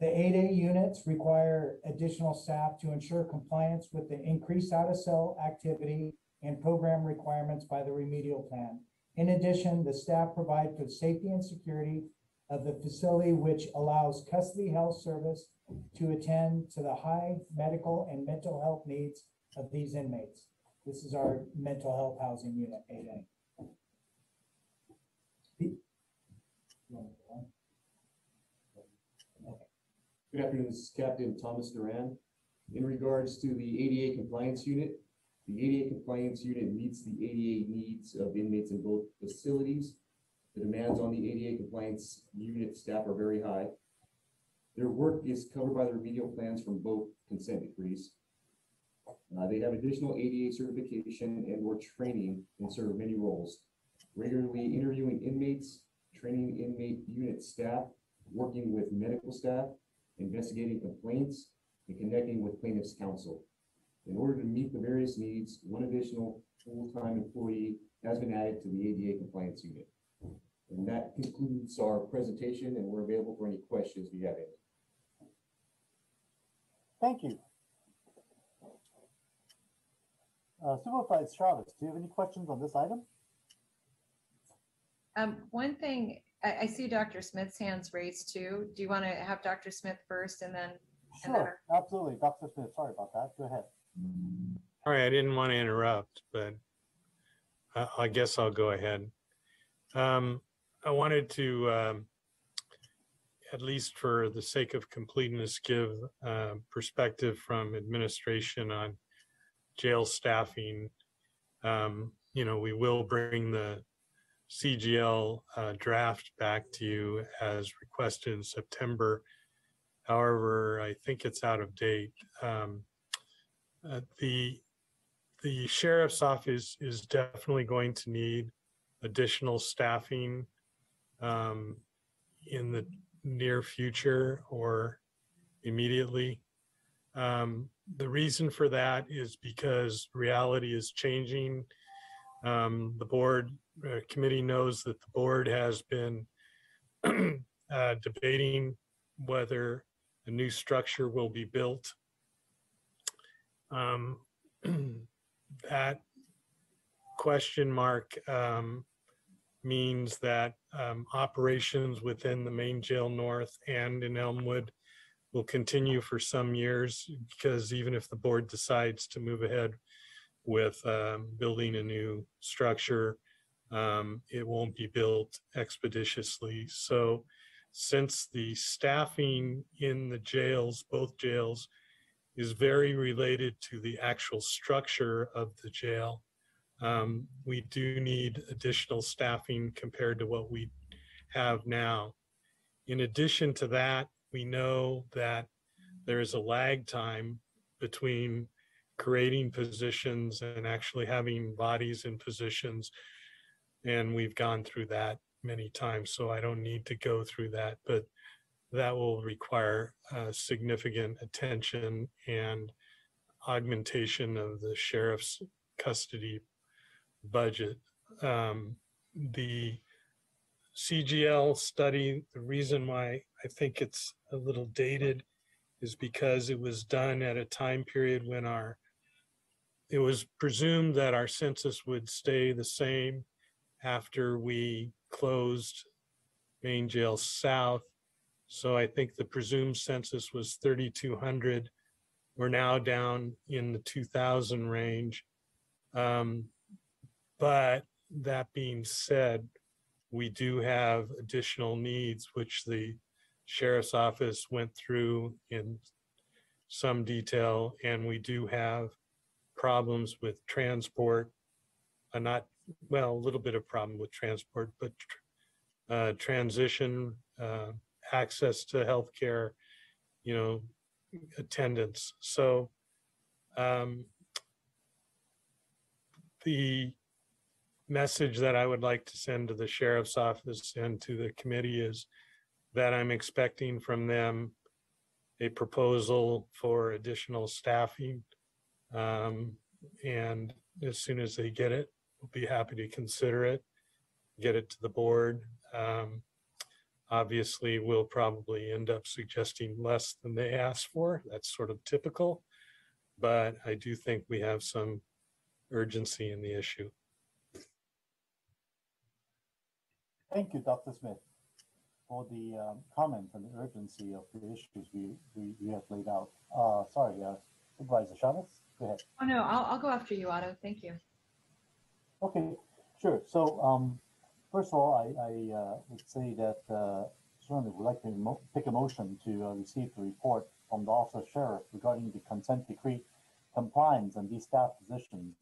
The eight A units require additional staff to ensure compliance with the increased out-of-cell activity and program requirements by the remedial plan. In addition, the staff provide for safety and security of the facility, which allows custody health service to attend to the high medical and mental health needs of these inmates. This is our mental health housing unit, eight A. Good afternoon, this is Captain Thomas Duran. In regards to the ADA compliance unit, the ADA compliance unit meets the ADA needs of inmates in both facilities. The demands on the ADA compliance unit staff are very high. Their work is covered by the remedial plans from both consent decrees. Uh, they have additional ADA certification and or training and serve many roles. Regularly interviewing inmates, training inmate unit staff, working with medical staff, investigating complaints, and connecting with plaintiff's counsel. In order to meet the various needs, one additional full-time employee has been added to the ADA compliance unit. And that concludes our presentation, and we're available for any questions if you have any. Thank you. Uh, Supervisor Chavez, do you have any questions on this item? Um, one thing, I, I see Dr. Smith's hands raised too. Do you want to have Dr. Smith first and then? and then Sure, absolutely. Dr. Smith, sorry about that. Go ahead. Sorry, I didn't want to interrupt, but I, I guess I'll go ahead. Um, I wanted to, um, at least for the sake of completeness, give uh, perspective from administration on jail staffing. Um, you know, we will bring the CGL uh, draft back to you as requested in September. However, I think it's out of date. Um, uh, the the sheriff's office is definitely going to need additional staffing um, in the near future or immediately. Um, the reason for that is because reality is changing. Um, the board uh, committee knows that the board has been uh, debating whether a new structure will be built. Um, that question mark um, means that um, operations within the main jail north and in Elmwood will continue for some years because even if the board decides to move ahead with um, building a new structure, um, it won't be built expeditiously. So since the staffing in the jails, both jails, is very related to the actual structure of the jail. Um, we do need additional staffing compared to what we have now. In addition to that, we know that there is a lag time between creating positions and actually having bodies in positions. And we've gone through that many times, so I don't need to go through that, but that will require uh, significant attention and augmentation of the sheriff's custody budget. Um, the CGL study, the reason why I think it's a little dated is because it was done at a time period when our, it was presumed that our census would stay the same after we closed Main Jail South. So I think the presumed census was 3,200. We're now down in the 2,000 range. Um, but that being said, we do have additional needs, which the sheriff's office went through in some detail, and we do have problems with transport. Uh, not, well, a little bit of problem with transport, but uh, transition, uh, access to healthcare, you know, attendance. So um, the message that I would like to send to the sheriff's office and to the committee is that I'm expecting from them a proposal for additional staffing. Um, And as soon as they get it, we'll be happy to consider it, get it to the board. Um, Obviously, we'll probably end up suggesting less than they asked for. That's sort of typical. But I do think we have some urgency in the issue. Thank you, Dr. Smith, for the um, comments and the urgency of the issues we, we, we have laid out. Uh, sorry, uh, Supervisor Chavez, go ahead. Oh, no, I'll, I'll go after you, Otto. Thank you. Okay, sure. So, um, first of all, I, I, uh, would say that, uh, certainly would like to take a motion to, uh, receive the report from the Office of Sheriff regarding the consent decree compliance and these staff positions.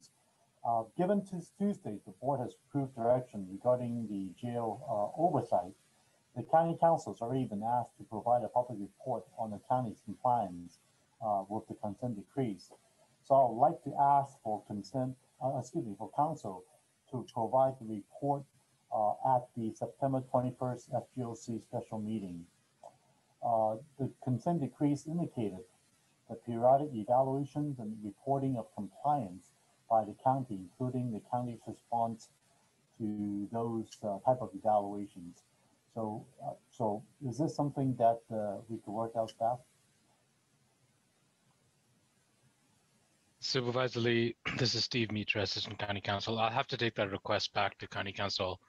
Uh, given to Tuesday, the board has approved direction regarding the jail, uh, oversight. The county counsel's already been asked to provide a public report on the county's compliance, uh, with the consent decrees. So I would like to ask for consent, uh, excuse me, for counsel to provide the report uh, at the September 21st FGOC special meeting. Uh, The consent decrees indicated the periodic evaluations and reporting of compliance by the county, including the county's response to those uh, type of evaluations. So, uh, so is this something that uh, we could work out, staff? Supervisor Lee, this is Steve Mitra, Assistant County Counsel. I'll have to take that request back to County Counsel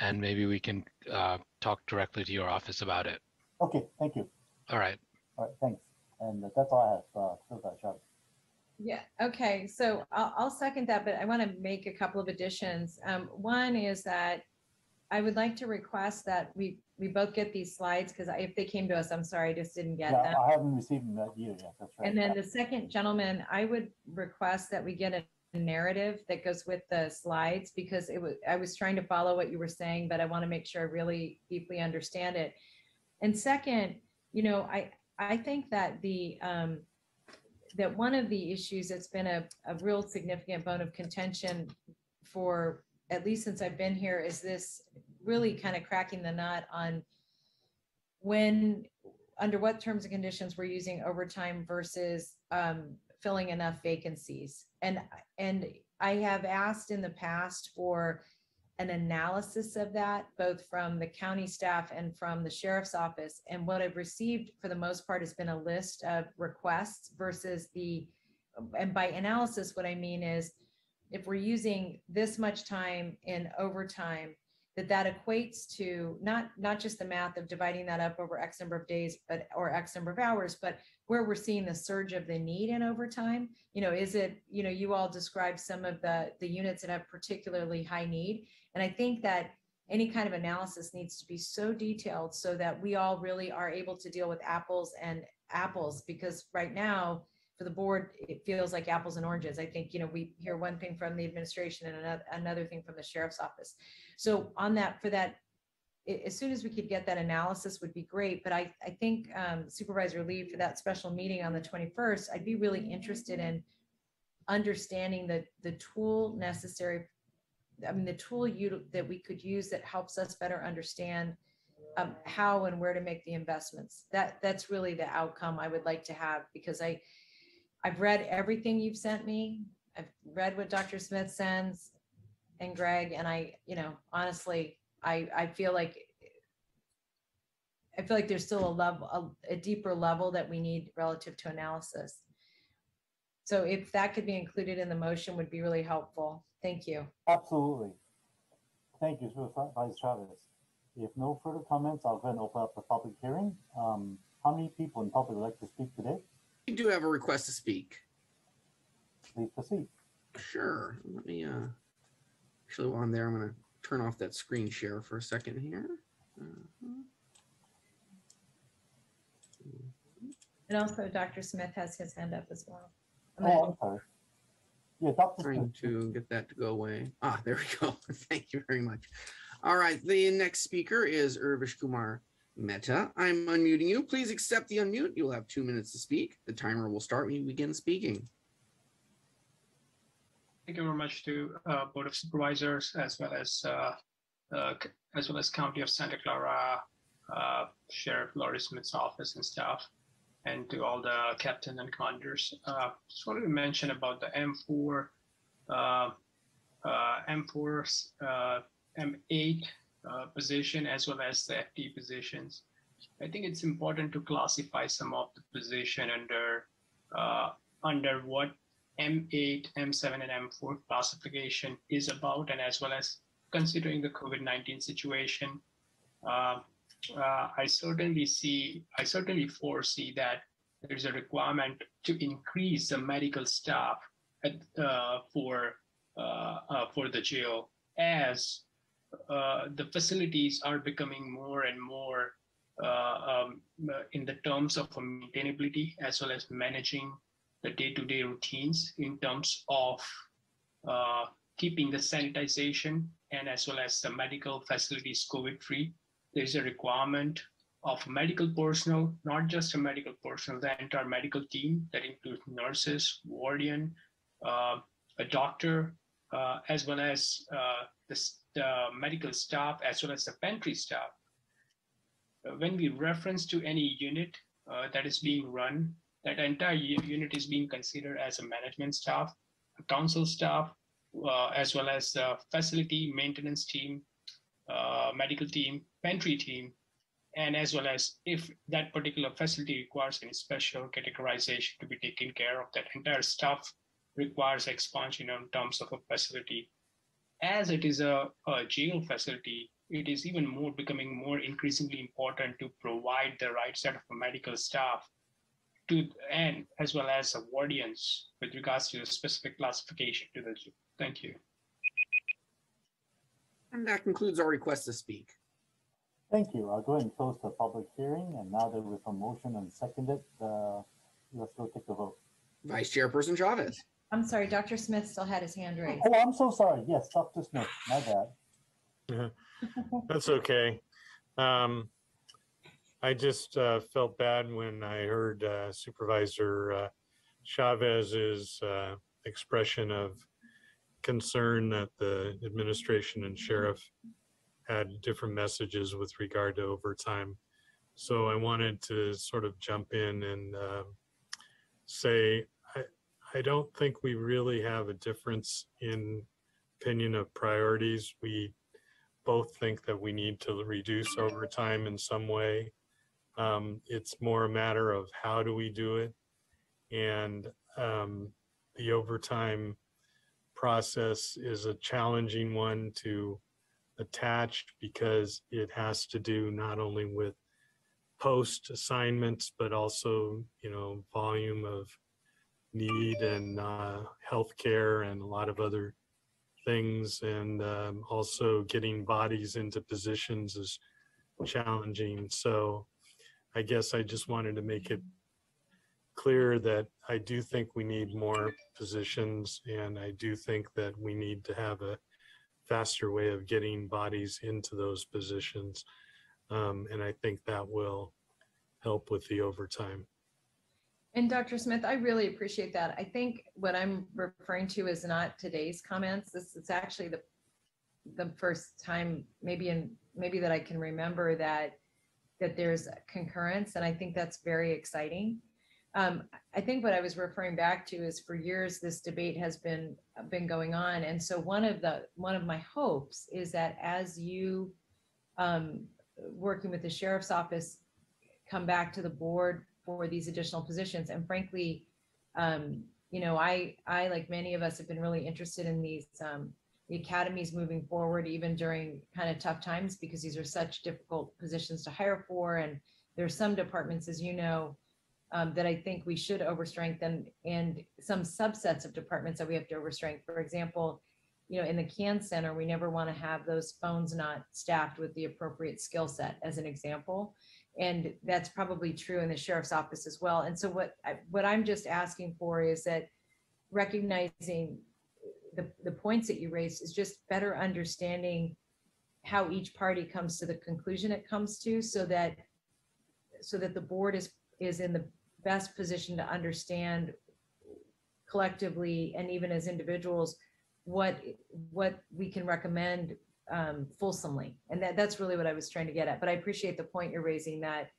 and maybe we can uh, talk directly to your office about it. Okay, thank you. All right. All right, thanks. And that's all I have, uh, Supervisor Chavez. Yeah, okay, so I'll, I'll second that, but I want to make a couple of additions. Um, one is that I would like to request that we, we both get these slides, because if they came to us, I'm sorry, I just didn't get them. Yeah, I haven't received them either yet, that's right. And then the second gentleman, I would request that we get a narrative that goes with the slides because it was, I was trying to follow what you were saying, but I want to make sure I really deeply understand it. And second, you know, I, I think that the, um, that one of the issues that's been a, a real significant bone of contention for, at least since I've been here, is this really kind of cracking the nut on when, under what terms and conditions we're using overtime versus um, filling enough vacancies. And, and I have asked in the past for an analysis of that, both from the county staff and from the sheriff's office. And what I've received for the most part has been a list of requests versus the, and by analysis, what I mean is if we're using this much time in overtime, that that equates to not, not just the math of dividing that up over X number of days, but, or X number of hours, but where we're seeing the surge of the need in overtime. You know, is it, you know, you all described some of the, the units that have particularly high need. And I think that any kind of analysis needs to be so detailed so that we all really are able to deal with apples and apples, because right now, for the board, it feels like apples and oranges. I think, you know, we hear one thing from the administration and another, another thing from the sheriff's office. So on that, for that, a- as soon as we could get that analysis would be great, but I, I think um, Supervisor Lee, for that special meeting on the 21st, I'd be really interested in understanding the, the tool necessary, I mean, the tool you, that we could use that helps us better understand um, how and where to make the investments. That, that's really the outcome I would like to have, because I, I've read everything you've sent me. I've read what Dr. Smith sends and Greg, and I, you know, honestly, I, I feel like I feel like there's still a level, a, a deeper level that we need relative to analysis. So if that could be included in the motion would be really helpful. Thank you. Absolutely. Thank you, Supervisor Chavez. If no further comments, I'll go ahead and open up the public hearing. Um, how many people in public would like to speak today? We do have a request to speak. Please proceed. Sure. Let me, uh, actually while I'm there, I'm gonna turn off that screen share for a second here. Uh-huh. And also Dr. Smith has his hand up as well. I'm Oh, gonna- I'm sorry. Yeah, Dr. Trying to get that to go away. Ah, there we go. Thank you very much. All right, the next speaker is Urvish Kumar Mehta. I'm unmuting you. Please accept the unmute. You'll have two minutes to speak. The timer will start when you begin speaking. Thank you very much to uh, Board of Supervisors as well as uh, uh, as well as County of Santa Clara uh, Sheriff Laurie Smith's office and staff, and to all the captain and commanders. Uh, just wanted to mention about the M4, uh, uh, M4, uh, M8 uh, position as well as the FT positions. I think it's important to classify some of the position under uh, under what M8, M7, and M4 classification is about, and as well as considering the COVID-19 situation. Uh, uh, I certainly see, I certainly foresee that there's a requirement to increase the medical staff at, uh, for uh, uh, for the jail as uh, the facilities are becoming more and more um, in the terms of maintainability as well as managing the day-to-day routines in terms of keeping the sanitization and as well as the medical facilities COVID-free. There's a requirement of medical personnel, not just a medical personnel, the entire medical team that includes nurses, warden, uh, a doctor, uh, as well as uh, the, the medical staff, as well as the pantry staff. Uh, when we reference to any unit uh, that is being run, that entire unit is being considered as a management staff, a council staff, uh, as well as the facility maintenance team, uh, medical team, pantry team, and as well as if that particular facility requires any special categorization to be taken care of, that entire staff requires expansion in terms of a facility. As it is a, a jail facility, it is even more becoming more increasingly important to provide the right set of medical staff to and as well as a wardians with regards to the specific classification to the jail. Thank you. And that concludes our request to speak. Thank you. I'll go ahead and close the public hearing, and now that we've a motion and seconded, uh, let's go take a vote. Vice Chairperson Chavez. I'm sorry, Dr. Smith still had his hand raised. Oh, I'm so sorry. Yes, Dr. Smith, my bad. Yeah, That's okay. Um, I just uh, felt bad when I heard uh, Supervisor uh, Chavez's uh, expression of concern that the administration and sheriff had different messages with regard to overtime. So I wanted to sort of jump in and um, say, I, I don't think we really have a difference in opinion of priorities. We both think that we need to reduce overtime in some way. Um, it's more a matter of how do we do it? And um, the overtime process is a challenging one to attach because it has to do not only with post assignments, but also, you know, volume of need and uh, healthcare and a lot of other things. And um, also getting bodies into positions is challenging. So I guess I just wanted to make it clear that I do think we need more positions and I do think that we need to have a faster way of getting bodies into those positions. Um, and I think that will help with the overtime. And Dr. Smith, I really appreciate that. I think what I'm referring to is not today's comments. This is actually the the first time maybe in maybe that I can remember that that there's concurrence and I think that's very exciting. Um, I think what I was referring back to is for years this debate has been been going on and so one of the one of my hopes is that as you um, working with the sheriff's office come back to the board for these additional positions. And frankly, um, you know, I, I, like many of us have been really interested in these, um, the academies moving forward, even during kind of tough times, because these are such difficult positions to hire for. And there's some departments, as you know, um, that I think we should overstrengthen and some subsets of departments that we have to overstrengthen. For example, you know, in the CAN center, we never want to have those phones not staffed with the appropriate skill set as an example. And that's probably true in the sheriff's office as well. And so what, I, what I'm just asking for is that recognizing the, the points that you raised is just better understanding how each party comes to the conclusion it comes to so that so that the board is is in the best position to understand collectively and even as individuals what, what we can recommend um, fulsomely. And that, that's really what I was trying to get at. But I appreciate the point you're raising that,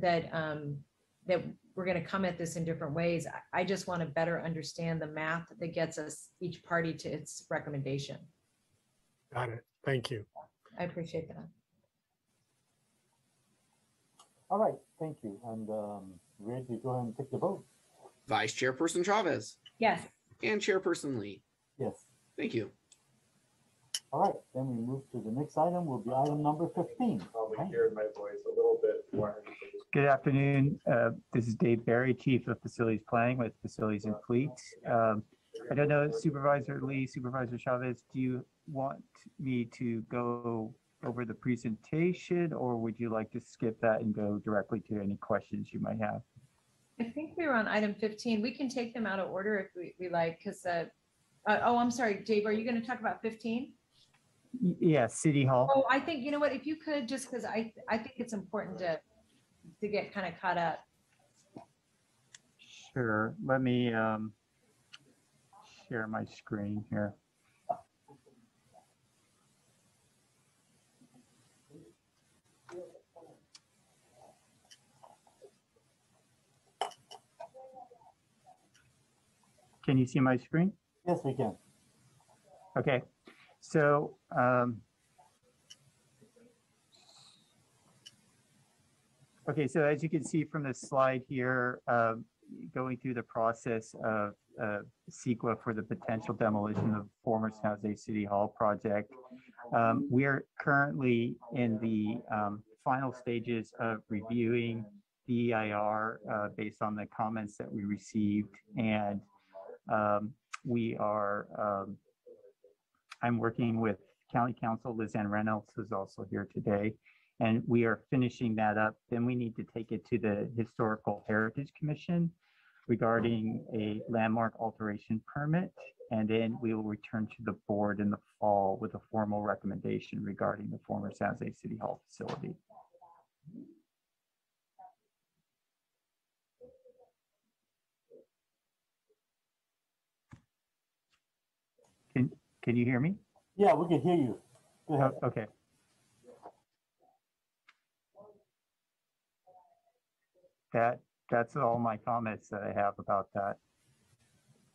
that, um, that we're going to come at this in different ways. I- I just want to better understand the math that gets us each party to its recommendation. Got it. Thank you. I appreciate that. All right, thank you. And um, ready to go ahead and take the vote? Vice Chairperson Chavez Yes. and Chairperson Lee. Yes. Thank you. All right, then we move to the next item, will be item number fifteen. Probably hear my voice a little bit more. Good afternoon. Uh, This is Dave Barry, Chief of Facilities Planning with Facilities and Fleet. Um, I don't know Supervisor Lee, Supervisor Chavez, do you want me to go over the presentation or would you like to skip that and go directly to any questions you might have? I think we were on item 15. We can take them out of order if we, we like, because, uh, uh, oh, I'm sorry, Dave, are you going to talk about 15? Y- Yeah, City Hall. Oh, I think, you know what, if you could, just because I, I think it's important to, to get kind of caught up. Sure, let me um, share my screen here. Can you see my screen? Yes, we can. Okay, so um, Okay, so as you can see from the slide here, um, going through the process of uh, CEQA for the potential demolition of former San Jose City Hall project. Um, We are currently in the um, final stages of reviewing the EIR uh, based on the comments that we received. And um, we are, um, I'm working with County Counsel Lizanne Reynolds, who's also here today, and we are finishing that up. Then we need to take it to the Historical Heritage Commission regarding a landmark alteration permit. And then we will return to the board in the fall with a formal recommendation regarding the former San Jose City Hall facility. Can, can you hear me? Yeah, we can hear you. Go ahead. Oh, Okay. That, that's all my comments that I have about that.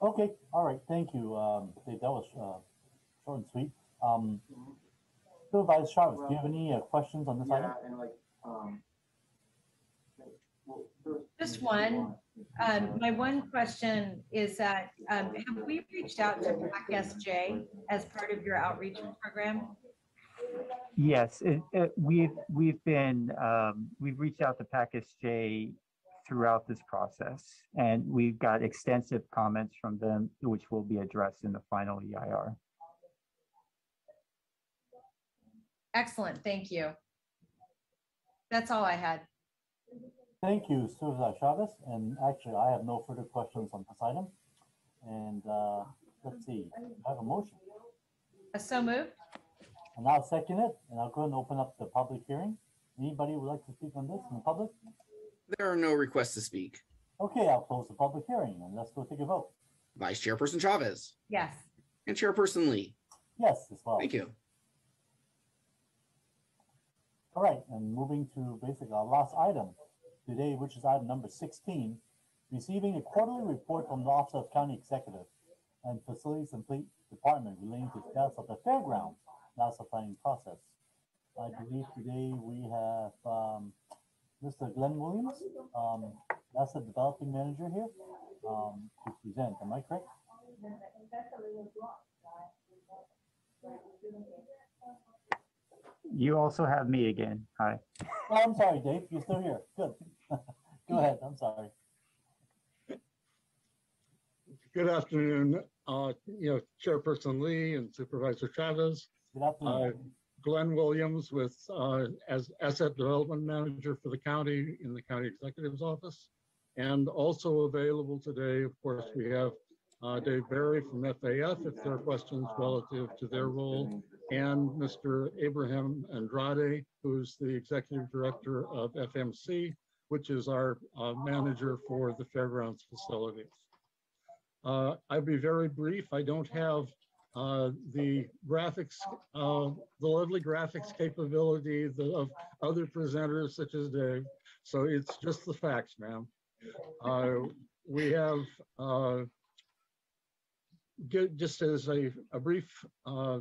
Okay, all right, thank you. Um, Dave, that was uh, short and sweet. Um, Supervisor Chavez, do you have any uh, questions on this item? Yeah, and like, um. Just one. Um, my one question is that, um, have we reached out to PAC SJ as part of your outreach program? Yes, it, it, we've, we've been, um, we've reached out to PACSJ throughout this process. And we've got extensive comments from them, which will be addressed in the final EIR. Excellent, thank you. That's all I had. Thank you, Supervisor Chavez. And actually, I have no further questions on this item. And uh, let's see, I have a motion. Uh, So moved? And I'll second it, and I'll go ahead and open up the public hearing. Anybody would like to speak on this in the public? There are no requests to speak. Okay, I'll close the public hearing and let's go take a vote. Vice Chairperson Chavez Yes. and Chairperson Lee. Yes, as well. Thank you. All right, and moving to basically our last item today, which is item number sixteen, receiving a quarterly report from the Office of County Executive and Facilities and Fleet Department relating to status of the fairgrounds master planning process. I believe today we have um, Mr. Glenn Williams, um, that's the developing manager here, um, to present. Am I correct? You also have me again. Hi. Oh, I'm sorry, Dave. You're still here. Good. Go ahead. I'm sorry. Good afternoon, uh, you know, Chairperson Lee and Supervisor Chavez. Good Uh. Glenn Williams with, uh, as Asset Development Manager for the county in the County Executive's Office. And also available today, of course, we have uh, Dave Barry from FAF if there are questions relative to their role. And Mr. Abraham Andrade, who's the Executive Director of FMC, which is our uh, manager for the fairgrounds facilities. Uh, I'll be very brief. I don't have uh, the graphics, uh, the lovely graphics capability of other presenters such as Dave. So it's just the facts, ma'am. Uh, We have, uh, just as a, a brief uh,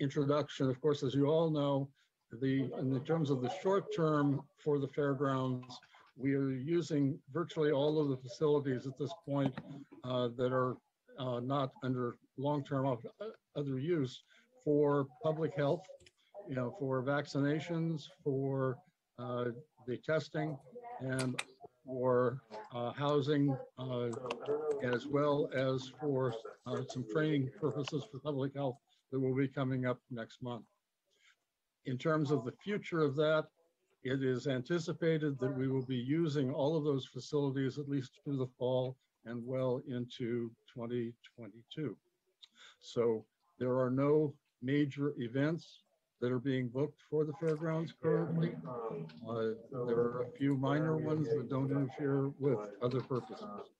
introduction, of course, as you all know, the, in the terms of the short term for the fairgrounds, we are using virtually all of the facilities at this point uh, that are uh, not under long-term uh, other use for public health, you know, for vaccinations, for uh, the testing, and for uh, housing, uh, as well as for some training purposes for public health that will be coming up next month. In terms of the future of that, it is anticipated that we will be using all of those facilities at least through the fall and well into 2022. So there are no major events that are being booked for the fairgrounds currently. Uh, There are a few minor ones that don't interfere with other purposes.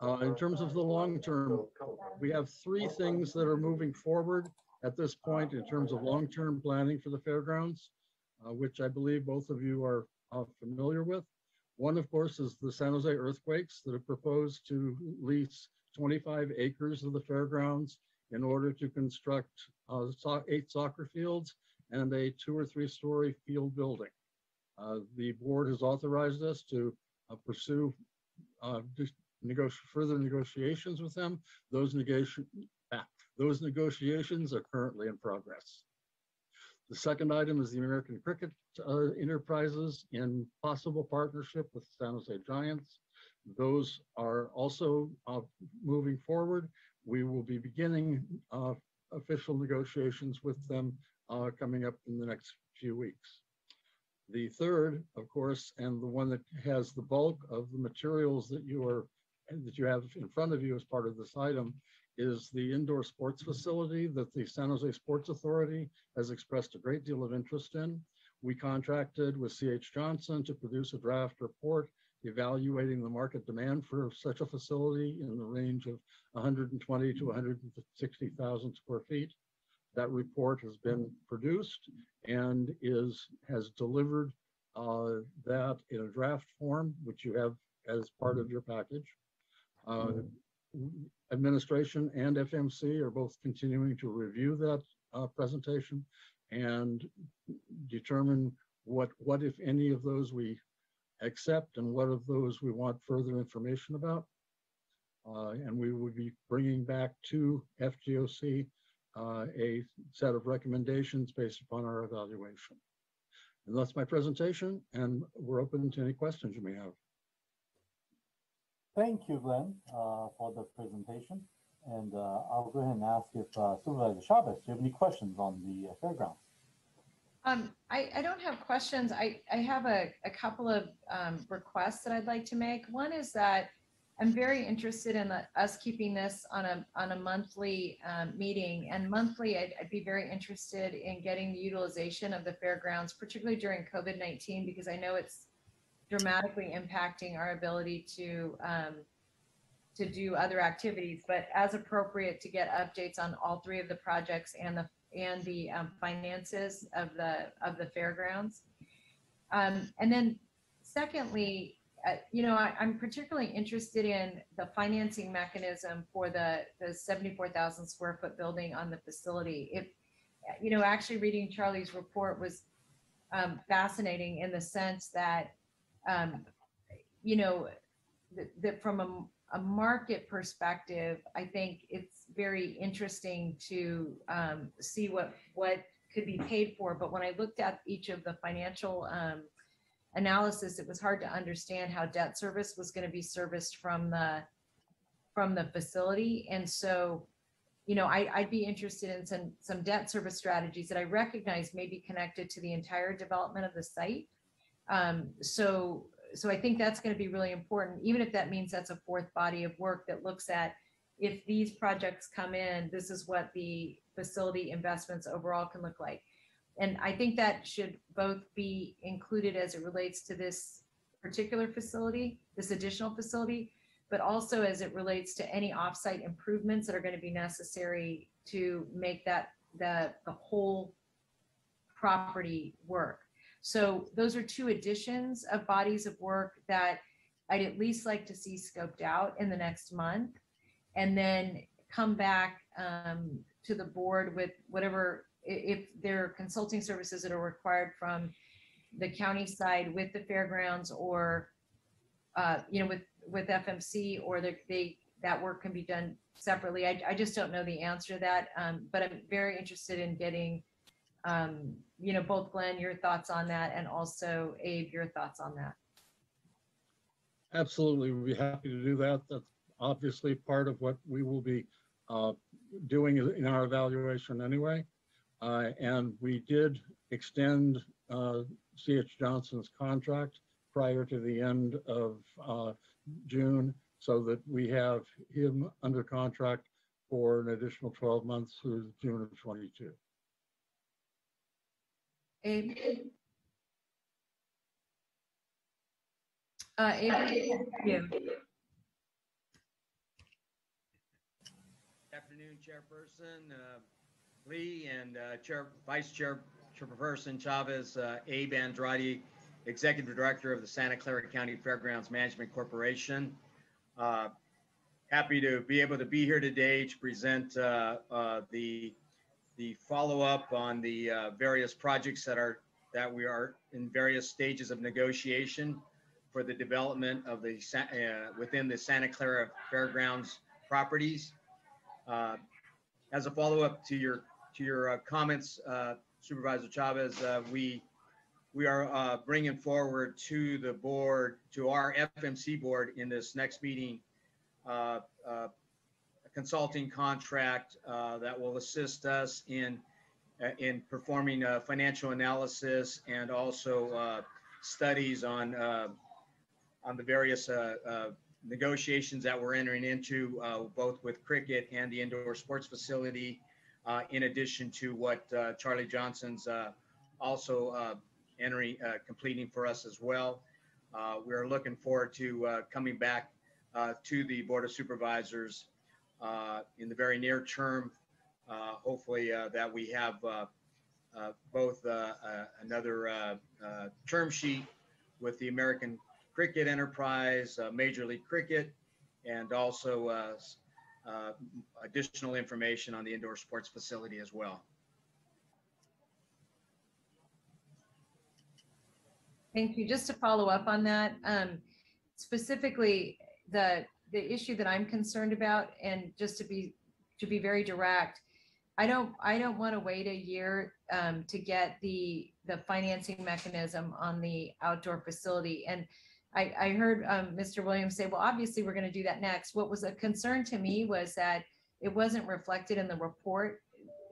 Uh, In terms of the long term, we have three things that are moving forward at this point in terms of long-term planning for the fairgrounds, uh, which I believe both of you are uh, familiar with. One, of course, is the San Jose Earthquakes that have proposed to lease 25 acres of the fairgrounds in order to construct uh, so- eight soccer fields and a two or three story field building. Uh, The board has authorized us to uh, pursue uh, further negotiations with them. Those ah, those negotiations are currently in progress. The second item is the American Cricket uh, Enterprises in possible partnership with San Jose Giants. Those are also uh, moving forward. We will be beginning uh, official negotiations with them uh, coming up in the next few weeks. The third, of course, and the one that has the bulk of the materials that you are, that you have in front of you as part of this item is the indoor sports facility that the San Jose Sports Authority has expressed a great deal of interest in. We contracted with CH Johnson to produce a draft report evaluating the market demand for such a facility in the range of 120 to 160,000 square feet. That report has been produced and is, has delivered uh, that in a draft form, which you have as part of your package. Uh, Administration and FMC are both continuing to review that uh, presentation and determine what, what if any of those we accept and what of those we want further information about. Uh, And we would be bringing back to FGOC uh, a set of recommendations based upon our evaluation. And that's my presentation, and we're open to any questions you may have. Thank you, Glenn, uh, for the presentation. And uh, I'll go ahead and ask if uh, Supervisor Chavez, do you have any questions on the fairgrounds? Um, I, I don't have questions. I, I have a, a couple of um, requests that I'd like to make. One is that I'm very interested in the- us keeping this on a, on a monthly um, meeting. And monthly, I'd, I'd be very interested in getting the utilization of the fairgrounds, particularly during COVID-19, because I know it's dramatically impacting our ability to um, to do other activities, but as appropriate to get updates on all three of the projects and the and the um, finances of the of the fairgrounds. Um, and then secondly, uh, you know, I, I'm particularly interested in the financing mechanism for the the 74,000 square foot building on the facility. If you know, actually reading Charlie's report was um, fascinating in the sense that um, you know that, from a, a market perspective, I think it's very interesting to um, see what what could be paid for. But when I looked at each of the financial um, analysis, it was hard to understand how debt service was going to be serviced from the from the facility. And so, you know, I, I'd be interested in some some debt service strategies that I recognize may be connected to the entire development of the site. Um, so so I think that's going to be really important, even if that means that's a fourth body of work that looks at if these projects come in, this is what the facility investments overall can look like. And I think that should both be included as it relates to this particular facility, this additional facility, but also as it relates to any offsite improvements that are going to be necessary to make that, the, the whole property work. So those are two additions of bodies of work that I'd at least like to see scoped out in the next month. And then come back um, to the board with whatever, if there are consulting services that are required from the county side with the fairgrounds or, uh, you know, with, with FMC or the, they, that work can be done separately. I, I just don't know the answer to that. Um, but I'm very interested in getting, um, you know, both Glenn, your thoughts on that and also Abe, your thoughts on that. Absolutely, we'd be happy to do that. That's obviously part of what we will be uh, doing in our evaluation anyway. Uh, And we did extend uh, CH Johnson's contract prior to the end of uh, June so that we have him under contract for an additional 12 months through June of 22. Abe? Uh, Abe, you. Afternoon, Chairperson uh, Lee and uh, Chair, Vice Chair, Chairperson Chavez, uh, Abe Andrade, Executive Director of the Santa Clara County Fairgrounds Management Corporation. Uh, Happy to be able to be here today to present uh, the, the follow-up on the uh, various projects that are, that we are in various stages of negotiation for the development of the, uh, within the Santa Clara Fairgrounds properties. Uh, As a follow-up to your, to your uh, comments, uh, Supervisor Chavez, uh, we, we are bringing forward to the board, to our FMC board in this next meeting, consulting contract uh, that will assist us in, uh, in performing uh, financial analysis and also uh, studies on, uh, on the various uh, uh, negotiations that we're entering into, both with cricket and the indoor sports facility, in addition to what Charlie Johnson's also entering, completing for us as well. We're looking forward to coming back to the Board of Supervisors in the very near term. Uh, Hopefully uh, that we have uh, uh, both uh, uh, another uh, uh, term sheet with the American Cricket Enterprise, uh, Major League Cricket, and also uh, uh, additional information on the indoor sports facility as well. Thank you. Just to follow up on that, um, specifically, the, the issue that I'm concerned about, and just to be, to be very direct, I don't, I don't want to wait a year, um, to get the, the financing mechanism on the outdoor facility. And I, I heard, um, Mr. Williams say, well, obviously, we're going to do that next. What was a concern to me was that it wasn't reflected in the report,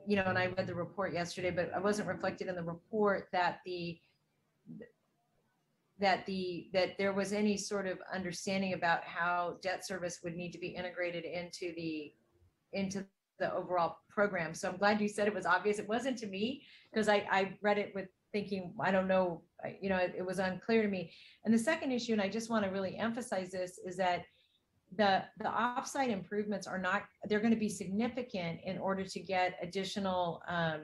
you know, and I read the report yesterday, but I wasn't reflected in the report that the, that the, that there was any sort of understanding about how debt service would need to be integrated into the, into the overall program. So I'm glad you said it was obvious. It wasn't to me, because I, I read it with thinking, I don't know, you know, it, it was unclear to me. And the second issue, and I just want to really emphasize this, is that the, the offsite improvements are not, they're going to be significant in order to get additional, um,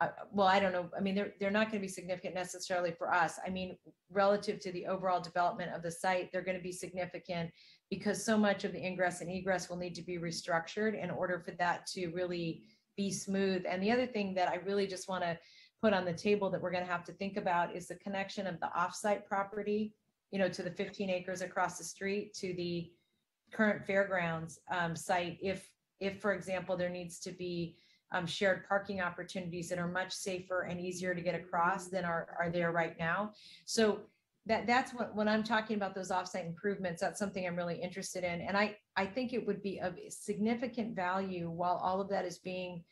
uh, well, I don't know. I mean, they're, they're not going to be significant necessarily for us. I mean, relative to the overall development of the site, they're going to be significant because so much of the ingress and egress will need to be restructured in order for that to really be smooth. And the other thing that I really just want to put on the table that we're going to have to think about is the connection of the offsite property, you know, to the 15 acres across the street to the current fairgrounds um, site. If, if, for example, there needs to be um, shared parking opportunities that are much safer and easier to get across than are, are there right now. So that, that's what, when I'm talking about those offsite improvements, that's something I'm really interested in. And I, I think it would be of significant value while all of that is being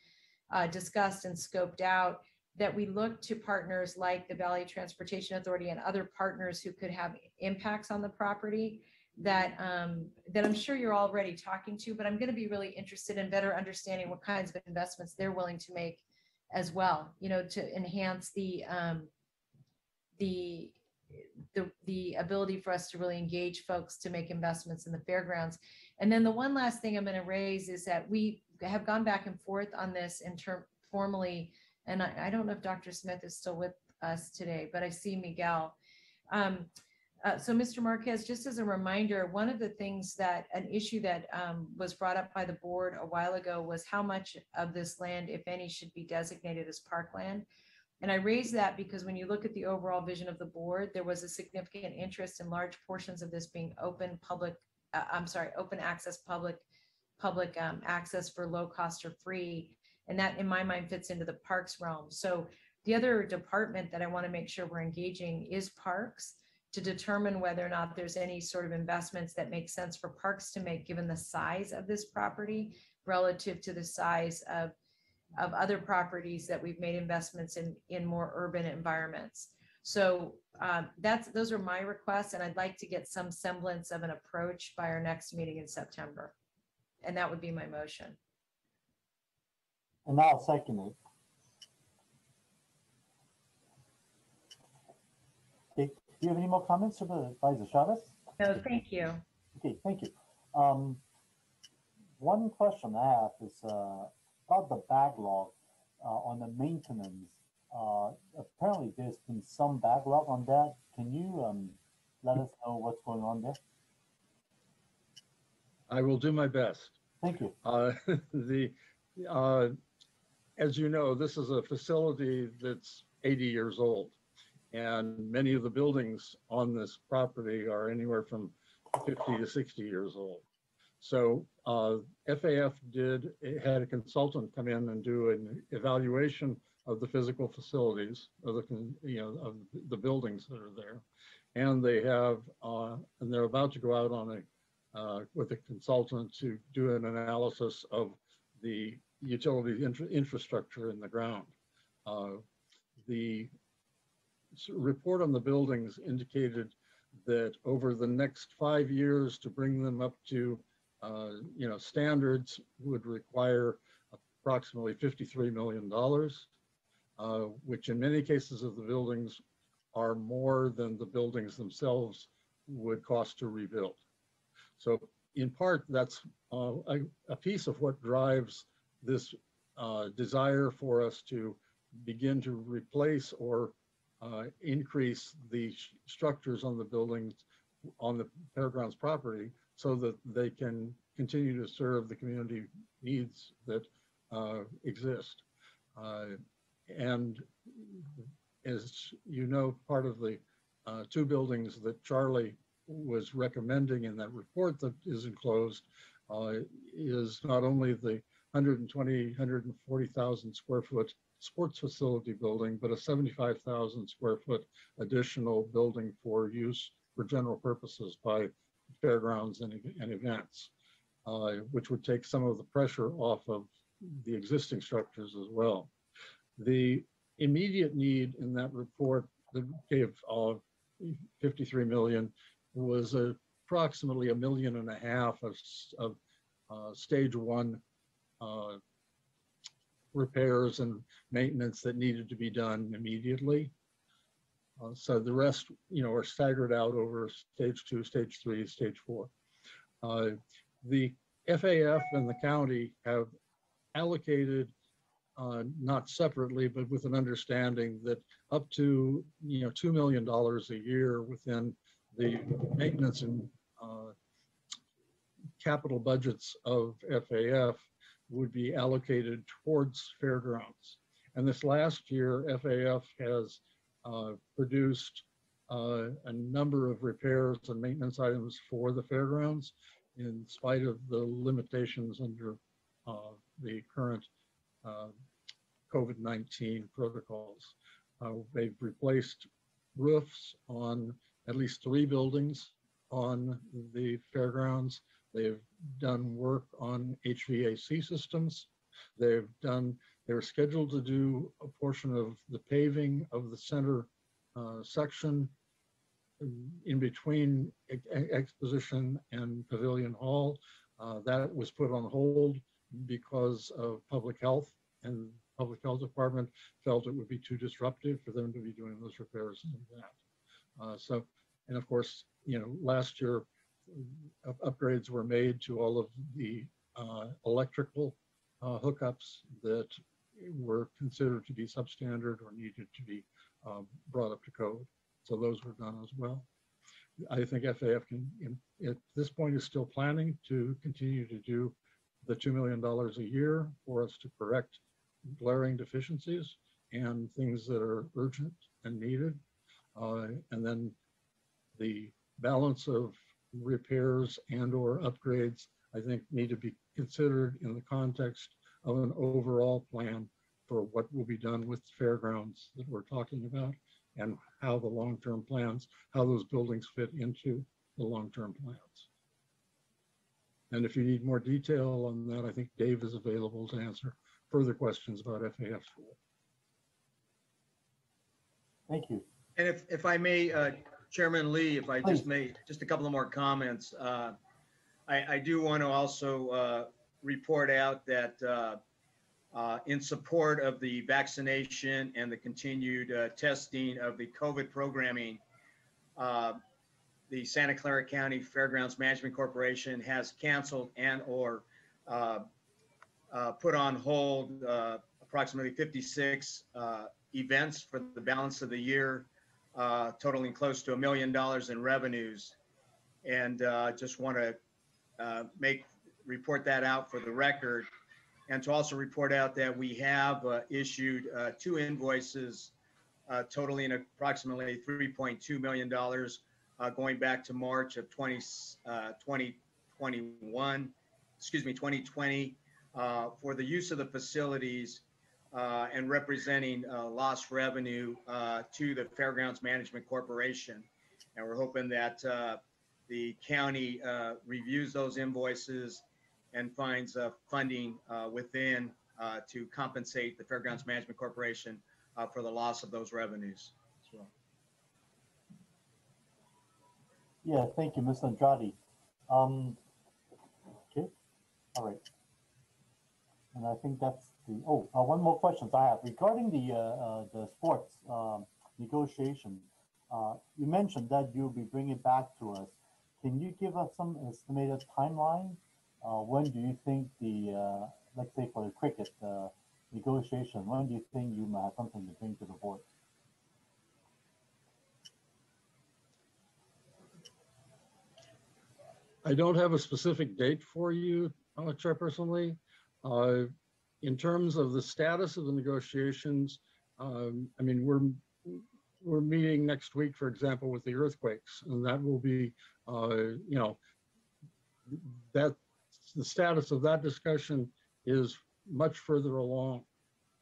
uh, discussed and scoped out, that we look to partners like the Valley Transportation Authority and other partners who could have impacts on the property that um, that I'm sure you're already talking to, but I'm going to be really interested in better understanding what kinds of investments they're willing to make as well. You know, to enhance the um, the the, the ability for us to really engage folks to make investments in the fairgrounds. And then the one last thing I'm going to raise is that we have gone back and forth on this in term formally. And I, I don't know if Dr. Smith is still with us today, but I see Miguel. Um, uh, so Mr. Marquez, just as a reminder, one of the things that an issue that um, was brought up by the board a while ago was how much of this land, if any, should be designated as parkland. And I raise that because when you look at the overall vision of the board, there was a significant interest in large portions of this being open public, uh, I'm sorry, open access public, public um, access for low cost or free. And that in my mind fits into the parks realm. So the other department that I want to make sure we're engaging is parks to determine whether or not there's any sort of investments that make sense for parks to make, given the size of this property relative to the size of, of other properties that we've made investments in, in more urban environments. So um, that's, those are my requests, and I'd like to get some semblance of an approach by our next meeting in September. And that would be my motion. And I'll second it. Okay, do you have any more comments, for the advisor Chavez? No, thank you. Okay, thank you. Um, one question I have is uh, about the backlog uh, on the maintenance. Uh, apparently, there's been some backlog on that. Can you um, let us know what's going on there? I will do my best. Thank you. Uh, the, uh, as you know, this is a facility that's 80 years old. And many of the buildings on this property are anywhere from 50 to 60 years old. So uh, FAF did, had a consultant come in and do an evaluation of the physical facilities of the, you know, of the buildings that are there. And they have, uh, and they're about to go out on a, uh, with a consultant to do an analysis of the utility infra- infrastructure in the ground. Uh, The report on the buildings indicated that over the next five years to bring them up to, uh, you know, standards would require approximately $53 million, uh, which in many cases of the buildings are more than the buildings themselves would cost to rebuild. So in part, that's uh, a, a piece of what drives this uh, desire for us to begin to replace or uh, increase the structures on the buildings on the fairgrounds property so that they can continue to serve the community needs that uh, exist. Uh, and as you know, part of the uh, two buildings that Charlie was recommending in that report that is enclosed uh, is not only the 120, 140,000 square foot sports facility building, but a 75,000 square foot additional building for use for general purposes by fairgrounds and, and events, uh, which would take some of the pressure off of the existing structures as well. The immediate need in that report that gave uh, 53 million was approximately a million and a half of, of uh, stage one uh, repairs and maintenance that needed to be done immediately. Uh, so the rest, you know, are staggered out over stage two, stage three, stage four. Uh, the FAF and the county have allocated, uh, not separately, but with an understanding that up to, you know, $2 million a year within the maintenance and uh, capital budgets of FAF would be allocated towards fairgrounds. And this last year, FAF has uh, produced uh, a number of repairs and maintenance items for the fairgrounds in spite of the limitations under uh, the current uh, COVID-19 protocols. Uh, They've replaced roofs on at least three buildings on the fairgrounds. They've done work on HVAC systems. They've done, they're scheduled to do a portion of the paving of the center uh, section in between ex- Exposition and Pavilion Hall. Uh, That was put on hold because of public health and Public Health Department felt it would be too disruptive for them to be doing those repairs and that. Uh, So, and of course, you know, last year, up- upgrades were made to all of the uh, electrical uh, hookups that were considered to be substandard or needed to be um, brought up to code. So those were done as well. I think FAF can, in- at this point, is still planning to continue to do the $2 million a year for us to correct glaring deficiencies and things that are urgent and needed. Uh, And then the balance of repairs and or upgrades, I think need to be considered in the context of an overall plan for what will be done with fairgrounds that we're talking about and how the long-term plans, how those buildings fit into the long-term plans. And if you need more detail on that, I think Dave is available to answer further questions about FAF. Thank you. And if, if I may, uh, Chairman Lee, if I just made, just a couple of more comments. uh, I, I do want to also uh, report out that uh, uh, in support of the vaccination and the continued uh, testing of the COVID programming, uh, the Santa Clara County Fairgrounds Management Corporation has canceled and/or uh, uh, put on hold uh, approximately 56 uh, events for the balance of the year, uh, totaling close to a million dollars in revenues. And uh, just want to uh, make, report that out for the record. And to also report out that we have uh, issued uh, two invoices uh, totaling approximately $3.2 million uh, going back to March of 20, uh, 2021, excuse me, 2020, uh, for the use of the facilities uh, and representing uh, lost revenue uh, to the Fairgrounds Management Corporation. And we're hoping that uh, the county uh, reviews those invoices and finds uh, funding within to compensate the Fairgrounds Management Corporation for the loss of those revenues. Yeah, thank you, Mr. Andrade. Um, okay, all right. And I think that's the, oh, uh, one more questions I have regarding the, uh, uh, the sports, um, negotiation. Uh, you mentioned that you'll be bringing back to us. Can you give us some estimated timeline? Uh, when do you think the, let's say for the cricket, negotiation, when do you think you might have something to bring to the board? I don't have a specific date for you, Chairperson Lee. Uh, In terms of the status of the negotiations, um, I mean, we're, we're meeting next week, for example, with the earthquakes, and that will be, uh, you know, that, the status of that discussion is much further along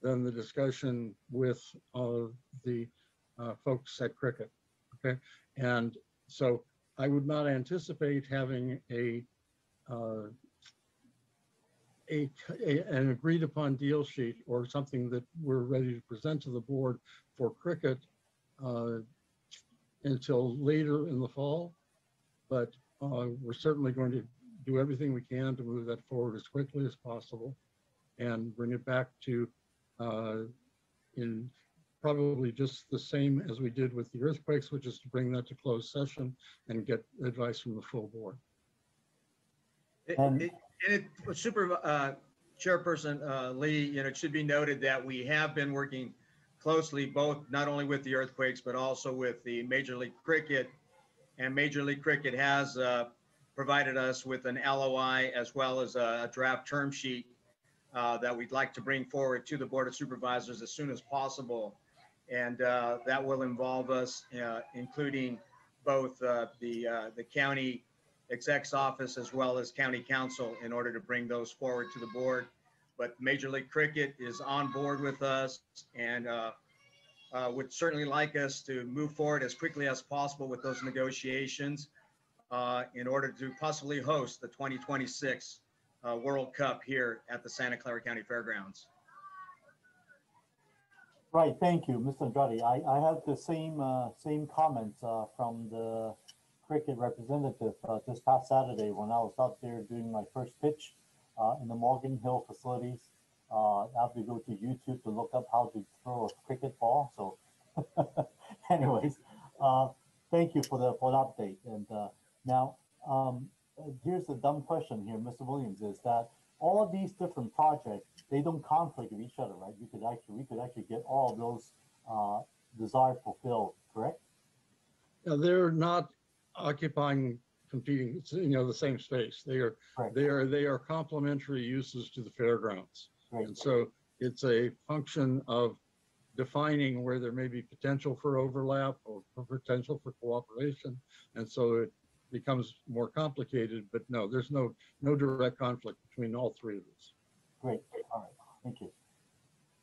than the discussion with uh, the uh, folks at Cricket. Okay, and so I would not anticipate having a, uh, a, a- an agreed upon deal sheet or something that we're ready to present to the board for cricket uh, until later in the fall. But uh, we're certainly going to do everything we can to move that forward as quickly as possible and bring it back to uh, in probably just the same as we did with the earthquakes, which is to bring that to closed session and get advice from the full board. It- And- it- And it, Super, uh, Chairperson uh, Lee, you know, it should be noted that we have been working closely, both, not only with the earthquakes, but also with the Major League Cricket. And Major League Cricket has uh, provided us with an LOI as well as a draft term sheet uh, that we'd like to bring forward to the Board of Supervisors as soon as possible. And uh, that will involve us, uh, including both uh, the, uh, the county exec's office as well as county counsel in order to bring those forward to the board. But Major League Cricket is on board with us and uh, uh, would certainly like us to move forward as quickly as possible with those negotiations uh, in order to possibly host the 2026 uh, World Cup here at the Santa Clara County Fairgrounds. Right, thank you, Mr. Andrade. I, I have the same, uh, same comments, uh, from the cricket representative, uh, this past Saturday when I was out there doing my first pitch, uh, in the Morgan Hill facilities. Uh, I have to go to YouTube to look up how to throw a cricket ball, so anyways, uh, thank you for the, for the update. And, uh, now, um, here's the dumb question here, Mr. Williams, is that all of these different projects, they don't conflict with each other, right? You could actually, we could actually get all of those, uh, desires fulfilled, correct? Now, they're not occupying competing, you know, the same space. They are, they are, they are complementary uses to the fairgrounds. And so it's a function of defining where there may be potential for overlap or for potential for cooperation. And so it becomes more complicated, but no, there's no, no direct conflict between all three of these. Great, all right, thank you.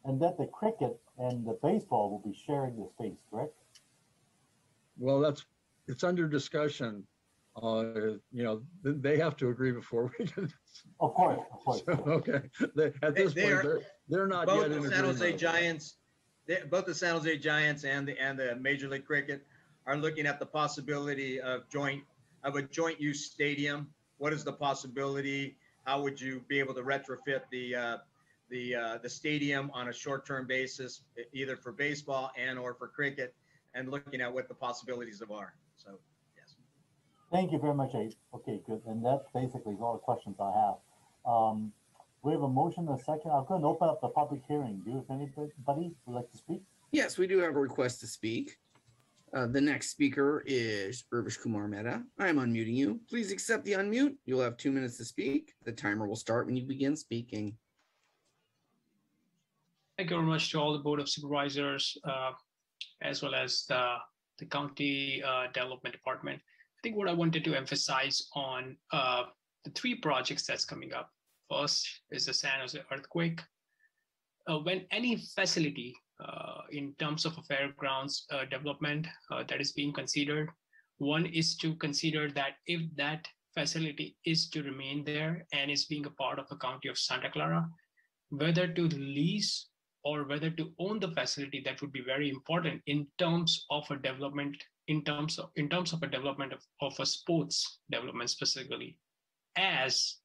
And that the cricket and the baseball will be sharing the space, correct? Well, that's, it's under discussion. Uh, you know, th- they have to agree before we can. Of course, of course. Okay, they, at They- this they point, are- they're, they're not both yet in the San Jose agreement. Giants, they, both the San Jose Giants and the and the Major League Cricket are looking at the possibility of joint of a joint use stadium. What is the possibility? How would you be able to retrofit the uh, the uh, the stadium on a short term basis, e- either for baseball and or for cricket, and looking at what the possibilities of are. So Thank you very much, Abe. Okay, good. And that basically is all the questions I have. Um, we have a motion, and a second. I'm going to open up the public hearing. Do you have anybody would like to speak? Yes, we do have a request to speak. Uh, the next speaker is Urvish Kumar Mehta. I am unmuting you. Please accept the unmute. You'll have two minutes to speak. The timer will start when you begin speaking. Thank you very much to all the Board of Supervisors, uh, as well as the, the County uh, Development Department. I think what I wanted to emphasize on uh, the three projects that's coming up. First is the San Jose earthquake. Uh, when any facility uh, in terms of a fairgrounds uh, development uh, that is being considered, one is to consider that if that facility is to remain there and is being a part of the county of Santa Clara, whether to lease or whether to own the facility that would be very important in terms of a development in terms of in terms of a development of, of a sports development specifically as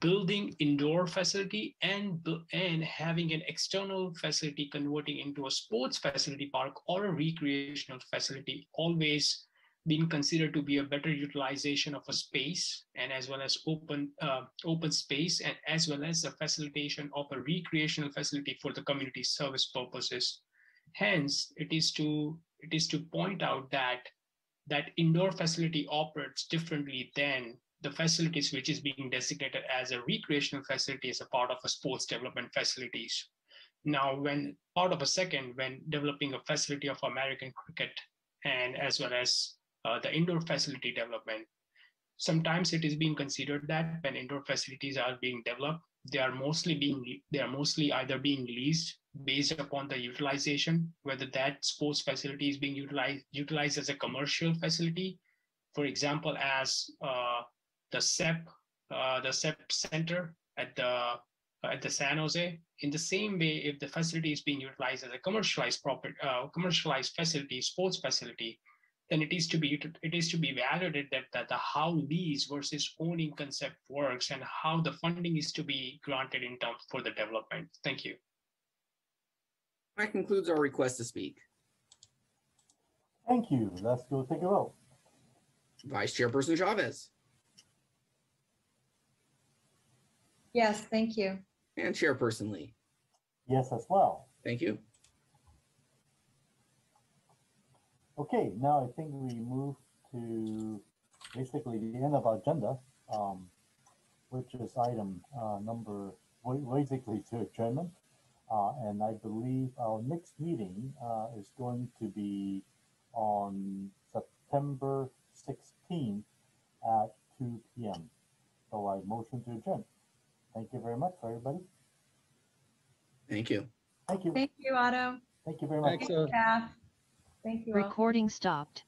building indoor facility and and having an external facility converting into a sports facility park or a recreational facility always being considered to be a better utilization of a space and as well as open uh, open space and as well as the facilitation of a recreational facility for the community service purposes. Hence it is to it is to point out that that indoor facility operates differently than the facilities which is being designated as a recreational facility as a part of a sports development facilities now when part of a second when developing a facility of american cricket and as well as uh, the indoor facility development. Sometimes it is being considered that when indoor facilities are being developed, they are mostly being they are mostly either being leased based upon the utilization, whether that sports facility is being utilized utilized as a commercial facility, for example, as uh, the SAP uh, the SAP Center at the at the San Jose. In the same way, if the facility is being utilized as a commercialized property, uh, commercialized facility, sports facility, then it is to be it is to be validated that, that the how lease versus owning concept works and how the funding is to be granted in terms for the development. Thank you. That concludes our request to speak. Thank you. Let's go take a vote. Vice Chairperson Chavez Yes, thank you. and Chairperson Lee. Yes, as well. Thank you. Okay, now I think we move to basically the end of our agenda, um, which is item, uh, number, ba- basically to adjournment. Uh, and I believe our next meeting, uh, is going to be on September sixteenth at two P M. So I motion to adjourn. Thank you very much, everybody. Thank you. Thank you. Thank you, Otto. Thank you very much. Thank you, staff. Thank you. all. Recording stopped.